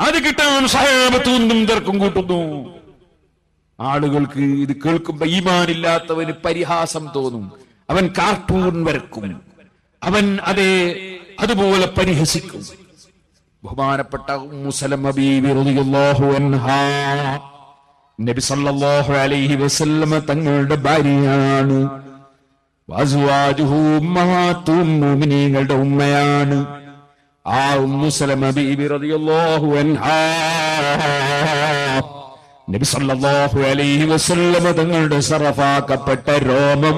അത് കിട്ടാൻ സഹാബത്തൊന്നും തർക്കം കൂട്ടുന്നു. ആളുകൾക്ക് ഇത് കേൾക്കുമ്പോ ഈമാനില്ലാത്തവന് പരിഹാസം തോന്നും. അവൻ കാർട്ടൂൺ വരക്കും. അവൻ അതേ അതുപോലെ പരിഹസിക്കും. ബഹുമാനപ്പെട്ട നബി സല്ലല്ലാഹു അലൈഹി വസല്ലമ തങ്ങളുടെ ഭാര്യയാണ്. ഉമ്മയാണ്. ആ ഉമ്മുസലമ ബീബി റളിയല്ലാഹു അൻഹാ. നബി സല്ലല്ലാഹു അലൈഹി വസല്ലമ തങ്ങളുടെ സറഫാക്കപ്പെട്ട രോമം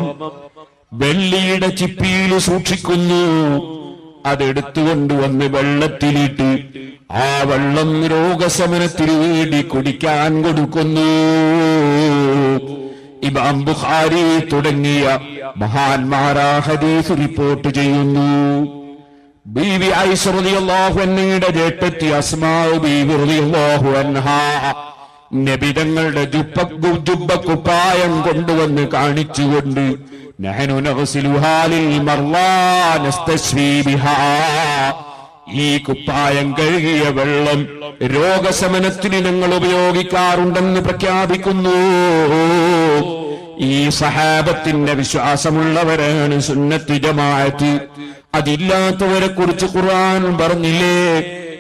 വെള്ളിയുടെ ചിപ്പിയിൽ സൂക്ഷിക്കുന്നു. അതെടുത്തുകൊണ്ടുവന്ന് വെള്ളത്തിലിട്ട് ആ വെള്ളം രോഗശമനത്തിനു വേണ്ടി കുടിക്കാൻ കൊടുക്കുന്നു. ഇമാം ബുഖാരി തുടങ്ങിയ മഹാന്മാരാ ഹദീസ് റിപ്പോർട്ട് ചെയ്യുന്നു. ബീവി അൻഹയുടെ ജേട്ടത്തി അസ്മാഉ ബീവി റളിയല്ലാഹു അൻഹാ. നബിതങ്ങളുടെ ജുബ്ബ ജുബ്ബ കുപ്പായം കൊണ്ടുവന്ന് കാണിച്ചുകൊണ്ട് ഈ കുപ്പായം കഴുകിയ വെള്ളം രോഗശമനത്തിന് ഞങ്ങൾ ഉപയോഗിക്കാറുണ്ടെന്ന് പ്രഖ്യാപിക്കുന്നു. ഈ സഹാബത്തിന്റെ വിശ്വാസമുള്ളവരാണ് സുന്നത്തി ജമാഅത്ത്. അതില്ലാത്തവരെ കുറിച്ച് ഖുർആൻ പറഞ്ഞില്ലേ?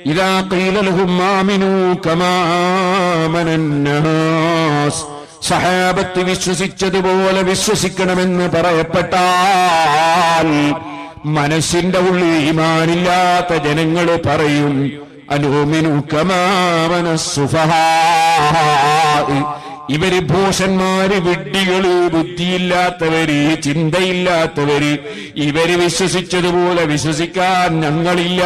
ഇതാ ഖീലലഹും ആമിനൂ കമാ ആമനന്നാസ് സഹാബത്ത് വിശ്വസിച്ചതുപോലെ വിശ്വസിക്കണമെന്ന് പറയപ്പെട്ടാൽ മനസ്സിന്റെ ഉള്ളിൽ ഈമാനില്ലാത്ത ജനങ്ങൾ പറയും അനുമിനു കമാമന സുഫഹാ ഇവർ ഭൂഷന്മാര് വിഡ്ഢികൾ ബുദ്ധിയില്ലാത്തവര് ചിന്തയില്ലാത്തവര്. ഇവർ വിശ്വസിച്ചതുപോലെ വിശ്വസിക്കാൻ ഞങ്ങളില്ല.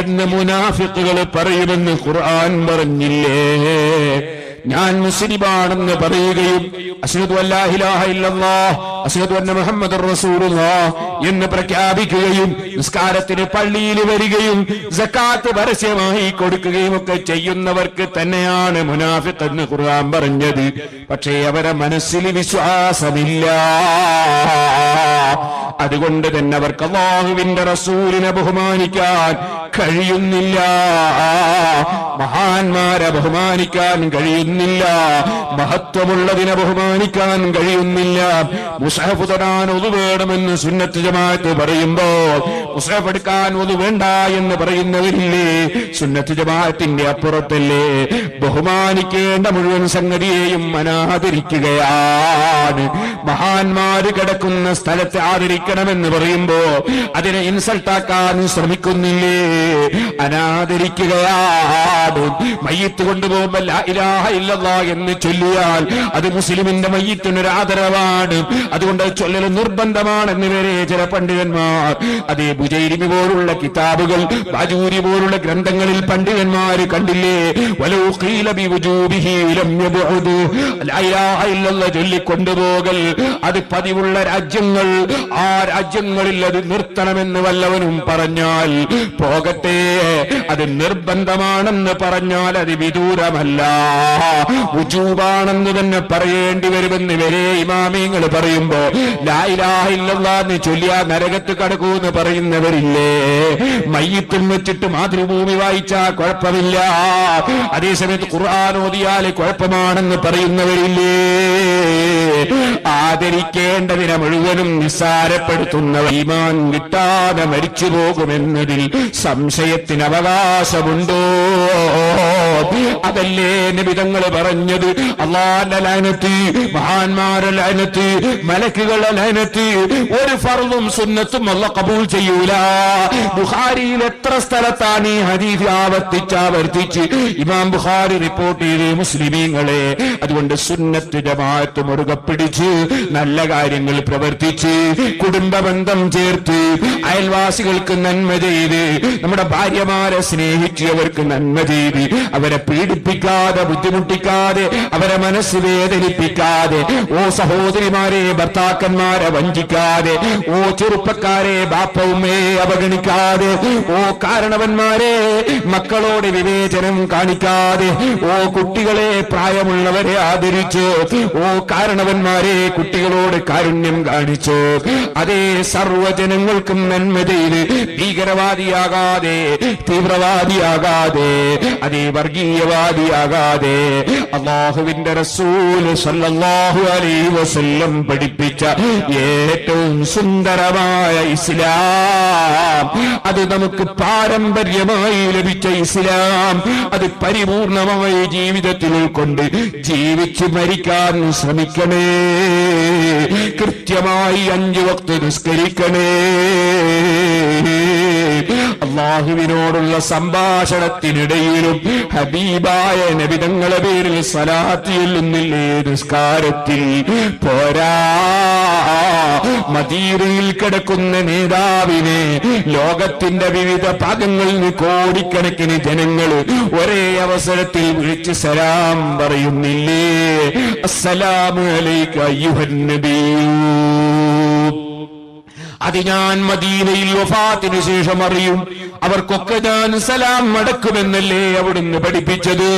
എന്ന് മുനാഫിക്കുകൾ പറയുമെന്ന് ഖുർആൻ പറഞ്ഞില്ലേ? ഞാൻ മുസ്ലിമാണെന്ന് പറയുകയും അഷ്ഹദു അല്ലാ ഇലാഹ ഇല്ലല്ലാഹ് അഷ്ഹദു അന്ന മുഹമ്മദുർ റസൂലുള്ളാഹ് എന്ന് പ്രഖ്യാപിക്കുകയും നിസ്കാരത്തിന് പള്ളിയിൽ വരികയും സക്കാത്ത് പരസ്യമായി കൊടുക്കുകയും ഒക്കെ ചെയ്യുന്നവർക്ക് തന്നെയാണ് മുനാഫിഖ് എന്ന് ഖുർആൻ പറഞ്ഞത്. പക്ഷേ അവരെ മനസ്സിൽ വിശ്വാസമില്ല. അതുകൊണ്ട് തന്നെ അവർക്ക് അള്ളാഹുവിന്റെ റസൂലിനെ ബഹുമാനിക്കാൻ കഴിയുന്നില്ല. മഹാന്മാരെ ബഹുമാനിക്കാൻ കഴിയുന്നില്ല. മഹത്വമുള്ളതിനെ ബഹുമാനിക്കാൻ കഴിയുന്നില്ല. മുസഹഫ് തൊടാൻ ഒതു വേണമെന്ന് സുന്നത്ത് ജമാഅത്ത് പറയുമ്പോ മുസഹഫ് എടുക്കാൻ ഒതു വേണ്ട എന്ന് പറയുന്നവരില്ലേ? സുന്നത്ത് ജമാഅത്തിന്റെ അപ്പുറത്തല്ലേ? ബഹുമാനിക്കേണ്ട മുഴുവൻ സംഗതിയെയും അനാദരിക്കുകയാണ്. മഹാന്മാര് കിടക്കുന്ന സ്ഥലത്തെ ആദരിക്കണമെന്ന് പറയുമ്പോ അതിനെ ഇൻസൾട്ടാക്കാൻ ശ്രമിക്കുന്നില്ലേ? അനാദരിക്കുകയാണ്. മയ്യത്ത് കൊണ്ടുപോകുമ്പോ ഇലാഹ എന്ന് ചൊല്ലിയാൽ അത് മുസ്ലിമിന്റെ മയ്യത്തിനൊരു ആദരവാണ്. അതുകൊണ്ട് അത് ചൊല്ലൽ നിർബന്ധമാണെന്ന് വരെ ചില പണ്ഡിതന്മാർ. അതേ ബുജൈരിമി പോലുള്ള കിതാബുകൾ ബാജൂരി പോലുള്ള ഗ്രന്ഥങ്ങളിൽ പണ്ഡിതന്മാർ കണ്ടില്ലേ? ചൊല്ലിക്കൊണ്ടുപോകൽ അത് പതിവുള്ള രാജ്യങ്ങൾ ആ രാജ്യങ്ങളിൽ അത് നിർത്തണമെന്ന് വല്ലവനും പറഞ്ഞാൽ പോകട്ടെ. അത് നിർബന്ധമാണെന്ന് പറഞ്ഞാൽ അത് വിദൂരമല്ല. ഉജൂബാണെന്ന് തന്നെ പറയേണ്ടി വരുമെന്ന് വരെ ഇമാമിങ്ങൾ പറയുമ്പോ ലായിലാഹില്ലെന്ന് ചൊല്ലിയാ നരകത്ത് കടക്കൂന്ന് പറയുന്നവരില്ലേ? മയ്യത്തും വെച്ചിട്ട് മാതൃഭൂമി വായിച്ചാ കുഴപ്പമില്ല. അതേസമയത്ത് ഖുർആൻ കുഴപ്പമാണെന്ന് പറയുന്നവരില്ലേ? ആദരിക്കേണ്ടതിനെ മുഴുവനും നിസ്സാരപ്പെടുത്തുന്നവർ ഈമാൻ കിട്ടാതെ മരിച്ചു പോകുമെന്നതിൽ സംശയത്തിന് അവകാശമുണ്ടോ? അതല്ലേ നിബിതങ്ങൾ പറഞ്ഞത്. അള്ളാന്റെ ലൈനത്തി മഹാന്മാരുടെ ലൈനത്തി മലക്കുകളുടെ ലൈനത്തി. ഒരു ഫർദും സുന്നത്തും അല്ല കബൂൽ ചെയ്യൂല. ബുഹാരിയിൽ എത്ര സ്ഥലത്താണ് ഈ ഹരീഫ് ആവർത്തിച്ചാവർത്തിച്ച് ആവർത്തിച്ച് ഇമാം ബുഹാരി റിപ്പോർട്ട് ചെയ്ത് മുസ്ലിമീങ്ങളെ അതുകൊണ്ട് സുന്നത്ത് ജമാഅത്ത് മുറുകെ പിടിച്ച് നല്ല കാര്യങ്ങൾ പ്രവർത്തിച്ച് കുടുംബ ബന്ധം ചേർത്ത് അയൽവാസികൾക്ക് നന്മ ചെയ്ത് നമ്മുടെ ഭാര്യമാരെ സ്നേഹിച്ചവർക്ക് നന്മ ചെയ്ത് അവരെ പീഡിപ്പിക്കാതെ ബുദ്ധിമുട്ടിക്കാതെ അവരെ മനസ്സ് വേദനിപ്പിക്കാതെ ഓ സഹോദരിമാരെ ഭർത്താക്കന്മാരെ വഞ്ചിക്കാതെ ഓ ചെറുപ്പക്കാരെ ബാപ്പവുമേ അവഗണിക്കാതെ ഓ കാരണവന്മാരെ മക്കളോട് വിവേചനം കാണിക്കാതെ ഓ കുട്ടികളെ പ്രായമുള്ളവരെ ആദരിച്ച് ഓ കാരണവന്മാരെ കുട്ടികളോട് കാരുണ്യം കാണിച്ചു അതേ സർവജനങ്ങൾക്കും നന്മ ചെയ്ത് ഭീകരവാദിയാകാതെ തീവ്രവാദിയാകാതെ അതേ വർഗീയവാദിയാകാതെ അള്ളാഹുവിന്റെ റസൂൽ സല്ലല്ലാഹു അലൈഹി വസല്ലം പഠിപ്പിച്ച ഏറ്റവും സുന്ദരമായ ഇസ്ലാം. അത് നമുക്ക് പാരമ്പര്യമായി ലഭിച്ച ഇസ്ലാം. അത് പരിപൂർണമായി ജീവിതത്തിൽ ഉൾക്കൊണ്ട് ജീവിച്ചു മരിക്കാൻ ശ്രമിക്കണേ. കൃത്യമായി അഞ്ചു വക്ത് നിസ്കരിക്കണേ. അള്ളാഹുവിനോടുള്ള സംഭാഷണത്തിനിടയിലും ഹബീബായ നബിതങ്ങളെ പേരിൽ സലാത്തിൽ ചെല്ലുന്നില്ലേ നിസ്കാരത്തിൽ. പോരാ. മദീനയിൽ കിടക്കുന്ന നേതാവിനെ ലോകത്തിന്റെ വിവിധ ഭാഗങ്ങളിൽ കോടിക്കണക്കിന് ജനങ്ങൾ ഒരേ അവസരത്തിൽ വിളിച്ച് സലാം പറയുന്നില്ലേ? അസ്സലാമു അലൈക അയ്യുഹൻ നബിയൂ അത് ഞാൻ മദീനയിൽ വഫാത്തിന് ശേഷം അറിയും. അവർക്കൊക്കെ ഞാൻ സലാം മടക്കുമെന്നല്ലേ അവിടുന്ന് പഠിപ്പിച്ചത്.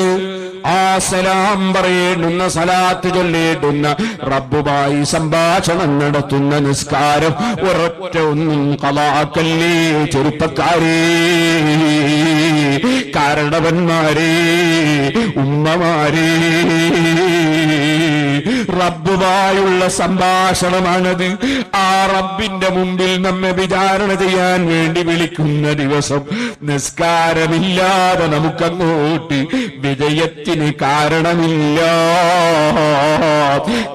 ആ സലാം പറയേണ്ടുന്ന സലാത്ത് ചൊല്ലേണ്ടുന്ന റബ്ബുമായി സംഭാഷണം നടത്തുന്ന നിസ്കാരം ഒരൊറ്റ ഒന്നും കലാക്കല്ലേ ചെറുപ്പക്കാരേ. കാരണവന്മാരേ ഉമ്മമാരേ. റബ്ബുമായുള്ള സംഭാഷണമാണത്. ആ റബ്ബിന്റെ മുമ്പിൽ നമ്മെ വിചാരണ ചെയ്യാൻ വേണ്ടി വിളിക്കുന്ന ദിവസം നിസ്കാരമില്ലാതെ നമുക്കങ്ങോട്ട് വിജയത്തിന് കാരണമില്ല.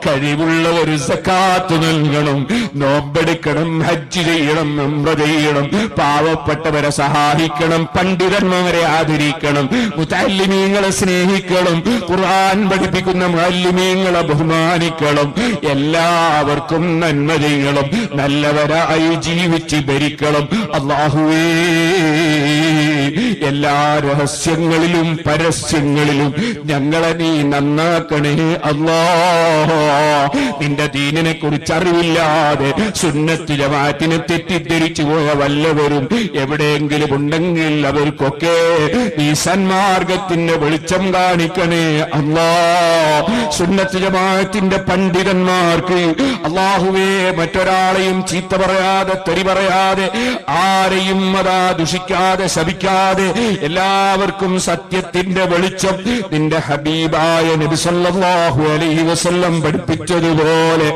കഴിവുള്ള ഒരു സക്കാത്ത് നൽകണം. നോമ്പെടുക്കണം ഹജ്ജ് ചെയ്യണം നമ്ര ചെയ്യണം പാവപ്പെട്ടവരെ സഹായിക്കണം പണ്ഡിതന്മാരെ ആദരിക്കണം മുത്തല്ലിമീങ്ങളെ സ്നേഹിക്കണം ഖുർആൻ പഠിപ്പിക്കുന്ന മുഅല്ലിമീങ്ങളെ ബഹുമാനിക്കണം. എല്ലാവർക്കും നന്മ ചെയ്യണം. നല്ലവരായി ജീവിച്ച് ഭരിക്കണം. അള്ളാഹുവേ. എല്ലാ രഹസ്യങ്ങളിലും പരസ്യങ്ങളിലും ഞങ്ങളെ നീ നന്നാക്കണേ അല്ലാ. നിന്റെ ദീനിനെ കുറിച്ച് അറിവില്ലാതെ സുന്നത്തിലെ മാറ്റിനെ തെറ്റിദ്ധരിച്ചു പോയ വല്ലവരും എവിടെയെങ്കിലും ഉണ്ടെങ്കിൽ അവർക്കൊക്കെ നീ സന്മാർഗത്തിന്റെ വെളിച്ചം കാണിക്കണേ അല്ലാ. സുന്നത്ത് ജമാഅത്തിന്റെ പണ്ഡിതന്മാർക്ക് അള്ളാഹുവേ മറ്റൊരാളെയും ചീത്ത പറയാതെ തെറി പറയാതെ ആരെയും അതാ ദുഷിക്കാതെ ശപിക്കാതെ എല്ലാവർക്കും സത്യത്തിന്റെ വെളിച്ചം നിന്റെ ഹബീബായ നബിസല്ലാഹു അലൈഹി വസല്ലം പഠിപ്പിച്ചതുപോലെ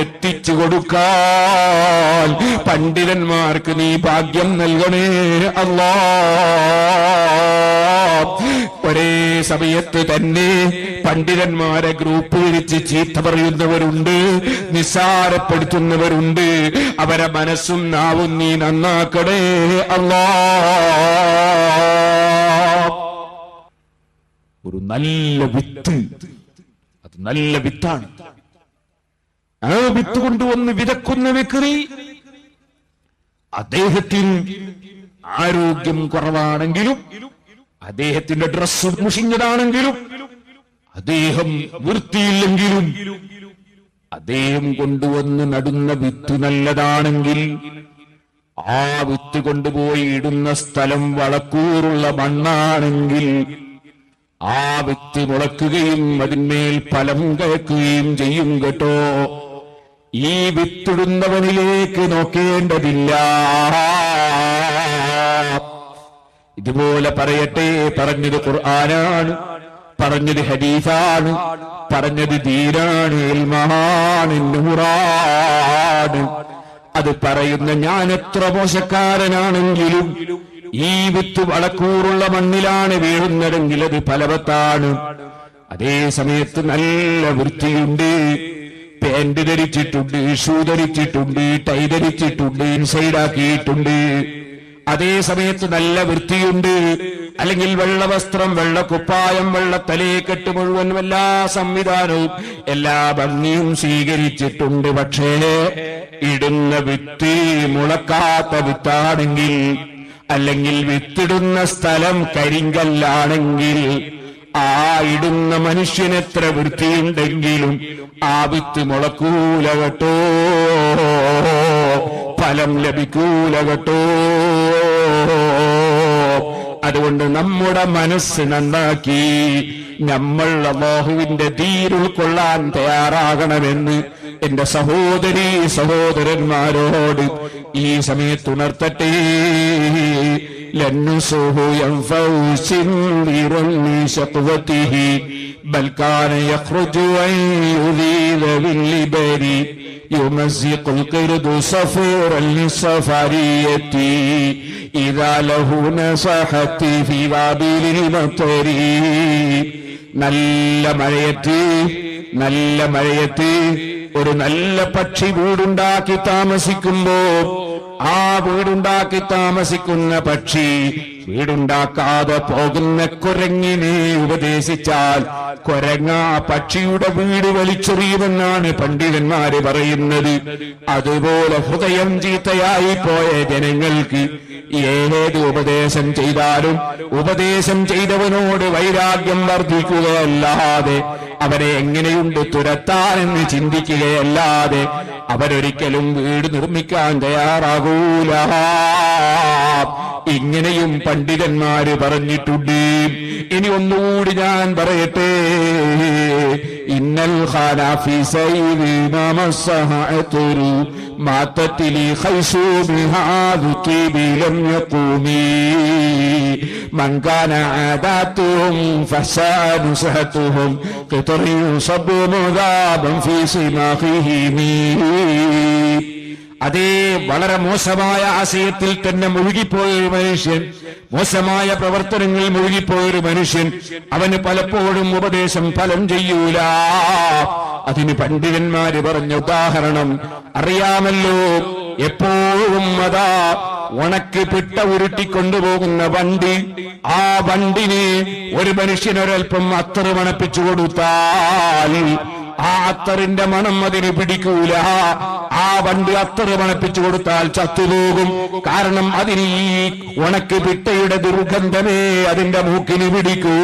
എത്തിച്ചു കൊടുക്കാൻ പണ്ഡിതന്മാർക്ക് നീ ഭാഗ്യം നൽകണേ അല്ലാ. ഒരേ സമയത്ത് തന്നെ പണ്ഡിതന്മാരെ ഗ്രൂപ്പ് വിരിച്ച് ചീത്ത പറയുന്നവരുണ്ട് നിസ്സാരപ്പെടുത്തുന്നവരുണ്ട്. അവരെ മനസ്സും നാവും നീ നന്നാക്കണേ അല്ലാ. ഒരു നല്ല വിത്ത്. അത് നല്ല വിത്താണ്. ആ വിത്ത് കൊണ്ടുവന്ന് വിതക്കുന്ന വ്യക്തി അദ്ദേഹത്തിന് ആരോഗ്യം കുറവാണെങ്കിലും അദ്ദേഹത്തിന്റെ ഡ്രസ്സ് മുഷിഞ്ഞതാണെങ്കിലും അദ്ദേഹം വൃത്തിയില്ലെങ്കിലും അദ്ദേഹം കൊണ്ടുവന്ന് നടുന്ന വിത്ത് നല്ലതാണെങ്കിൽ ആ വിത്ത് കൊണ്ടുപോയി ഇടുന്ന സ്ഥലം വളക്കൂറുള്ള മണ്ണാണെങ്കിൽ ആ വിത്ത് മുളക്കുകയും അതിന്മേൽ ഫലം കേൾക്കുകയും ചെയ്യും കേട്ടോ. ഈ വിത്തിടുന്നവനിലേക്ക് നോക്കേണ്ടതില്ല. ഇതുപോലെ പറയട്ടെ പറഞ്ഞത് ഖുർആനാണ് പറഞ്ഞത് ഹരീഫാണ് പറഞ്ഞത് ദീനാണ് ഇൽമാണ് നൂറാണ് അത് പറയുന്ന ഞാൻ എത്ര മോശക്കാരനാണെങ്കിലും ഈ വിത്ത് വളക്കൂറുള്ള മണ്ണിലാണ് വീഴുന്നതെങ്കിൽ അത് ഫലവത്താണ്. അതേ സമയത്ത് നല്ല വൃത്തിയുണ്ട്. പാന്റ് ധരിച്ചിട്ടുണ്ട് ഷൂ ധരിച്ചിട്ടുണ്ട് ടൈ ധരിച്ചിട്ടുണ്ട് ഇൻസൈഡ് ആക്കിയിട്ടുണ്ട്. അതേ സമയത്ത് നല്ല വൃത്തിയുണ്ട്. അല്ലെങ്കിൽ വെള്ളവസ്ത്രം വെള്ളക്കുപ്പായം വെള്ള കുപ്പായം വെള്ള മുഴുവൻ എല്ലാ സംവിധാനവും എല്ലാ ഭംഗിയും സ്വീകരിച്ചിട്ടുണ്ട്. പക്ഷേ ഇടുന്ന വിത്തി മുളക്കാത്ത വിത്താണെങ്കിൽ അല്ലെങ്കിൽ വിത്തിടുന്ന സ്ഥലം കരിങ്കല്ലാണെങ്കിൽ ആ ഇടുന്ന മനുഷ്യനെത്ര വൃത്തിയുണ്ടെങ്കിലും ആ വിത്ത് മുളക്കൂലകട്ടോ ഫലം ലഭിക്കൂല കേട്ടോ. അതുകൊണ്ട് നമ്മുടെ മനസ്സ് നന്നാക്കി. നമ്മൾ അള്ളാഹുവിന്റെ തീർ ഉൾക്കൊള്ളാൻ തയ്യാറാകണമെന്ന് എന്റെ സഹോദരി സഹോദരന്മാരോട് ഈ സമയത്ത് ഉണർത്തട്ടെ لنسه ينفع سندرا لشقوته بل كان يخرج أن يذيل باللبر يمزق القرد صفورا للصفارية إذا له نصحت في بابل المطر നല്ല മഴയത്ത് നല്ല മഴയത്ത് ഒരു നല്ല പക്ഷി വീടുണ്ടാക്കി താമസിക്കുമ്പോ ആ വീടുണ്ടാക്കി താമസിക്കുന്ന പക്ഷി വീടുണ്ടാക്കാതെ പോകുന്ന കുരങ്ങിനെ ഉപദേശിച്ചാൽ കുരങ്ങ പക്ഷിയുടെ വീട് വലിച്ചെറിയുമെന്നാണ് പണ്ഡിതന്മാര് പറയുന്നത്. അതുപോലെ ഹൃദയം ചീത്തയായി പോയ ജനങ്ങൾക്ക് ഏത് ഉപദേശം ചെയ്താലും ഉപദേശം ചെയ്തവനോട് വൈരാഗ്യം വർദ്ധിക്കുകയല്ലാതെ അവരെ എങ്ങനെയുണ്ട് തുരത്താനെന്ന് ചിന്തിക്കുകയല്ലാതെ അവരൊരിക്കലും വീട് നിർമ്മിക്കാൻ തയ്യാറാകൂല. ഇങ്ങനെയും പണ്ഡിതന്മാര് പറഞ്ഞിട്ടുണ്ട്. ഇനി ഒന്നുകൂടി ഞാൻ പറയട്ടെ. ഇന്നൽ അതേ വളരെ മോശമായ ആശയത്തിൽ തന്നെ മുഴുകിപ്പോയൊരു മനുഷ്യൻ മോശമായ പ്രവർത്തനങ്ങളിൽ മുഴുകിപ്പോയൊരു മനുഷ്യൻ അവന് പലപ്പോഴും ഉപദേശം ഫലം ചെയ്യൂല. അതിന് പണ്ഡിതന്മാര് പറഞ്ഞ ഉദാഹരണം അറിയാമല്ലോ എപ്പോഴും അതാ ഉണക്ക് പിട്ട ഉരുട്ടിക്കൊണ്ടുപോകുന്ന വണ്ടി ആ വണ്ടിനെ ഒരു മനുഷ്യനൊരൽപ്പം അത്തറ് മണപ്പിച്ചു കൊടുത്താൽ ആ അത്തറിന്റെ മണം അതിന് പിടിക്കൂല. ആ വണ്ട് അത്ര മണപ്പിച്ചു കൊടുത്താൽ ചത്തുപോകും. കാരണം അതിന് ഉണക്ക് പിട്ടയുടെ ദുർഗന്ധമേ അതിന്റെ മൂക്കിന് പിടിക്കൂ.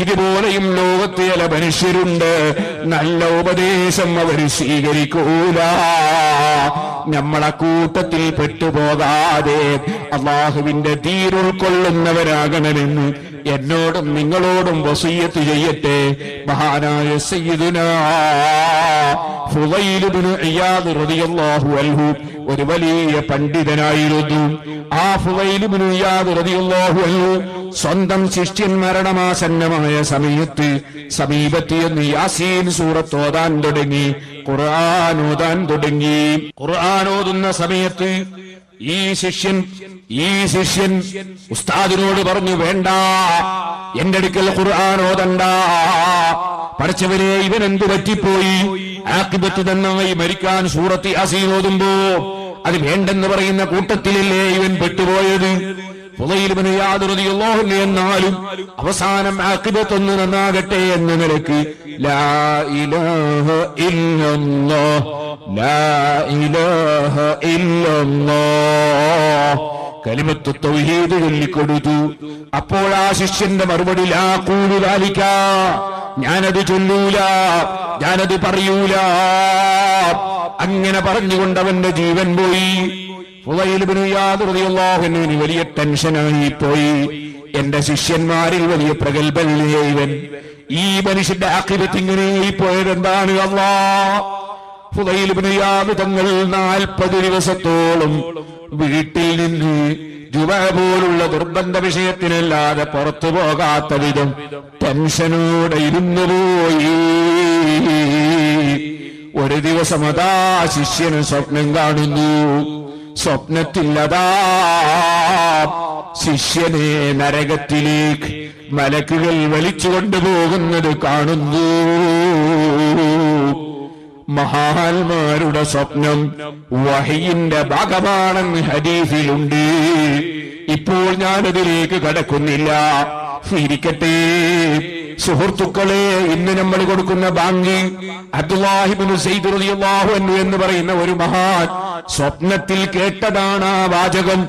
ഇതുപോലെയും ലോകത്ത് മനുഷ്യരുണ്ട്. നല്ല ഉപദേശം അവർ സ്വീകരിക്കൂല. നമ്മളെ കൂട്ടത്തിൽ പെട്ടുപോകാതെ അള്ളാഹുവിന്റെ തീരുൾക്കൊള്ളുന്നവരാകണമെന്ന് എന്നോടും നിങ്ങളോടും വസീയത്ത് ചെയ്യട്ടെ. മഹാനായ സയ്യിദുന റളിയല്ലാഹു അൻഹു ഒരു വലിയ പണ്ഡിതനായിരുന്നു. ആ റളിയല്ലാഹു അൻഹു സ്വന്തം ശിഷ്യൻ മരണമാസന്നമായ സമയത്ത് സമീപത്ത് യാസീൻ സൂറത്തോതാൻ തുടങ്ങി ഖുർആൻ ഓതാൻ തുടങ്ങി. ഖുർആൻ ഓതുന്ന സമയത്ത് ഈ ശിഷ്യൻ ഈ ശിഷ്യൻ ഉസ്താദിനോട് പറഞ്ഞു വേണ്ട എന്റെ അടുക്കൽ ഖുർആൻ ഓതണ്ട. പഠിച്ചവരെ ഇവൻ എന്ത് പറ്റിപ്പോയി? ആക്കിബത്ത് നന്നായി മരിക്കാൻ സൂറത്തി അസീൻ ഓതുമ്പോ അത് വേണ്ടെന്ന് പറയുന്ന കൂട്ടത്തിലല്ലേ ഇവൻ പെട്ടുപോയത്? എന്നാലും അവസാനം ആക്കിബത്തൊന്ന് നന്നാകട്ടെ എന്ന നിലയ്ക്ക് ലാ ഇലാഹ ഇല്ലല്ലാഹ് ലാ ഇലാഹ ഇല്ലല്ലാഹ്. കലിമത്ത് തൗഹീദ് ചൊല്ലിക്കൊടുത്തു. അപ്പോൾ ആ ശിഷ്യന്റെ മറുപടി ലാ കൂടുതലാലിക്ക ഞാനത് ചൊല്ലൂല ഞാനത് പറയൂല. അങ്ങനെ പറഞ്ഞുകൊണ്ട് അവന്റെ ജീവൻ പോയി. വലിയ ടെൻഷനായി പോയി എന്റെ ശിഷ്യന്മാരിൽ വലിയ പ്രഗത്ഭനിലേ ഇവൻ? ഈ മനുഷ്യന്റെ ആക്കിരത്ത് ഇങ്ങനെ പോയത് എന്താണ് അള്ളാ? ഫുലൈലിബിന് തങ്ങൾ നാൽപ്പത് ദിവസത്തോളം വീട്ടിൽ നിന്ന് ജുവ പോലുള്ള ദുർബന്ധ വിഷയത്തിനല്ലാതെ പുറത്തു പോകാത്ത വിധം ടെൻഷനോടെ ഇരുന്നു പോയി. ഒരു ദിവസം അതാ ശിഷ്യന് സ്വപ്നം കാണുന്നു. സ്വപ്നത്തില്ലതാ. ശിഷ്യനെ നരകത്തിലേക്ക് മലക്കുകൾ വലിച്ചു കൊണ്ടുപോകുന്നത് കാണുന്നു. മഹാന്മാരുടെ സ്വപ്നം വഹിയിന്റെ ഭാഗമാണെന്ന് ഹരീഫിലുണ്ട് ഇപ്പോൾ ഞാനതിലേക്ക് കടക്കുന്നില്ല. ഇരിക്കട്ടെ. സുഹൃത്തുക്കളെ ഇന്ന് നമ്മൾ കൊടുക്കുന്ന ബാങ്കി അബ്ദുല്ലാഹിബിന് സെയ്ദുറിയാഹു എന്ന് പറയുന്ന ഒരു മഹാൻ സ്വപ്നത്തിൽ കേട്ടതാണ് ആ വാചകം.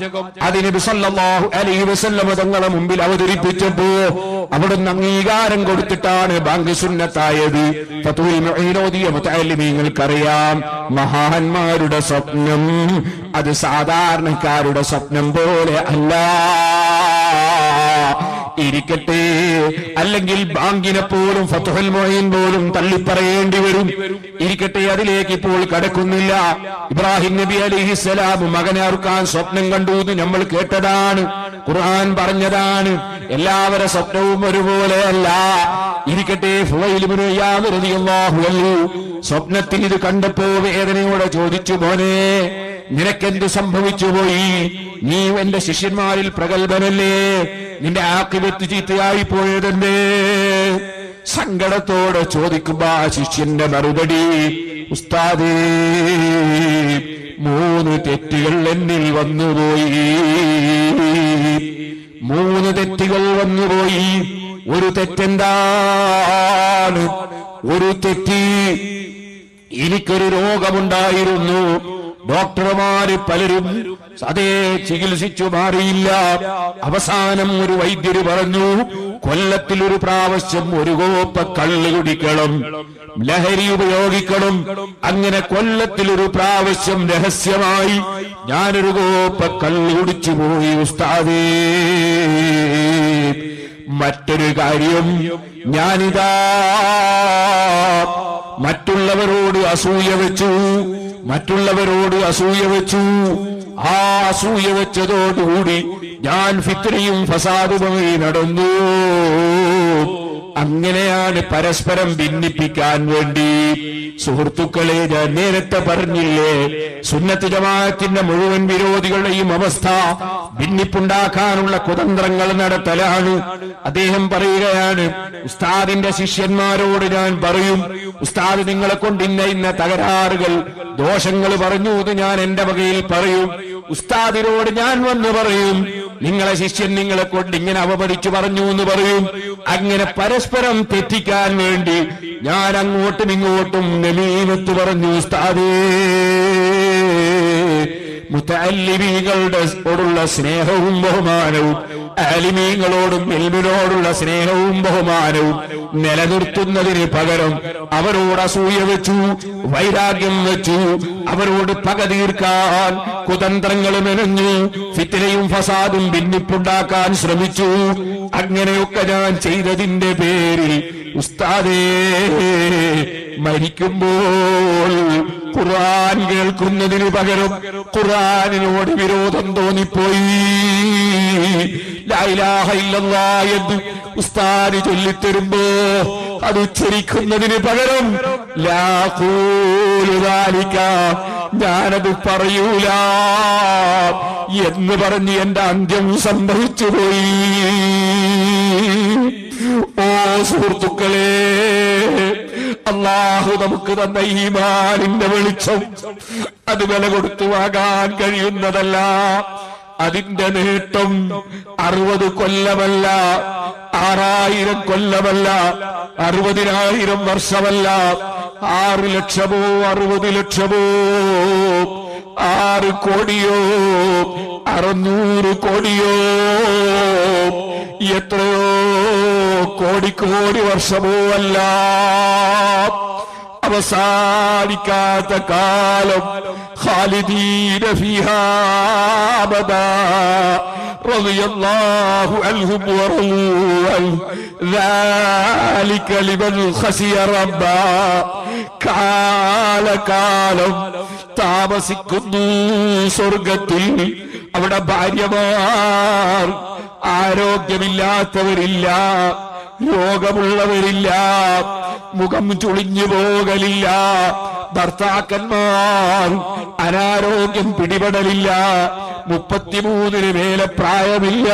അതിന് ബിസല്ലാഹു അലൈഹി വസല്ലമ മുമ്പിൽ അവതരിപ്പിച്ചപ്പോ അവിടുന്ന് അംഗീകാരം കൊടുത്തിട്ടാണ് ബാങ്ക് സുന്നത്തായത്. നിങ്ങൾക്കറിയാം മഹാന്മാരുടെ സ്വപ്നം അത് സാധാരണക്കാരുടെ സ്വപ്നം പോലെ അല്ല. ഇരിക്കട്ടെ. അല്ലെങ്കിൽ ബാങ്കിനെ പോലും ഫത്തുഹൽ മൊഹീൻ പോലും തള്ളിപ്പറയേണ്ടി വരും. ഇരിക്കട്ടെ അതിലേക്ക് ഇപ്പോൾ കടക്കുന്നില്ല. ഇബ്രാഹിം നബി അലിഹിസലാം അറുക്കാൻ സ്വപ്നം കണ്ടു എന്ന് നമ്മൾ കേട്ടതാണ്. ഖുർആൻ പറഞ്ഞതാണ്. എല്ലാവരുടെ സ്വപ്നവും ഒരുപോലെ അല്ല. ഇരിക്കട്ടെ സ്വപ്നത്തിൽ ഇത് കണ്ടപ്പോ വേദനയോടെ ചോദിച്ചു മോനെ നിനക്കെന്ത് സംഭവിച്ചു പോയി? നീ എന്റെ ശിഷ്യന്മാരിൽ പ്രഗത്ഭനല്ലേ? നിന്റെ ആക്കിവെത്ത് ചീത്തയായി പോയതെന്തേ? സങ്കടത്തോടെ ചോദിക്കുമ്പോ ആ ശിഷ്യന്റെ മറുപടി ഉസ്താദേ മൂന്ന് തെറ്റുകൾ എന്നിൽ വന്നുപോയി. മൂന്ന് തെറ്റുകൾ വന്നുപോയി. ഒരു തെറ്റെന്താണ്? ഒരു തെറ്റി. എനിക്കൊരു രോഗമുണ്ടായിരുന്നു. ഡോക്ടർമാര് പലരും അതേ ചികിത്സിച്ചു മാറിയില്ല. അവസാനം ഒരു വൈദ്യര് പറഞ്ഞു കൊല്ലത്തിൽ ഒരു പ്രാവശ്യം ഒരു കോപ്പ കള്ള് കുടിക്കണം ലഹരി ഉപയോഗിക്കണം. അങ്ങനെ കൊല്ലത്തിൽ ഒരു പ്രാവശ്യം രഹസ്യമായി ഞാനൊരു കോപ്പ കള്ള് കുടിച്ചു പോയി ഉസ്താദേ. മറ്റൊരു കാര്യം ഞാനിതാ മറ്റുള്ളവരോട് അസൂയ വെച്ചു. മറ്റുള്ളവരോട് അസൂയ വെച്ചു. ആ അസൂയ വെച്ചതോടുകൂടി ഞാൻ ഫിത്രിയും ഫസാദുമായി നടന്നു. അങ്ങനെയാണ് പരസ്പരം ഭിന്നിപ്പിക്കാൻ വേണ്ടി സുഹൃത്തുക്കളെ ഞാൻ നേരത്തെ പറഞ്ഞില്ലേ സുന്നത്ത് ജമാഅത്തിന്റെ മുഴുവൻ വിരോധികളുടെയും അവസ്ഥ ഭിന്നിപ്പുണ്ടാക്കാനുള്ള കുതന്ത്രങ്ങൾ നടത്തലാണ്. അദ്ദേഹം പറയുകയാണ് ഉസ്താദിന്റെ ശിഷ്യന്മാരോട് ഞാൻ പറയും ഉസ്താദ് നിങ്ങളെ കൊണ്ട് ഇന്ന ഇന്ന തകരാറുകൾ ദോഷങ്ങൾ പറഞ്ഞു എന്ന് ഞാൻ എന്റെ വകയിൽ പറയും. ഉസ്താദിനോട് ഞാൻ വന്ന് പറയും നിങ്ങളെ ശിഷ്യൻ നിങ്ങളെ കൊണ്ട് ഇങ്ങനെ അവപരിച്ചു പറഞ്ഞു എന്ന് പറയും. അങ്ങനെ പരസ്പരം തെറ്റിക്കാൻ വേണ്ടി ഞാൻ അങ്ങോട്ടും ഇങ്ങോട്ടും നമീമത്ത് പറഞ്ഞു ഉസ്താദേ മുത്തല്ലിമീങ്ങളുടെ സ്നേഹവും ബഹുമാനവും ആലിമീങ്ങളോടും എൽമിനോടുള്ള സ്നേഹവും ബഹുമാനവും നിലനിർത്തുന്നതിന് പകരം അവരോട് അസൂയ വെച്ചു വൈരാഗ്യം വെച്ചു. അവരോട് പക തീർക്കാൻ കുതന്ത്രങ്ങൾ മെനഞ്ഞു ഫിത്തിനെയും ഫസാദും ഭിന്നിപ്പുണ്ടാക്കാൻ ശ്രമിച്ചു. അങ്ങനെയൊക്കെ ഞാൻ ചെയ്തതിന്റെ പേരിൽ ഉസ്താദേ മരിക്കുമ്പോൾ ഖുർആൻ കേൾക്കുന്നതിന് പകരം ഖുർആനിനോട് വിരോധം തോന്നിപ്പോയി. എന്ന് ഉസ്താദ് ചൊല്ലിത്തരുമ്പോ അത് ഉച്ചരിക്കുന്നതിന് പകരം ലാ ഖൂലു ദാലിക ഞാനത് പറയൂല എന്ന് പറഞ്ഞ് എന്റെ അന്ത്യം സംഭവിച്ചു പോയി. ഓ സുഹൃത്തുക്കളെ അള്ളാഹു നമുക്ക് തന്ന ഈമാനിന്റെ വെളിച്ചം അത് വില കൊടുത്തു കഴിയുന്നതല്ല. അതിന്റെ നേട്ടം അറുപത് കൊല്ലമല്ല ആറായിരം കൊല്ലമല്ല അറുപതിനായിരം വർഷമല്ല ആറ് ലക്ഷമോ അറുപത് ലക്ഷമോ ആറ് കോടിയോ അറുന്നൂറ് കോടിയോ എത്രയോ കോടിക്കോടി വർഷമോ അല്ല. അവസാനിക്കാത്ത കാലം ഖാലിദീന ഫീഹാ അബദാ റളിയല്ലാഹു അൻഹും വറളൂ അൻഹു ذلك لمن خشي ربا കാലകാലം താമസിക്കുന്നു സ്വർഗത്തിൽ അവിടെ ഭാര്യമാർ ആരോഗ്യമില്ലാത്തവരില്ല രോഗമുള്ളവരില്ല മുഖം ചുളിഞ്ഞു പോകലില്ല. ഭർത്താക്കന്മാർ അനാരോഗ്യം പിടിപെടലില്ല. മുപ്പത്തിമൂന്നിന് മേലെ പ്രായമില്ല.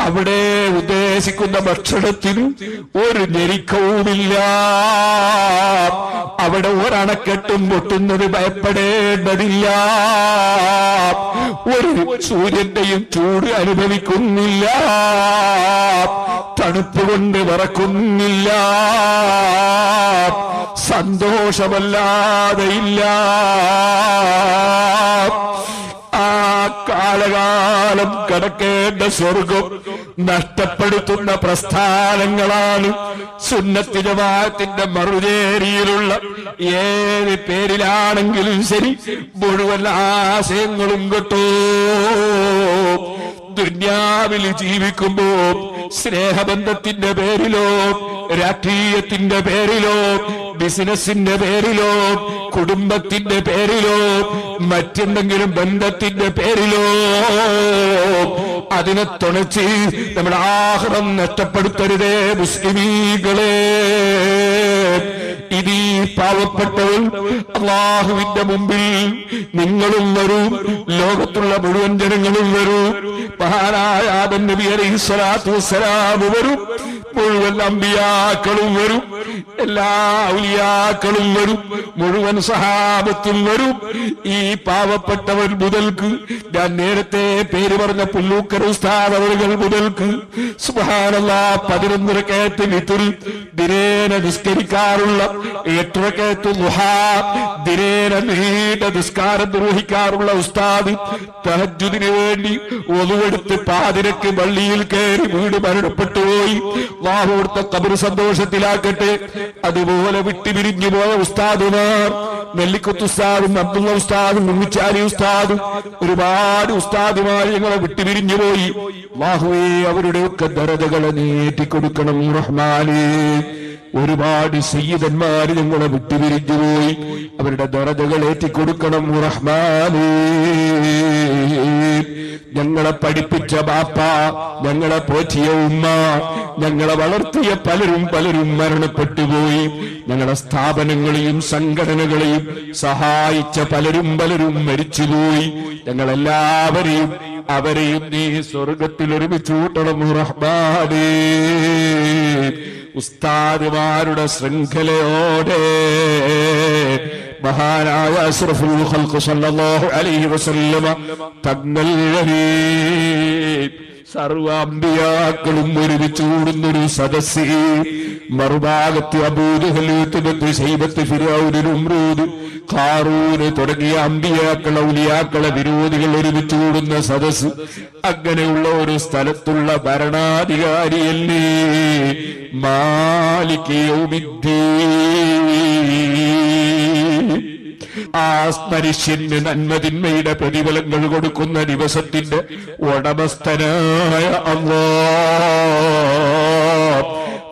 അവിടെ ഉദ്ദേശിക്കുന്ന ഭക്ഷണത്തിന് ഒരു ഞെരുക്കവുമില്ല. അവിടെ ഒരണക്കെട്ടും പൊട്ടുന്നത് ഭയപ്പെടേണ്ടതില്ല. ഒരു സൂര്യന്റെയും ചൂട് അനുഭവിക്കുന്നില്ല. തണുപ്പ് കൊണ്ട് വിറക്കുന്നില്ല. സന്തോഷമല്ലാതെ ഇല്ല ആ കാലകാലം കിടക്കേണ്ട സ്വർഗം നഷ്ടപ്പെടുത്തുന്ന പ്രസ്ഥാനങ്ങളാണ് സുന്നത്തി ജമാഅത്തിന്റെ മറുചേരിയിലുള്ള ഏത് പേരിലാണെങ്കിലും ശരി മുഴുവൻ ആശയങ്ങളും കേട്ടോ. ദുന്യാവിൽ ജീവിക്കുമ്പോ സ്നേഹബന്ധത്തിന്റെ പേരിലോ രാഷ്ട്രീയത്തിന്റെ പേരിലോ ബിസിനസിന്റെ പേരിലോ കുടുംബത്തിന്റെ പേരിലോ മറ്റെന്തെങ്കിലും ബന്ധത്തിന്റെ പേരിലോ അതിനെ തുണച്ച് നമ്മുടെ ആഹ്ലം നഷ്ടപ്പെടുത്തരുതേ മുസ്ലിമീകളെ ഇത് പാവപ്പെട്ടവൻ അള്ളാഹുവിന്റെ മുമ്പിൽ നിങ്ങളും വരും ലോകത്തുള്ള മുഴുവൻ ജനങ്ങളും വരൂ. മഹാനായ നബി അലൈഹി സ്വലാത്തു വസ്സലാം വരും. മുഴുവൻ അമ്പിയാക്കളും വരും. എല്ലാ ഔലിയാക്കളും വരും. മുഴുവൻ സഹാബത്തും വരും. ഈ പാവപ്പെട്ടവൻ മുതൽക്ക് ഞാൻ നേരത്തെ പേര് പറഞ്ഞ പുല്ലൂക്കർ ഉസ്താദ് അവരുകൾ മുതൽക്ക് സുബാനല്ല പതിനൊന്നരക്കയത്ത് വിത്തിൽ ദിനേന നിസ്കരിക്കാറുള്ള എട്ടരക്കയത്ത് ലുഹാ ദിനേന നീണ്ട നിസ്കാരം നിർവഹിക്കാറുള്ള ഉസ്താദ് തഹജുദിന് വേണ്ടി ഒതുവെടുത്ത് പാതിരക്ക് പള്ളിയിൽ കയറി വീട് മരണപ്പെട്ടു പോയി. വാഹോടുത്ത കബർ സന്തോഷത്തിലാക്കട്ടെ. അതുപോലെ വിട്ടുപിരിഞ്ഞു പോയ ഉസ്താദുമാർ നെല്ലിക്കുത്ത് ഉസ്താദും അബ്ദുള്ള ഉസ്താദും ഉമ്മിച്ചാരി ഉസ്താദും ഒരുപാട് ഉസ്താദുമാർ ഞങ്ങളെ വിട്ടുപിരിഞ്ഞു പോയി. വാഹുവേ അവരുടെയൊക്കെ ദരതകളെ നീട്ടിക്കൊടുക്കണം റഹ്മാനേ. ഒരുപാട് സയ്യിദന്മാർ ഞങ്ങളെ വിട്ടുപിരിഞ്ഞു പോയി. അവരുടെ ദരതകൾ ഏറ്റിക്കൊടുക്കണം റഹ്മാനേ. ഞങ്ങളെ പഠിപ്പിച്ച ബാപ്പ ഞങ്ങളെ പോറ്റിയ ഉമ്മ ഞങ്ങളെ വളർത്തിയ പലരും പലരും മരണപ്പെട്ടുപോയി ഞങ്ങളെ സ്ഥാപനങ്ങളെയും സംഘടനകളെയും സഹായിച്ച പലരും പലരും മരിച്ചുപോയി ഞങ്ങളെല്ലാവരെയും അവരെയും നീ സ്വർഗത്തിൽ ഒരുമിച്ച് കൂട്ടണം റഹ്മാനേ. ശൃംഖലയോടെ മഹാനായ അസ്റഫുൽ ഖൽഖ് സല്ലല്ലാഹു അലൈഹി വസല്ലമ തങ്ങൾ സർവാമ്പിയാക്കളും ഒരുമിച്ച് കൂടുന്നൊരു സദസ് മറുഭാഗത്ത് അബൂദഹലൂത്ത് ശൈബത്ത് ഖാറൂന് തുടങ്ങിയ അമ്പിയാക്കൾ ഔലിയാക്കളെ വിരോധികൾ ഒരുമിച്ച് കൂടുന്ന സദസ് അങ്ങനെയുള്ള ഒരു സ്ഥലത്തുള്ള ഭരണാധികാരിയല്ലേ മാലിക് യൗമിദ്ദീൻ. ആ മനുഷ്യന് നന്മതിന്മയുടെ പ്രതിഫലങ്ങൾ കൊടുക്കുന്ന ദിവസത്തിന്റെ ഉടമസ്ഥനായ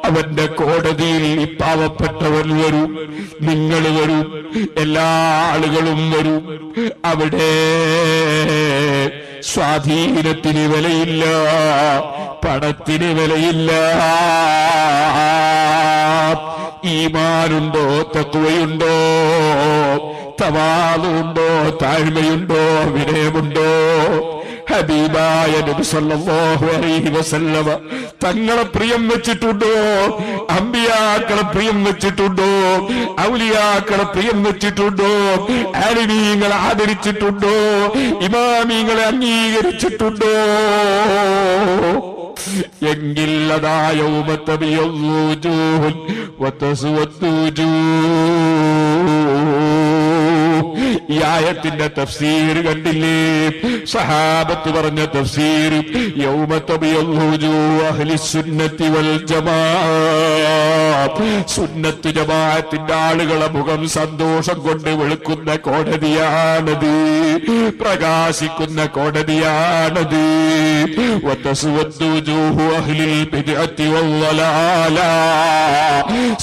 അവന്റെ കോടതിയിൽ പാവപ്പെട്ടവൻ വരും നിങ്ങൾ വരും എല്ലാ ആളുകളും വരും അവിടെ. സ്വാധീനത്തിന് വിലയില്ല. പണത്തിന് വിലയില്ല. ഈമാനുണ്ടോ? തത്വയുണ്ടോ? തവാലുണ്ടോ? താഴ്മയുണ്ടോ? വിനയമുണ്ടോ? ഹബീബായ നബി സല്ലല്ലാഹു അലൈഹി വസല്ലമ തങ്ങളെ പ്രിയം വെച്ചിട്ടുണ്ടോ? അമ്പിയാക്കളെ പ്രിയം വെച്ചിട്ടുണ്ടോ? ഔലിയാക്കളെ പ്രിയം വെച്ചിട്ടുണ്ടോ? ആലിമീങ്ങളെ ആദരിച്ചിട്ടുണ്ടോ? ഇമാമീങ്ങളെ അംഗീകരിച്ചിട്ടുണ്ടോ? എങ്കിൽ അതാ യൗമത്തബിയൂജൂഹുൻ ഈ ആയത്തിന്റെ തഫ്സീർ കണ്ടില്ലേ? സഹാബത്ത് പറഞ്ഞ തഫ്സീർ സുന്നത്ത് ജമാഅത്തിന്റെ ആളുകളെ മുഖം സന്തോഷം കൊണ്ട് വെളുക്കുന്ന കോടതിയാണത്. പ്രകാശിക്കുന്ന കോടതിയാണത്.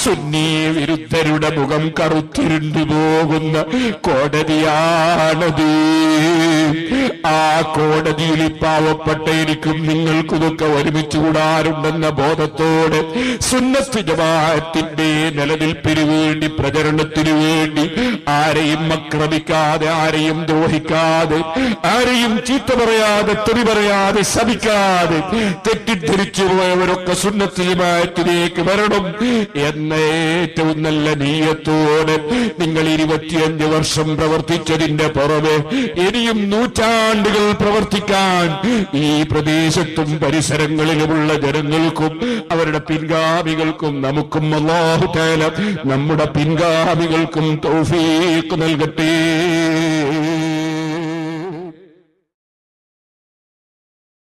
സുന്നി വിരുദ്ധരുടെ മുഖം കറുത്തിരുണ്ടു പോകുന്ന കോടതിയാണത് ആ കോടതിയിൽ പാവപ്പെട്ട എനിക്കും നിങ്ങൾക്കുമൊക്കെ ഒരുമിച്ച് കൂടാറുണ്ടെന്ന ബോധത്തോടെ സുന്നത്ത് ജമാഅത്തിന്റെ നിലനിൽപ്പിന് വേണ്ടി പ്രചരണത്തിനു വേണ്ടി ആരെയും ആക്രമിക്കാതെ ആരെയും ദ്രോഹിക്കാതെ ആരെയും ചീത്ത പറയാതെ തെറി പറയാതെ ശപിക്കാതെ തെറ്റിദ്ധരിച്ചു പോയവരൊക്കെ സുന്നത്ത് ജമാഅത്തിലേക്ക് വരണം എന്ന ഏറ്റവും നല്ല നീയത്തോടെ നിങ്ങൾ ഇരുപത്തിയഞ്ച് വർഷം പ്രവർത്തിച്ചതിന്റെ പുറമെ ഇനിയും നൂറ്റാണ്ടുകൾ പ്രവർത്തിക്കാൻ ഈ പ്രദേശത്തും പരിസരങ്ങളിലുമുള്ള ജനങ്ങൾക്കും അവരുടെ പിൻഗാമികൾക്കും നമുക്കും അള്ളാഹു നമ്മുടെ പിൻഗാമികൾക്കും തൗഫീഖ് നൽകട്ടെ.